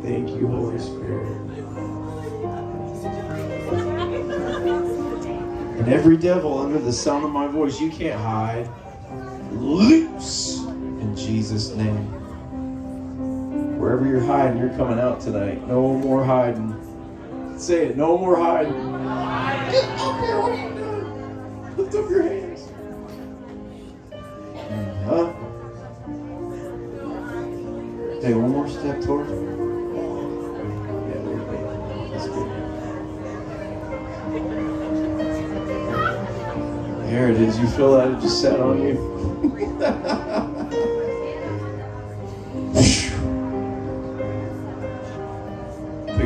Thank you, Holy Spirit. And every devil under the sound of my voice, you can't hide. Loose in Jesus' name. Wherever you're hiding, you're coming out tonight. No more hiding. Say it, no more hiding. Get up here, what are you doing? Lift up your hands. Huh? Take one more step towards me. There it is. You feel that? It just sat on you.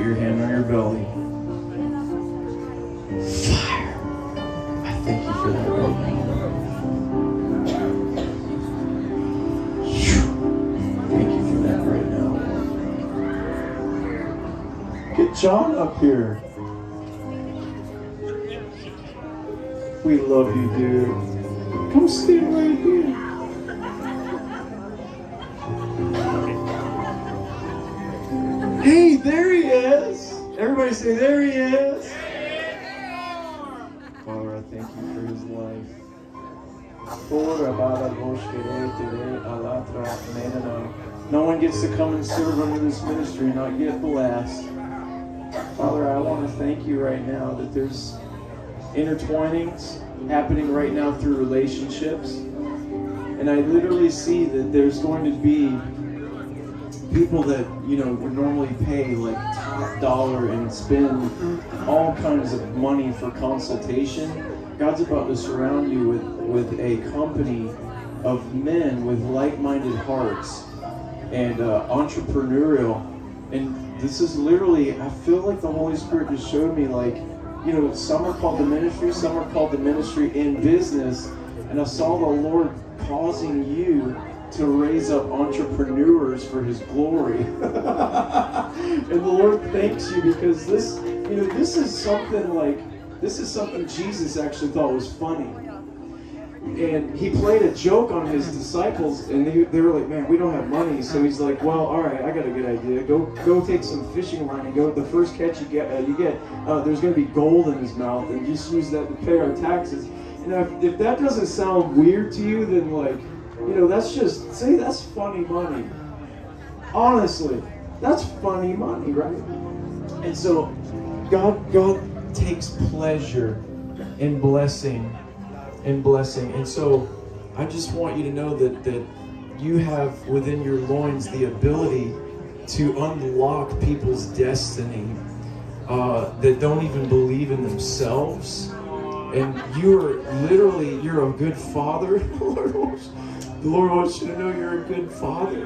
your hand on your belly. Fire. I thank you for that right. Thank you for that right now. Get John up here. We love you, dude. Come stand right here. Hey, there he is. Everybody say, there he is. Father, I thank you for his life. No one gets to come and serve under this ministry and not get blessed. Father, I want to thank you right now that there's intertwinings happening right now through relationships. And I literally see that there's going to be people that, you know, would normally pay like top dollar and spend all kinds of money for consultation. God's about to surround you with, with a company of men with like-minded hearts and uh, entrepreneurial. And this is literally, I feel like the Holy Spirit just showed me like, you know, some are called the ministry, some are called the ministry in business. And I saw the Lord causing you to raise up entrepreneurs for his glory. and the Lord thanks you because this, you know, this is something like, this is something Jesus actually thought was funny and he played a joke on his disciples, and they, they were like, "Man, we don't have money." So he's like, "Well, all right, I got a good idea. Go, go take some fishing line and go. The first catch you get, uh, you get, uh, there's going to be gold in his mouth, and just use that to pay our taxes." And if, if that doesn't sound weird to you, then like, you know, that's just say that's funny money. Honestly, that's funny money, right? And so, God, God takes pleasure in blessing and blessing. And so I just want you to know that, that you have within your loins the ability to unlock people's destiny uh, that don't even believe in themselves. And you're literally, you're a good father. the Lord wants, you to know you're a good father.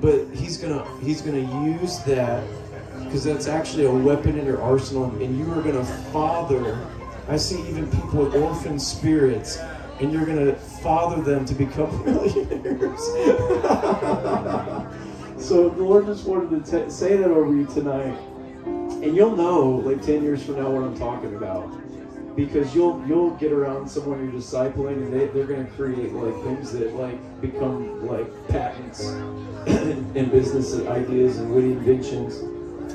But he's gonna he's gonna use that because that's actually a weapon in your arsenal, and you are gonna father I see even people with orphan spirits, and you're to father them to become millionaires. so the Lord just wanted to say that over you tonight, and you'll know like ten years from now what I'm talking about, because you'll you'll get around someone you're discipling, and they, they're going to create like things that like become like patents and business ideas and witty inventions.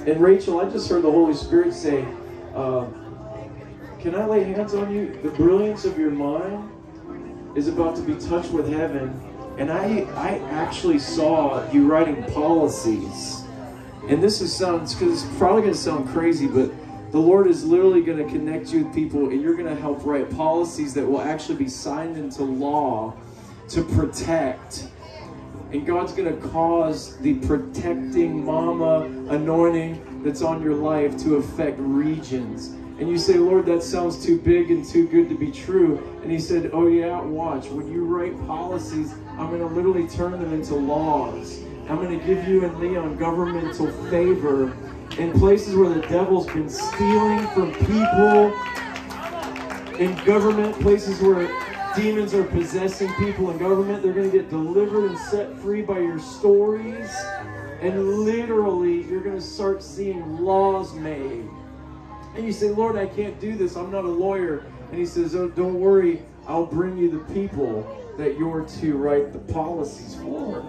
And Rachel, I just heard the Holy Spirit say. Uh, can I lay hands on you? The brilliance of your mind is about to be touched with heaven. And I, I actually saw you writing policies. And this is sounds, because it's probably going to sound crazy, but the Lord is literally going to connect you with people and you're going to help write policies that will actually be signed into law to protect. And God's going to cause the protecting mama anointing that's on your life to affect regions and you say, Lord, that sounds too big and too good to be true. And he said, Oh, yeah, watch. When you write policies, I'm going to literally turn them into laws. I'm going to give you and Leon governmental favor in places where the devil's been stealing from people, in government, places where demons are possessing people in government. They're going to get delivered and set free by your stories. And literally, you're going to start seeing laws made and you say, Lord, I can't do this. I'm not a lawyer. And he says, oh, don't worry. I'll bring you the people that you're to write the policies for.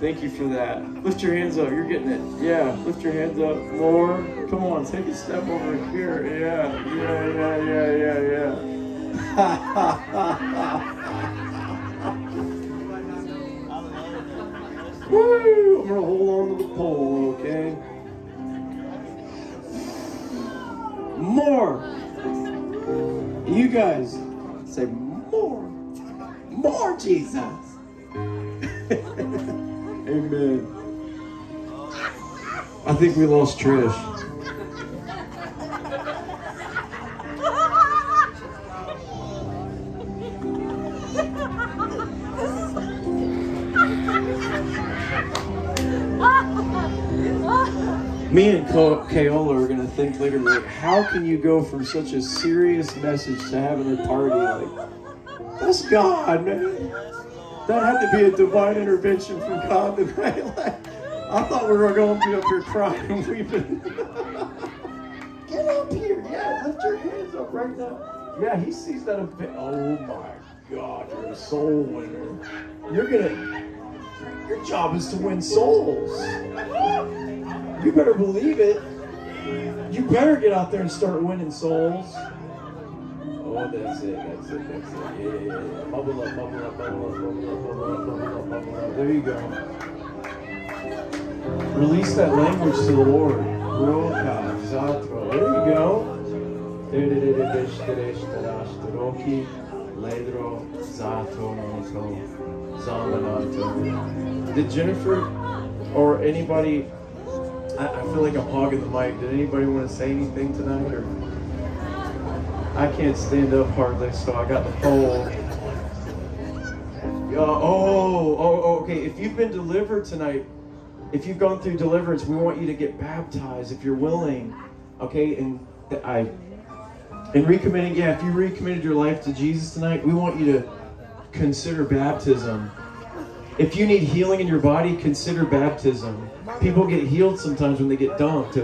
Thank you for that. Lift your hands up. You're getting it. Yeah. Lift your hands up more. Come on. Take a step over here. Yeah. Yeah, yeah, yeah, yeah, yeah. Woo! I'm to hold on to the pole, okay? more. You guys say more. More Jesus. Amen. I think we lost Trish. me and Kaola are going to think later, like, how can you go from such a serious message to having a party? Like, that's God, man. That had to be a divine intervention from God tonight. Like, I thought we were going to be up here crying and weeping. Get up here. Yeah, lift your hands up right now. Yeah, he sees that a bit. Oh my God, you're a soul winner. You're gonna. Your job is to win souls. You better believe it. You better get out there and start winning souls. Oh, that's it, that's it, that's it. Yeah, yeah, yeah. Bubble up, bubble up, bubble up, bubble up, bubble up, bubble up, bubble up. There you go. Release that language to the Lord. Roka, zatro. There you go. Dedededebeshtereshterashtaroki, ledro, zato, noto, zamanato. Did Jennifer or anybody, I, I feel like I'm hogging the mic. Did anybody want to say anything tonight? Or I can't stand up hardly, so I got the pole. Uh, oh, oh, okay. If you've been delivered tonight, if you've gone through deliverance, we want you to get baptized if you're willing. Okay, and I, and recommitting. Yeah, if you recommitted your life to Jesus tonight, we want you to consider baptism. If you need healing in your body, consider baptism. People get healed sometimes when they get dunked.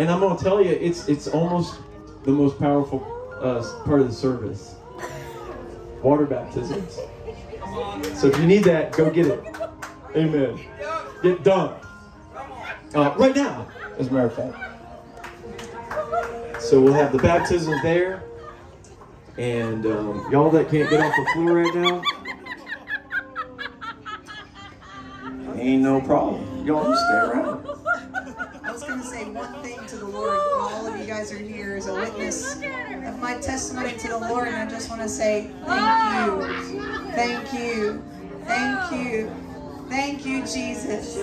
And I'm gonna tell you, it's it's almost the most powerful uh, part of the service. Water baptisms. So if you need that, go get it. Amen. Get dunked. Uh, right now, as a matter of fact. So we'll have the baptisms there. And um, y'all that can't get off the floor right now, ain't no problem. Y'all just stay around. I was going to say one thing to the Lord while all of you guys are here as a witness of my testimony to the Lord, and I just want to say thank you. Thank you. Thank you. Thank you, Jesus.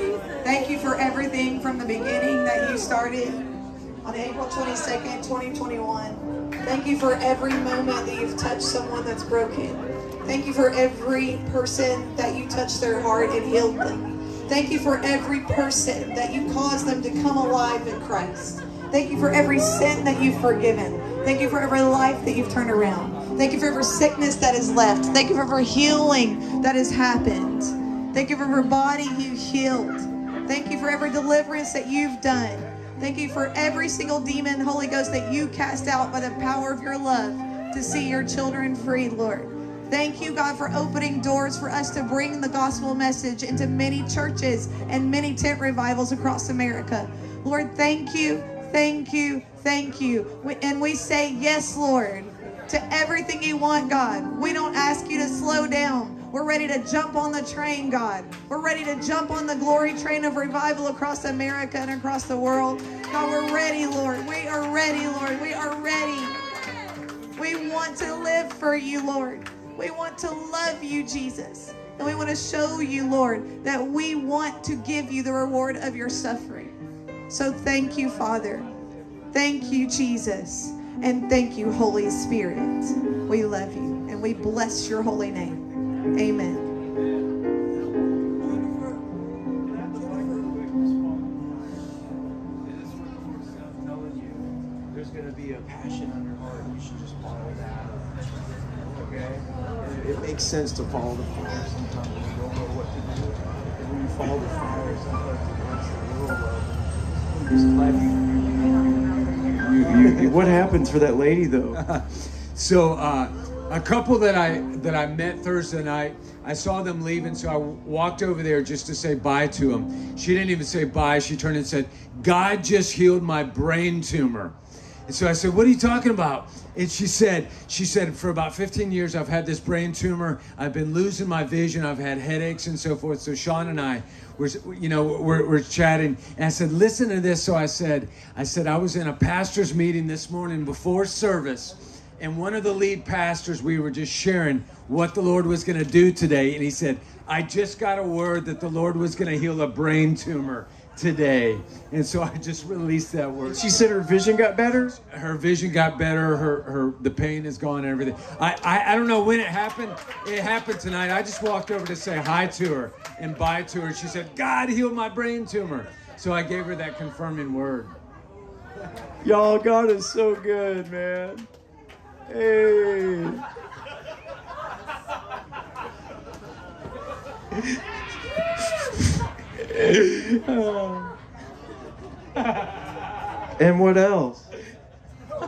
Thank you for everything from the beginning that you started on April 22nd, 2021. Thank you for every moment that you've touched someone that's broken. Thank you for every person that you touched their heart and healed them. Thank you for every person that you caused them to come alive in Christ. Thank you for every sin that you've forgiven. Thank you for every life that you've turned around. Thank you for every sickness that is left. Thank you for every healing that has happened. Thank you for every body you healed. Thank you for every deliverance that you've done. Thank you for every single demon, Holy Ghost, that you cast out by the power of your love to see your children free, Lord. Thank you, God, for opening doors for us to bring the gospel message into many churches and many tent revivals across America. Lord, thank you, thank you, thank you. And we say, Yes, Lord, to everything you want, God. We don't ask you to slow down. We're ready to jump on the train, God. We're ready to jump on the glory train of revival across America and across the world. God, we're ready, Lord. We are ready, Lord. We are ready. We want to live for you, Lord. We want to love you, Jesus. And we want to show you, Lord, that we want to give you the reward of your suffering. So thank you, Father. Thank you, Jesus. And thank you, Holy Spirit. We love you and we bless your holy name. Amen. Sense to follow the fire sometimes you don't know what to do. And when you follow the fire, sometimes it. You, you, you, what happens for that lady though? so uh, a couple that I that I met Thursday night, I saw them leaving, so I walked over there just to say bye to them. She didn't even say bye. She turned and said, "God just healed my brain tumor." And so I said, "What are you talking about?" And she said, "She said for about 15 years I've had this brain tumor. I've been losing my vision. I've had headaches and so forth." So Sean and I were, you know, we're, we're chatting, and I said, "Listen to this." So I said, "I said I was in a pastor's meeting this morning before service." and one of the lead pastors we were just sharing what the lord was going to do today and he said i just got a word that the lord was going to heal a brain tumor today. And so i just released that word. She said her vision got better? Her vision got better. Her her the pain is gone and everything. I, I i don't know when it happened. It happened tonight. I just walked over to say hi to her and bye to her. She said god healed my brain tumor. So i gave her that confirming word. Y'all, God is so good, man. Hey. and what else?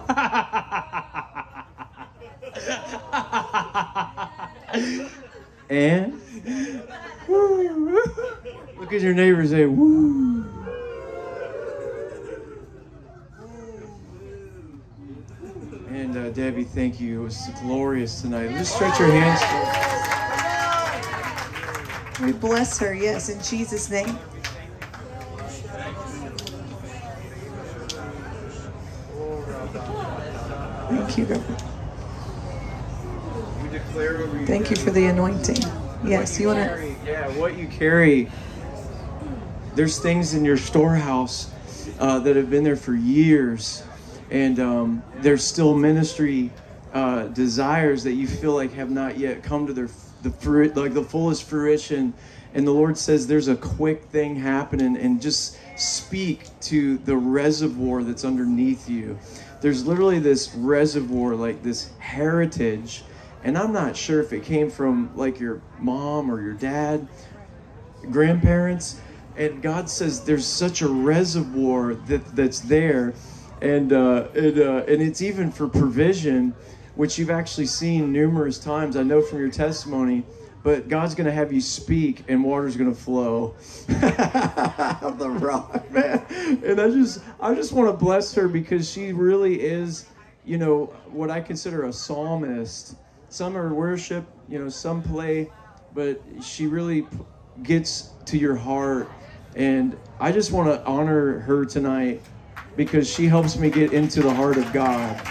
and look at your neighbor say, woo. And uh, Debbie, thank you. It was glorious tonight. Just stretch your hands. We bless her, yes, in Jesus' name. Thank you, God. You. Thank you for the anointing. Yes, you want to. yeah, what you carry. There's things in your storehouse uh, that have been there for years, and um, there's still ministry uh, desires that you feel like have not yet come to their the fruit, like the fullest fruition. And the Lord says there's a quick thing happening, and just speak to the reservoir that's underneath you. There's literally this reservoir, like this heritage, and I'm not sure if it came from like your mom or your dad, grandparents and god says there's such a reservoir that that's there and uh, it, uh, and it's even for provision which you've actually seen numerous times i know from your testimony but god's going to have you speak and water's going to flow. Of the rock man. And i just i just want to bless her because she really is you know what i consider a psalmist. Some are worship you know some play but she really gets to your heart. And i just want to honor her tonight because she helps me get into the heart of god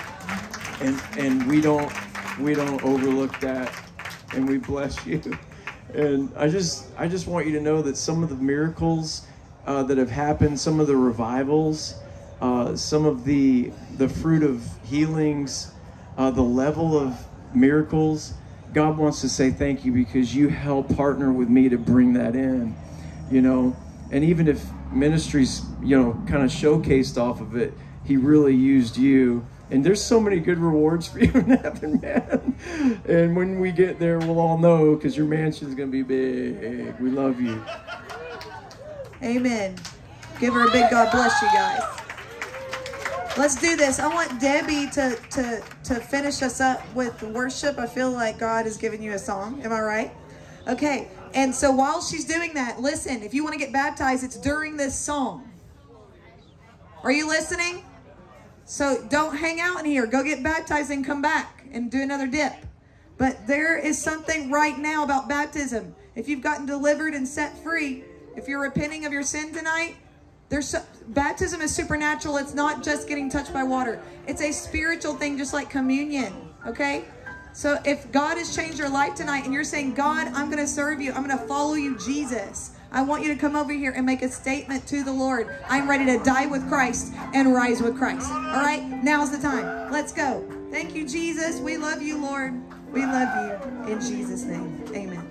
and and we don't we don't overlook that and we bless you. And i just i just want you to know that some of the miracles uh, that have happened some of the revivals uh, some of the the fruit of healings uh, the level of miracles god wants to say thank you because you help partner with me to bring that in you know? And even if ministries you know kind of showcased off of it he really used you and there's so many good rewards for you in heaven man and when we get there we'll all know because your mansion's gonna be big we love you Amen. Give her a big God bless you guys. Let's do this. I want Debbie to to to finish us up with worship. I feel like God has given you a song. Am I right? Okay. And so while she's doing that, listen, if you want to get baptized, it's during this song. Are you listening? So don't hang out in here. Go get baptized and come back and do another dip. But there is something right now about baptism. If you've gotten delivered and set free, if you're repenting of your sin tonight, there's baptism is supernatural. It's not just getting touched by water. It's a spiritual thing, just like communion. Okay. So if God has changed your life tonight and you're saying, God, I'm going to serve you. I'm going to follow you, Jesus. I want you to come over here and make a statement to the Lord. I'm ready to die with Christ and rise with Christ. All right. Now's the time. Let's go. Thank you, Jesus. We love you, Lord. We love you in Jesus' name. Amen.